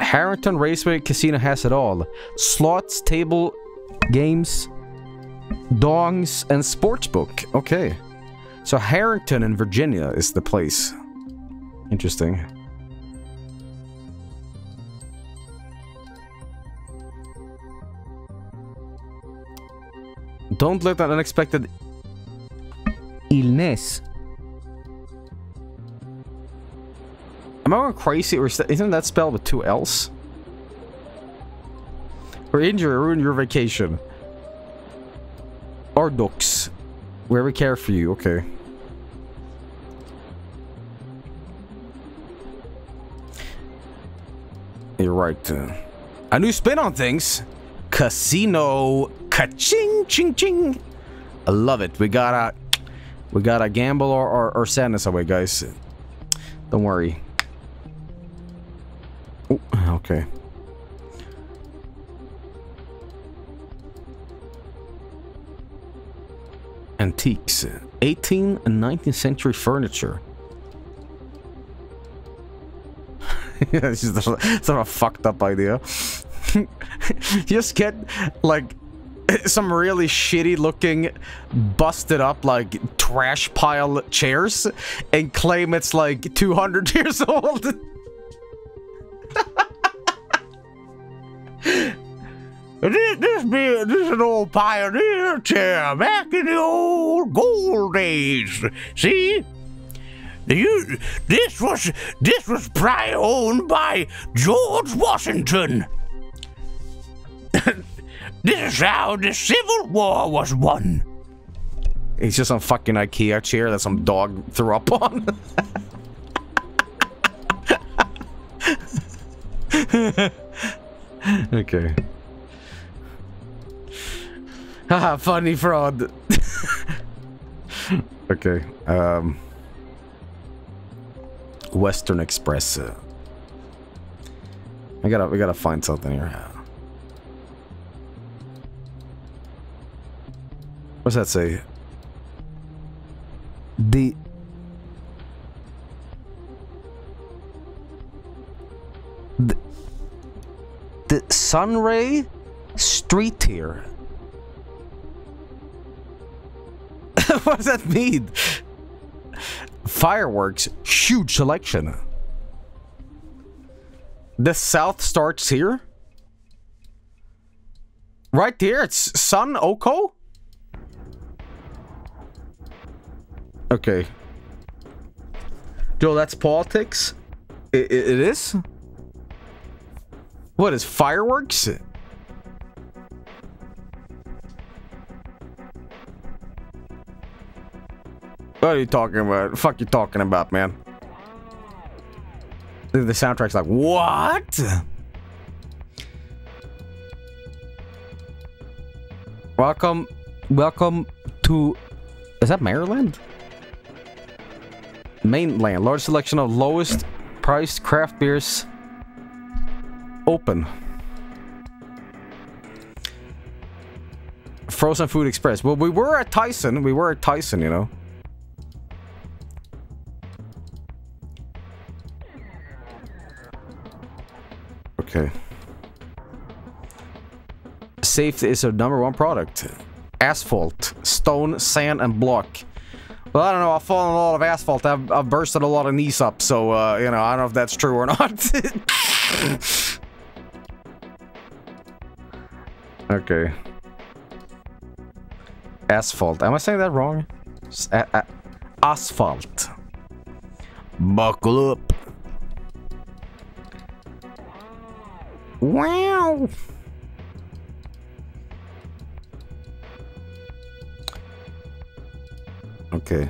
Harrington Raceway Casino has it all. Slots, table games, dongs, and sportsbook. Okay. So Harrington in Virginia is the place. Interesting. Don't let an unexpected illness. Am I going crazy or isn't that spelled with two L's? Or injury ruin your vacation. Or ducks. Where we care for you, okay. You're right. Uh, a new spin on things. Casino Ka-ching, ching, ching. I love it. We gotta, we gotta gamble or, or, us away, guys. Don't worry. Okay. Antiques. 18 and 19th century furniture. just a, sort of a fucked up idea. just get, like, some really shitty looking busted up like trash pile chairs and claim it's like 200 years old. This, this, be, this is an old pioneer chair back in the old gold days. See? You, this was this was probably owned by George Washington This is how the Civil War was won. It's just some fucking IKEA chair that some dog threw up on. okay. Haha, funny fraud. okay. Um. Western Express. Uh, I gotta, we gotta find something here. What's that say? The... The, Sunray Street Tier. what does that mean? Fireworks, huge selection. The South starts here? Right there, it's Sunoco? Okay. Joe, that's politics? it, it is? What is fireworks? What are you talking about? The fuck you talking about, man? The soundtrack's like, what? Welcome, welcome to, is that Maryland? Mainland. Large selection of lowest priced craft beers. Open. Frozen Food Express. Well, we were at Tyson. We were at Tyson, you know. Okay. Safety is our number one product. Asphalt, stone, sand, and block. Well, I don't know. I've fallen a lot of asphalt. I've, I've bursted a lot of knees up, so, uh, you know, I don't know if that's true or not. okay. Asphalt. Am I saying that wrong? Asphalt. Buckle up. Wow. Okay.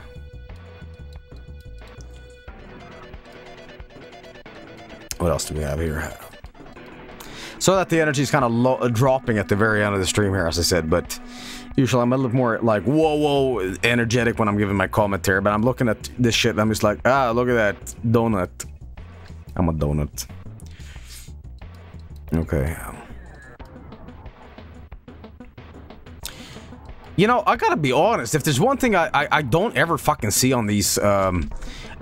What else do we have here? So that the energy is kind of uh, dropping at the very end of the stream here, as I said, but usually I'm a little more like whoa whoa energetic when I'm giving my commentary, but I'm looking at this shit and I'm just like, ah, look at that donut. I'm a donut. Okay. You know, I gotta be honest. If there's one thing I, I, I don't ever fucking see on these um,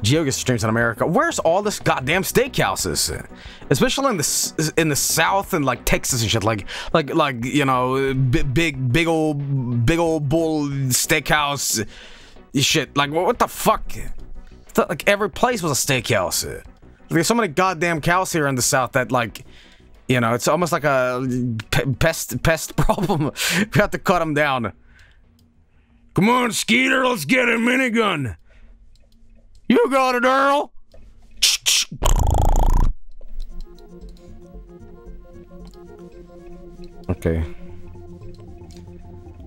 streams in America, where's all this goddamn steakhouses? Especially in the in the South and like Texas and shit. Like like like you know, big big big old big old bull steakhouse shit. Like what the fuck? Like every place was a steakhouse. There's so many goddamn cows here in the South that like. You know, it's almost like a pest pest problem. we have to cut them down. Come on, Skeeter, let's get a minigun. You got it, Earl. Okay.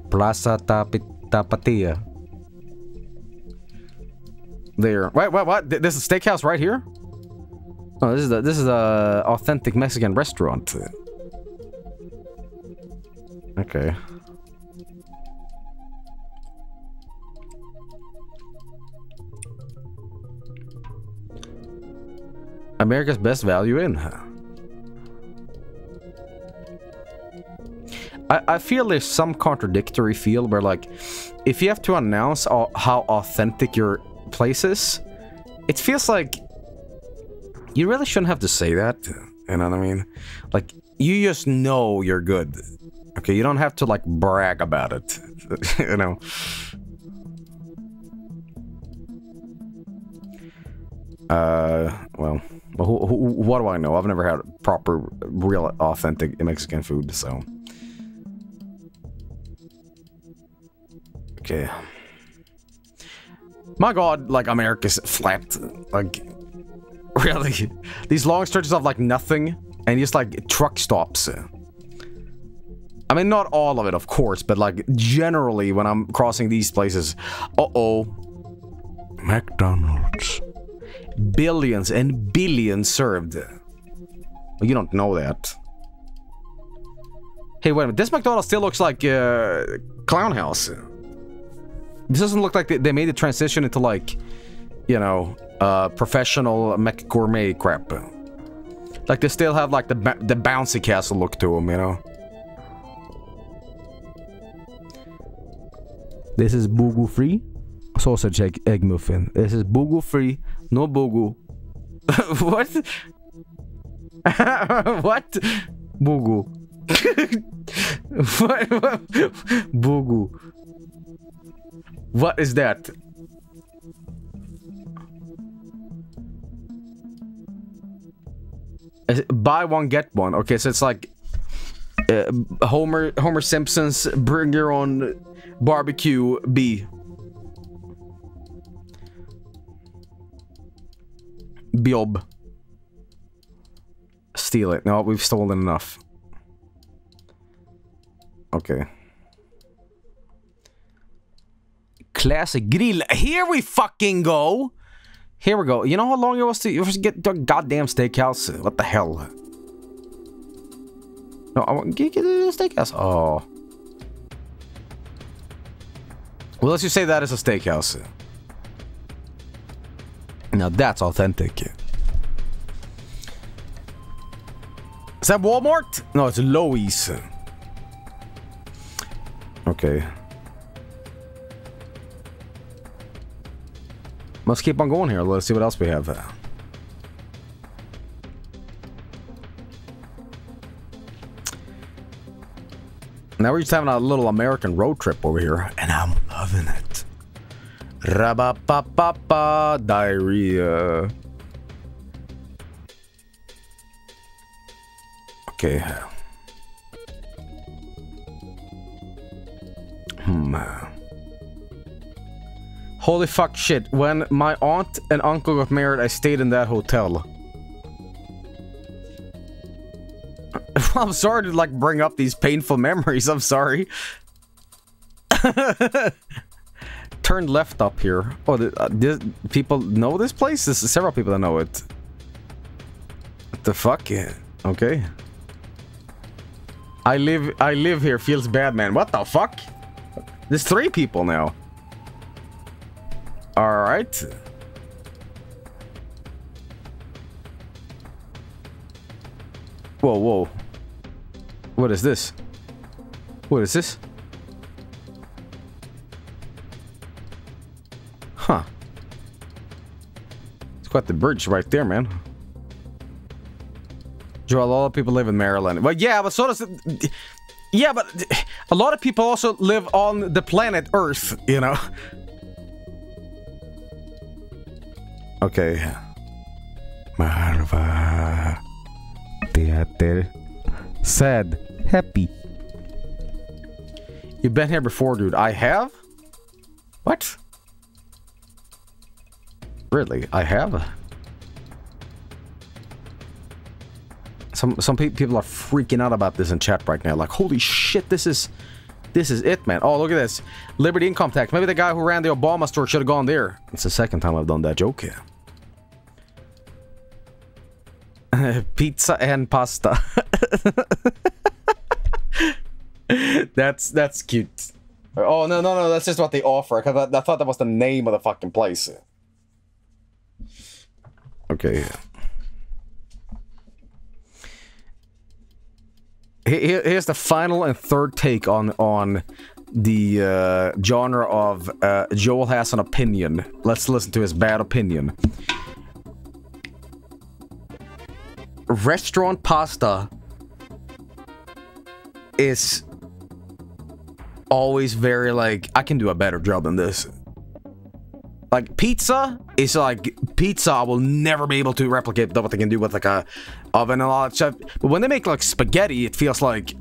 Plaza Tapatia. There. Wait, what? What? This is a steakhouse right here? Oh, this is a, this is a authentic Mexican restaurant. Okay. America's Best Value Inn. I, I feel there's some contradictory feel where like, if you have to announce how authentic your place is, it feels like you really shouldn't have to say that. You know what I mean? Like, you just know you're good. Okay, you don't have to like brag about it. you know? Uh, well, who, who, what do I know? I've never had proper, real, authentic Mexican food, so. Okay. My god, like, America's flat. Like, really? These long stretches of, like, nothing, and just, like, truck stops. I mean, not all of it, of course, but, like, generally, when I'm crossing these places, uh-oh. McDonald's billions and billions served. Well, you don't know that. Hey, wait a minute. This McDonald's still looks like uh, Clown House. This doesn't look like they, they made the transition into like, you know, uh, professional Mech Gourmet crap. Like they still have like the the bouncy castle look to them, you know. This is Boogle free sausage egg, egg muffin. This is Boogle free no Bogu. what? what? Bogu. what, what? Is that? buy one get one. Okay, so it's like uh, Homer Homer Simpson's bring your own barbecue B. Biob. Steal it. No, we've stolen enough. Okay. Classic grill. Here we fucking go. Here we go. You know how long it was to get the goddamn steakhouse? What the hell? No, I want get, a steakhouse. Oh. Well, let's just say that is a steakhouse. Now that's authentic. Is that Walmart? No, it's Lowe's. Okay. Let's keep on going here. Let's see what else we have. Now we're just having a little American road trip over here, and I'm loving it. Rabba-ba-ba-ba, diarrhea. Okay. Hmm. Holy fuck shit. When my aunt and uncle got married, I stayed in that hotel. I'm sorry to like bring up these painful memories. I'm sorry. Turn left up here. Oh, the, uh, this, people know this place? There's several people that know it. What the fuck? Okay. I live I live here. Feels bad, man. What the fuck? There's three people now. All right. Whoa, whoa. What is this? What is this? Quite the bridge right there, man. Joel, a lot of people live in Maryland. Well, yeah, but so does... Yeah, but a lot of people also live on the planet Earth, you know? Okay. Marva. Theater. Sad. Happy. You've been here before, dude. I have? What? Really? I have? Some some pe people are freaking out about this in chat right now. Like, holy shit, this is this is it, man. Oh, look at this. Liberty Income Tax. Maybe the guy who ran the Obama store should have gone there. It's the second time I've done that joke here. Pizza and pasta. that's that's cute. Oh no no no! That's just what they offer. I, I thought that was the name of the fucking place. Okay. Here's the final and third take on on the uh, genre of uh, Joel has an opinion. Let's listen to his bad opinion. Restaurant pasta is always very like I can do a better job than this. Like pizza is like pizza will never be able to replicate what they can do with like a oven and all that stuff. But when they make like spaghetti, it feels like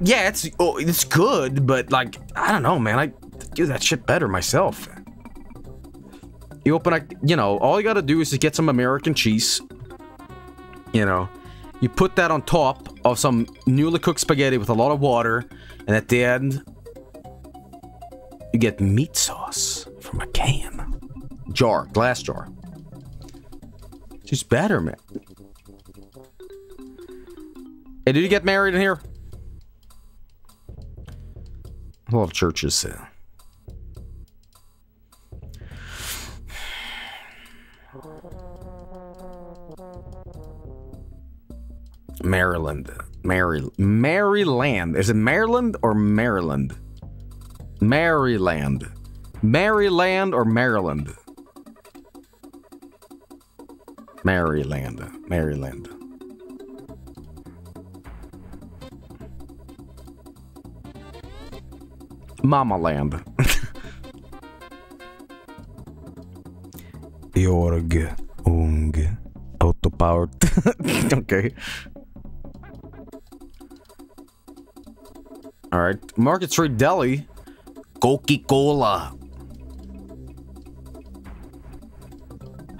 yeah, it's oh, it's good, but like I don't know, man. I do that shit better myself. You open a, you know, all you gotta do is just get some American cheese. You know, you put that on top of some newly cooked spaghetti with a lot of water, and at the end, you get meat sauce from a can. Jar, glass jar. She's better, man. Hey, did you get married in here? A lot of churches. Uh, Maryland. Mary Maryland. Is it Maryland or Maryland? Maryland. Maryland or Maryland? Maryland. Maryland. Mama Land. Jorg Ung Autopowered. okay. All right. Market Street Deli. Coca-Cola.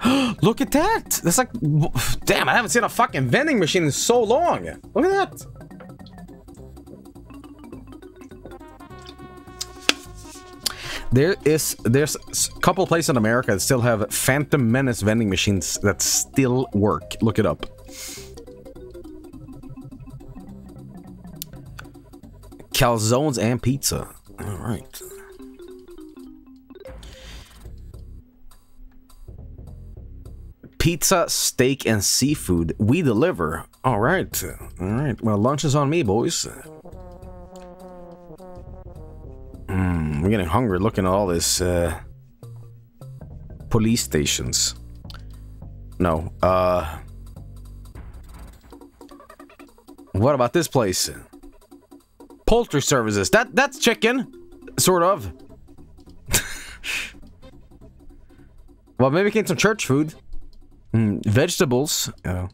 Look at that! That's like... Damn, I haven't seen a fucking vending machine in so long. Look at that. There is... There's a couple places in America that still have Phantom Menace vending machines that still work. Look it up. Calzones and pizza. All pizza, steak, and seafood. We deliver. All right. All right. Well, lunch is on me, boys. Mm, I'm getting hungry looking at all this uh, police stations. No. Uh, what about this place? Poultry services. That that's chicken, sort of. well, maybe get some church food. Mm, vegetables. Oh.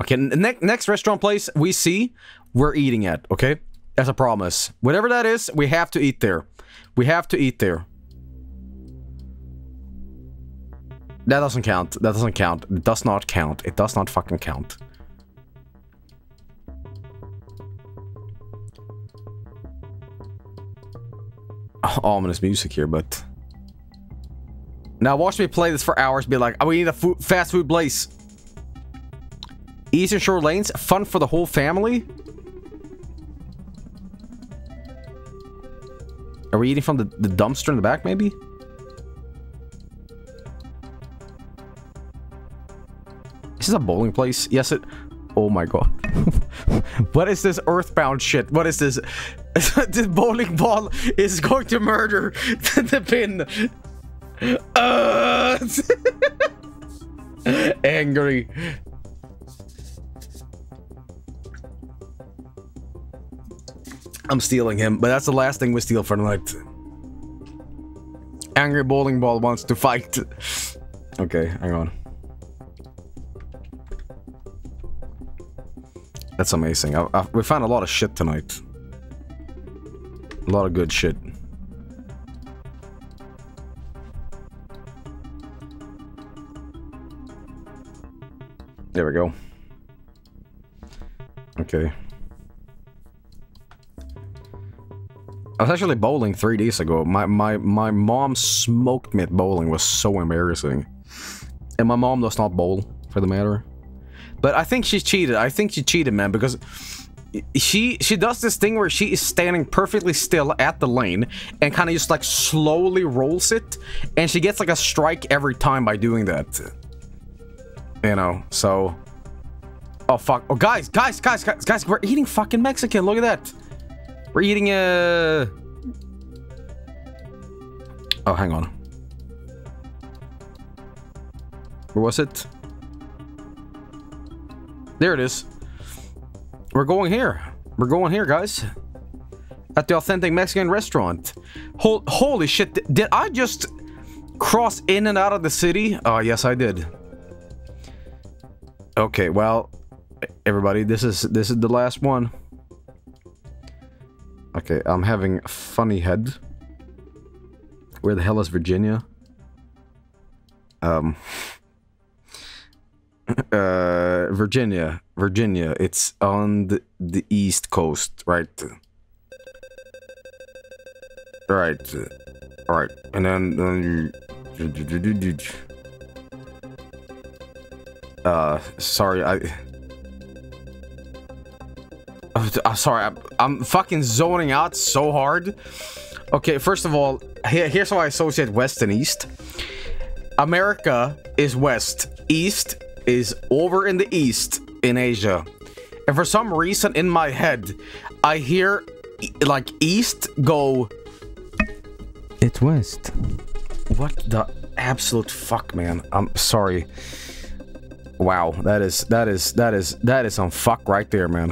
Okay, ne next restaurant place we see, we're eating at, okay? That's a promise. Whatever that is, we have to eat there. We have to eat there. That doesn't count. That doesn't count. It does not count. It does not fucking count. Ominous music here, but... Now watch me play this for hours, be like, oh, we need a food, fast food place. Eastern Shore Lanes, fun for the whole family? Are we eating from the, the dumpster in the back, maybe? This is a bowling place? Yes, it... Oh my god. what is this earthbound shit? What is this? this bowling ball is going to murder the pin. Uh, angry. I'm stealing him, but that's the last thing we steal for tonight. Angry bowling ball wants to fight. Okay, hang on. That's amazing. I, I, we found a lot of shit tonight. A lot of good shit. There we go. Okay. I was actually bowling three days ago. My my my mom smoked me at bowling. It was so embarrassing. And my mom does not bowl, for the matter. But I think she cheated. I think she cheated, man, because she she does this thing where she is standing perfectly still at the lane and kind of just like slowly rolls it, and she gets like a strike every time by doing that. You know, so. Oh fuck! Oh guys, guys, guys, guys, guys! We're eating fucking Mexican. Look at that. We're eating a... Uh... Oh, hang on. Where was it? There it is. We're going here. We're going here, guys. At the authentic Mexican restaurant. Hol holy shit, did I just cross in and out of the city? Oh, yes, I did. Okay, well, everybody, this is this is the last one. Okay, I'm having a funny head. Where the hell is Virginia? Um... Uh, Virginia. Virginia. It's on the, the east coast, right? Right. Alright. And then... Uh, sorry, I... I'm sorry, I'm, I'm, fucking zoning out so hard. Okay, first of all, here, here's how I associate West and East. America is West. East is over in the East in Asia. And for some reason in my head, I hear like East go... It's West. What the absolute fuck, man? I'm sorry. Wow, that is, that is, that is, that is some fuck right there, man.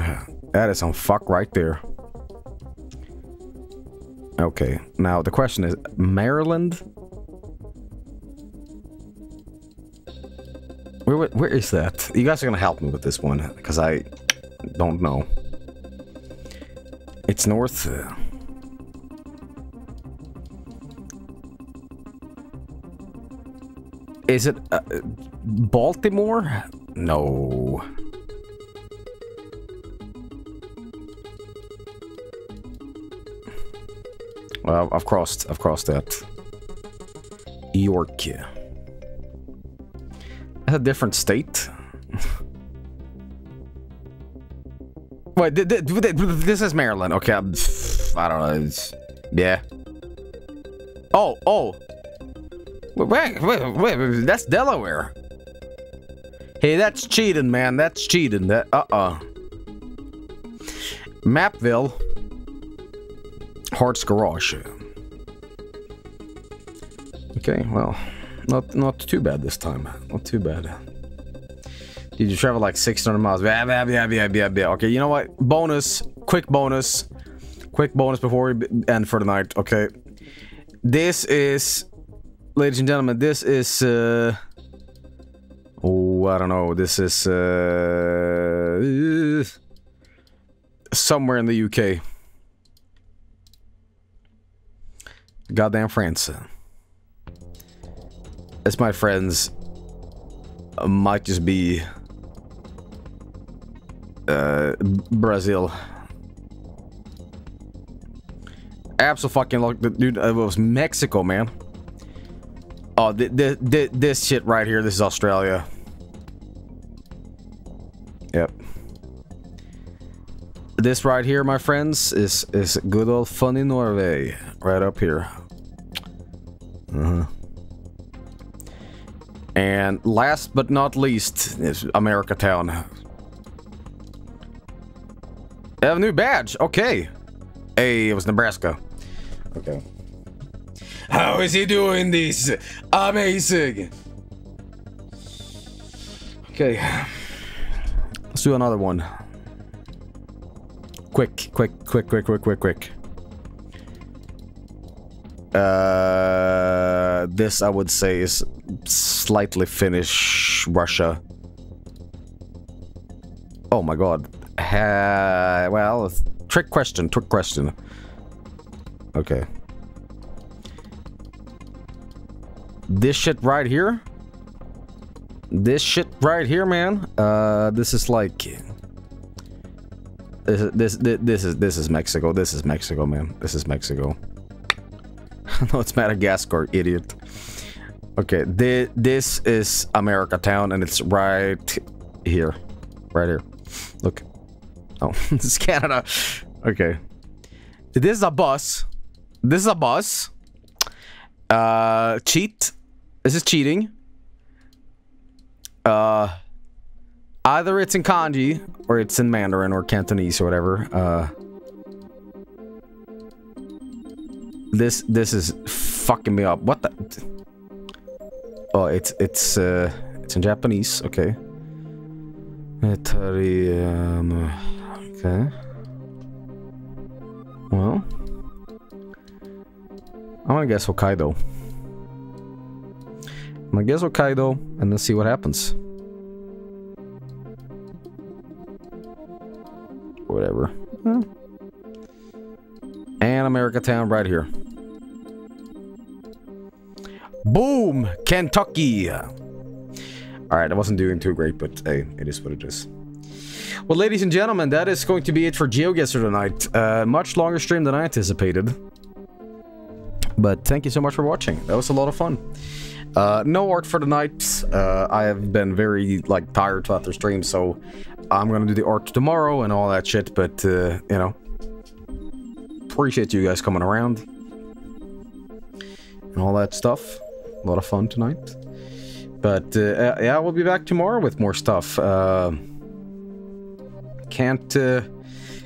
That is some fuck right there. Okay, now the question is, Maryland? Where, where is that? You guys are gonna help me with this one, because I don't know. It's north. Uh, is it uh, Baltimore? No. Well, I've crossed, I've crossed that. York. That's a different state. Wait, this is Maryland. Okay, I'm, I don't know. It's, yeah. Oh, oh. Wait, wait, wait, wait, that's Delaware. Hey, that's cheating, man. That's cheating. That uh-uh. Mapville. Hearts Garage. Okay, well, not not too bad this time. Not too bad. Did you travel like 600 miles? Yeah, yeah, yeah, yeah, yeah, yeah. Okay, you know what? Bonus, quick bonus, quick bonus before we end for the night. Okay, this is, ladies and gentlemen, this is. Uh, oh, I don't know. This is uh, somewhere in the UK. Goddamn France. This, my friends, might just be uh, Brazil. Absolutely, dude, it was Mexico, man. Oh, th th th this shit right here, this is Australia. Yep. This right here, my friends, is is good old funny Norway, right up here. Uh huh. And last but not least is America Town. I have a new badge. Okay. Hey, it was Nebraska. Okay. How is he doing this? Amazing. Okay. Let's do another one. Quick, quick, quick, quick, quick, quick, quick. Uh, this I would say is slightly Finnish Russia. Oh my god. Uh, well, trick question, trick question. Okay. This shit right here? This shit right here, man. Uh, this is like this is this this is this is Mexico. This is Mexico, man. This is Mexico. no, it's Madagascar, idiot. Okay, th this is America Town, and it's right here. Right here. Look. Oh, this is Canada. Okay. This is a bus. This is a bus. Uh, cheat. This is cheating. Uh, either it's in kanji, or it's in Mandarin, or Cantonese, or whatever. Uh, this this is fucking me up. What the? Oh, it's it's uh, it's in Japanese. Okay. Okay. Well, I'm gonna guess Hokkaido. Guess Hokkaido and then see what happens. Whatever. Well. And America Town right here. Boom! Kentucky! Alright, I wasn't doing too great, but hey, it is what it is. Well, ladies and gentlemen, that is going to be it for GeoGuessr tonight. Uh, much longer stream than I anticipated. But thank you so much for watching. That was a lot of fun. Uh, no art for the night. Uh, I have been very, like, tired throughout the stream, so I'm gonna do the art tomorrow and all that shit, but, uh, you know. Appreciate you guys coming around. And all that stuff. A lot of fun tonight. But, uh, yeah, we'll be back tomorrow with more stuff. Uh, can't, uh,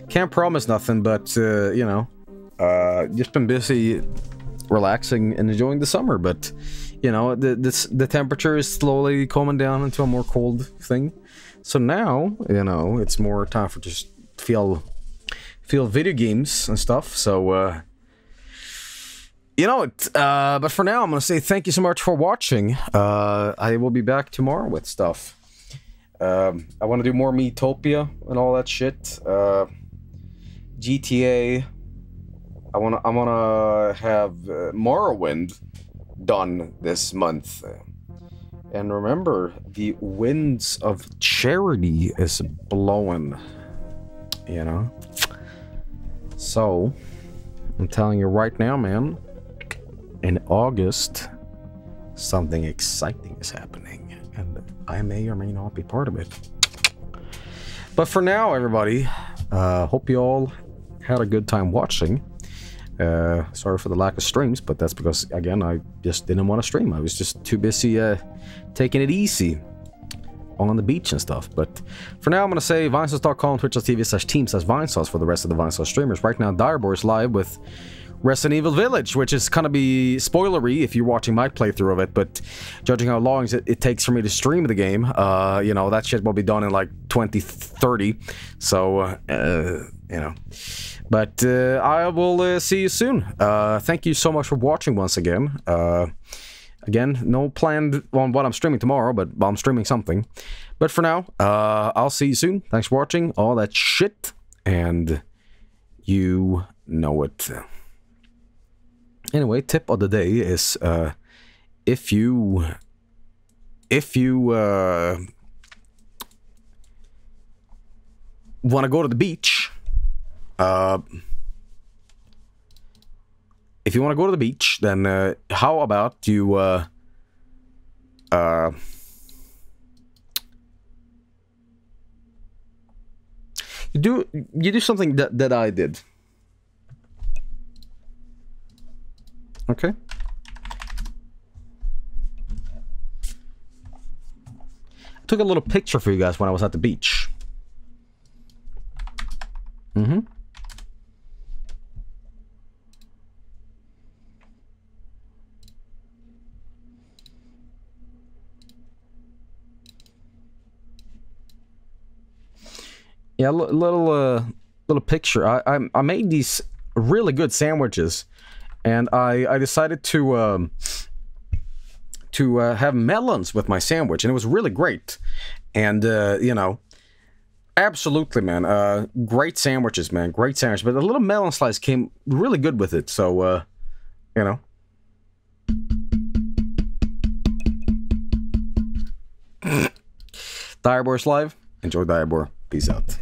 can't promise nothing, but, uh, you know, uh, just been busy relaxing and enjoying the summer, but you know, the this the temperature is slowly coming down into a more cold thing. So now, you know, it's more time for just feel feel video games and stuff. So uh you know it, uh, but for now, I'm gonna say thank you so much for watching. Uh, I will be back tomorrow with stuff. Um, I want to do more Metopia and all that shit. Uh, GTA. I wanna I wanna have uh, Morrowind done this month. And remember, the winds of charity is blowing. You know? So, I'm telling you right now, man, in August, something exciting is happening. And I may or may not be part of it. But for now, everybody, uh, hope you all had a good time watching. Uh, sorry for the lack of streams, but that's because, again, I just didn't want to stream. I was just too busy uh, taking it easy. on the beach and stuff. But for now, I'm gonna say vinesauce.com, twitch.tv slash team slash vinesauce for the rest of the Vinesauce streamers. Right now, Direboar is live with Resident Evil Village, which is gonna be spoilery if you're watching my playthrough of it, but judging how long it, it takes for me to stream the game, uh, you know, that shit will be done in like 2030. So, uh, you know. But uh, I will uh, see you soon. Uh, thank you so much for watching once again. Again, no plan on what I'm streaming tomorrow, but I'm streaming something. But for now, I'll see you soon. Thanks for watching. All that shit. And you know it. Anyway, tip of the day is uh, if you if you uh, want to go to the beach, uh, if you want to go to the beach, then uh, how about you uh, uh, you do you do something that that I did. Okay. I took a little picture for you guys when I was at the beach. Mm-hmm. Yeah, li- little uh, little picture. I, I I made these really good sandwiches, and I I decided to um, to uh, have melons with my sandwich, and it was really great. And uh, you know, absolutely, man, uh, great sandwiches, man, great sandwich. But the little melon slice came really good with it. So uh, you know. Direboar's live. Enjoy Direboar. Peace out.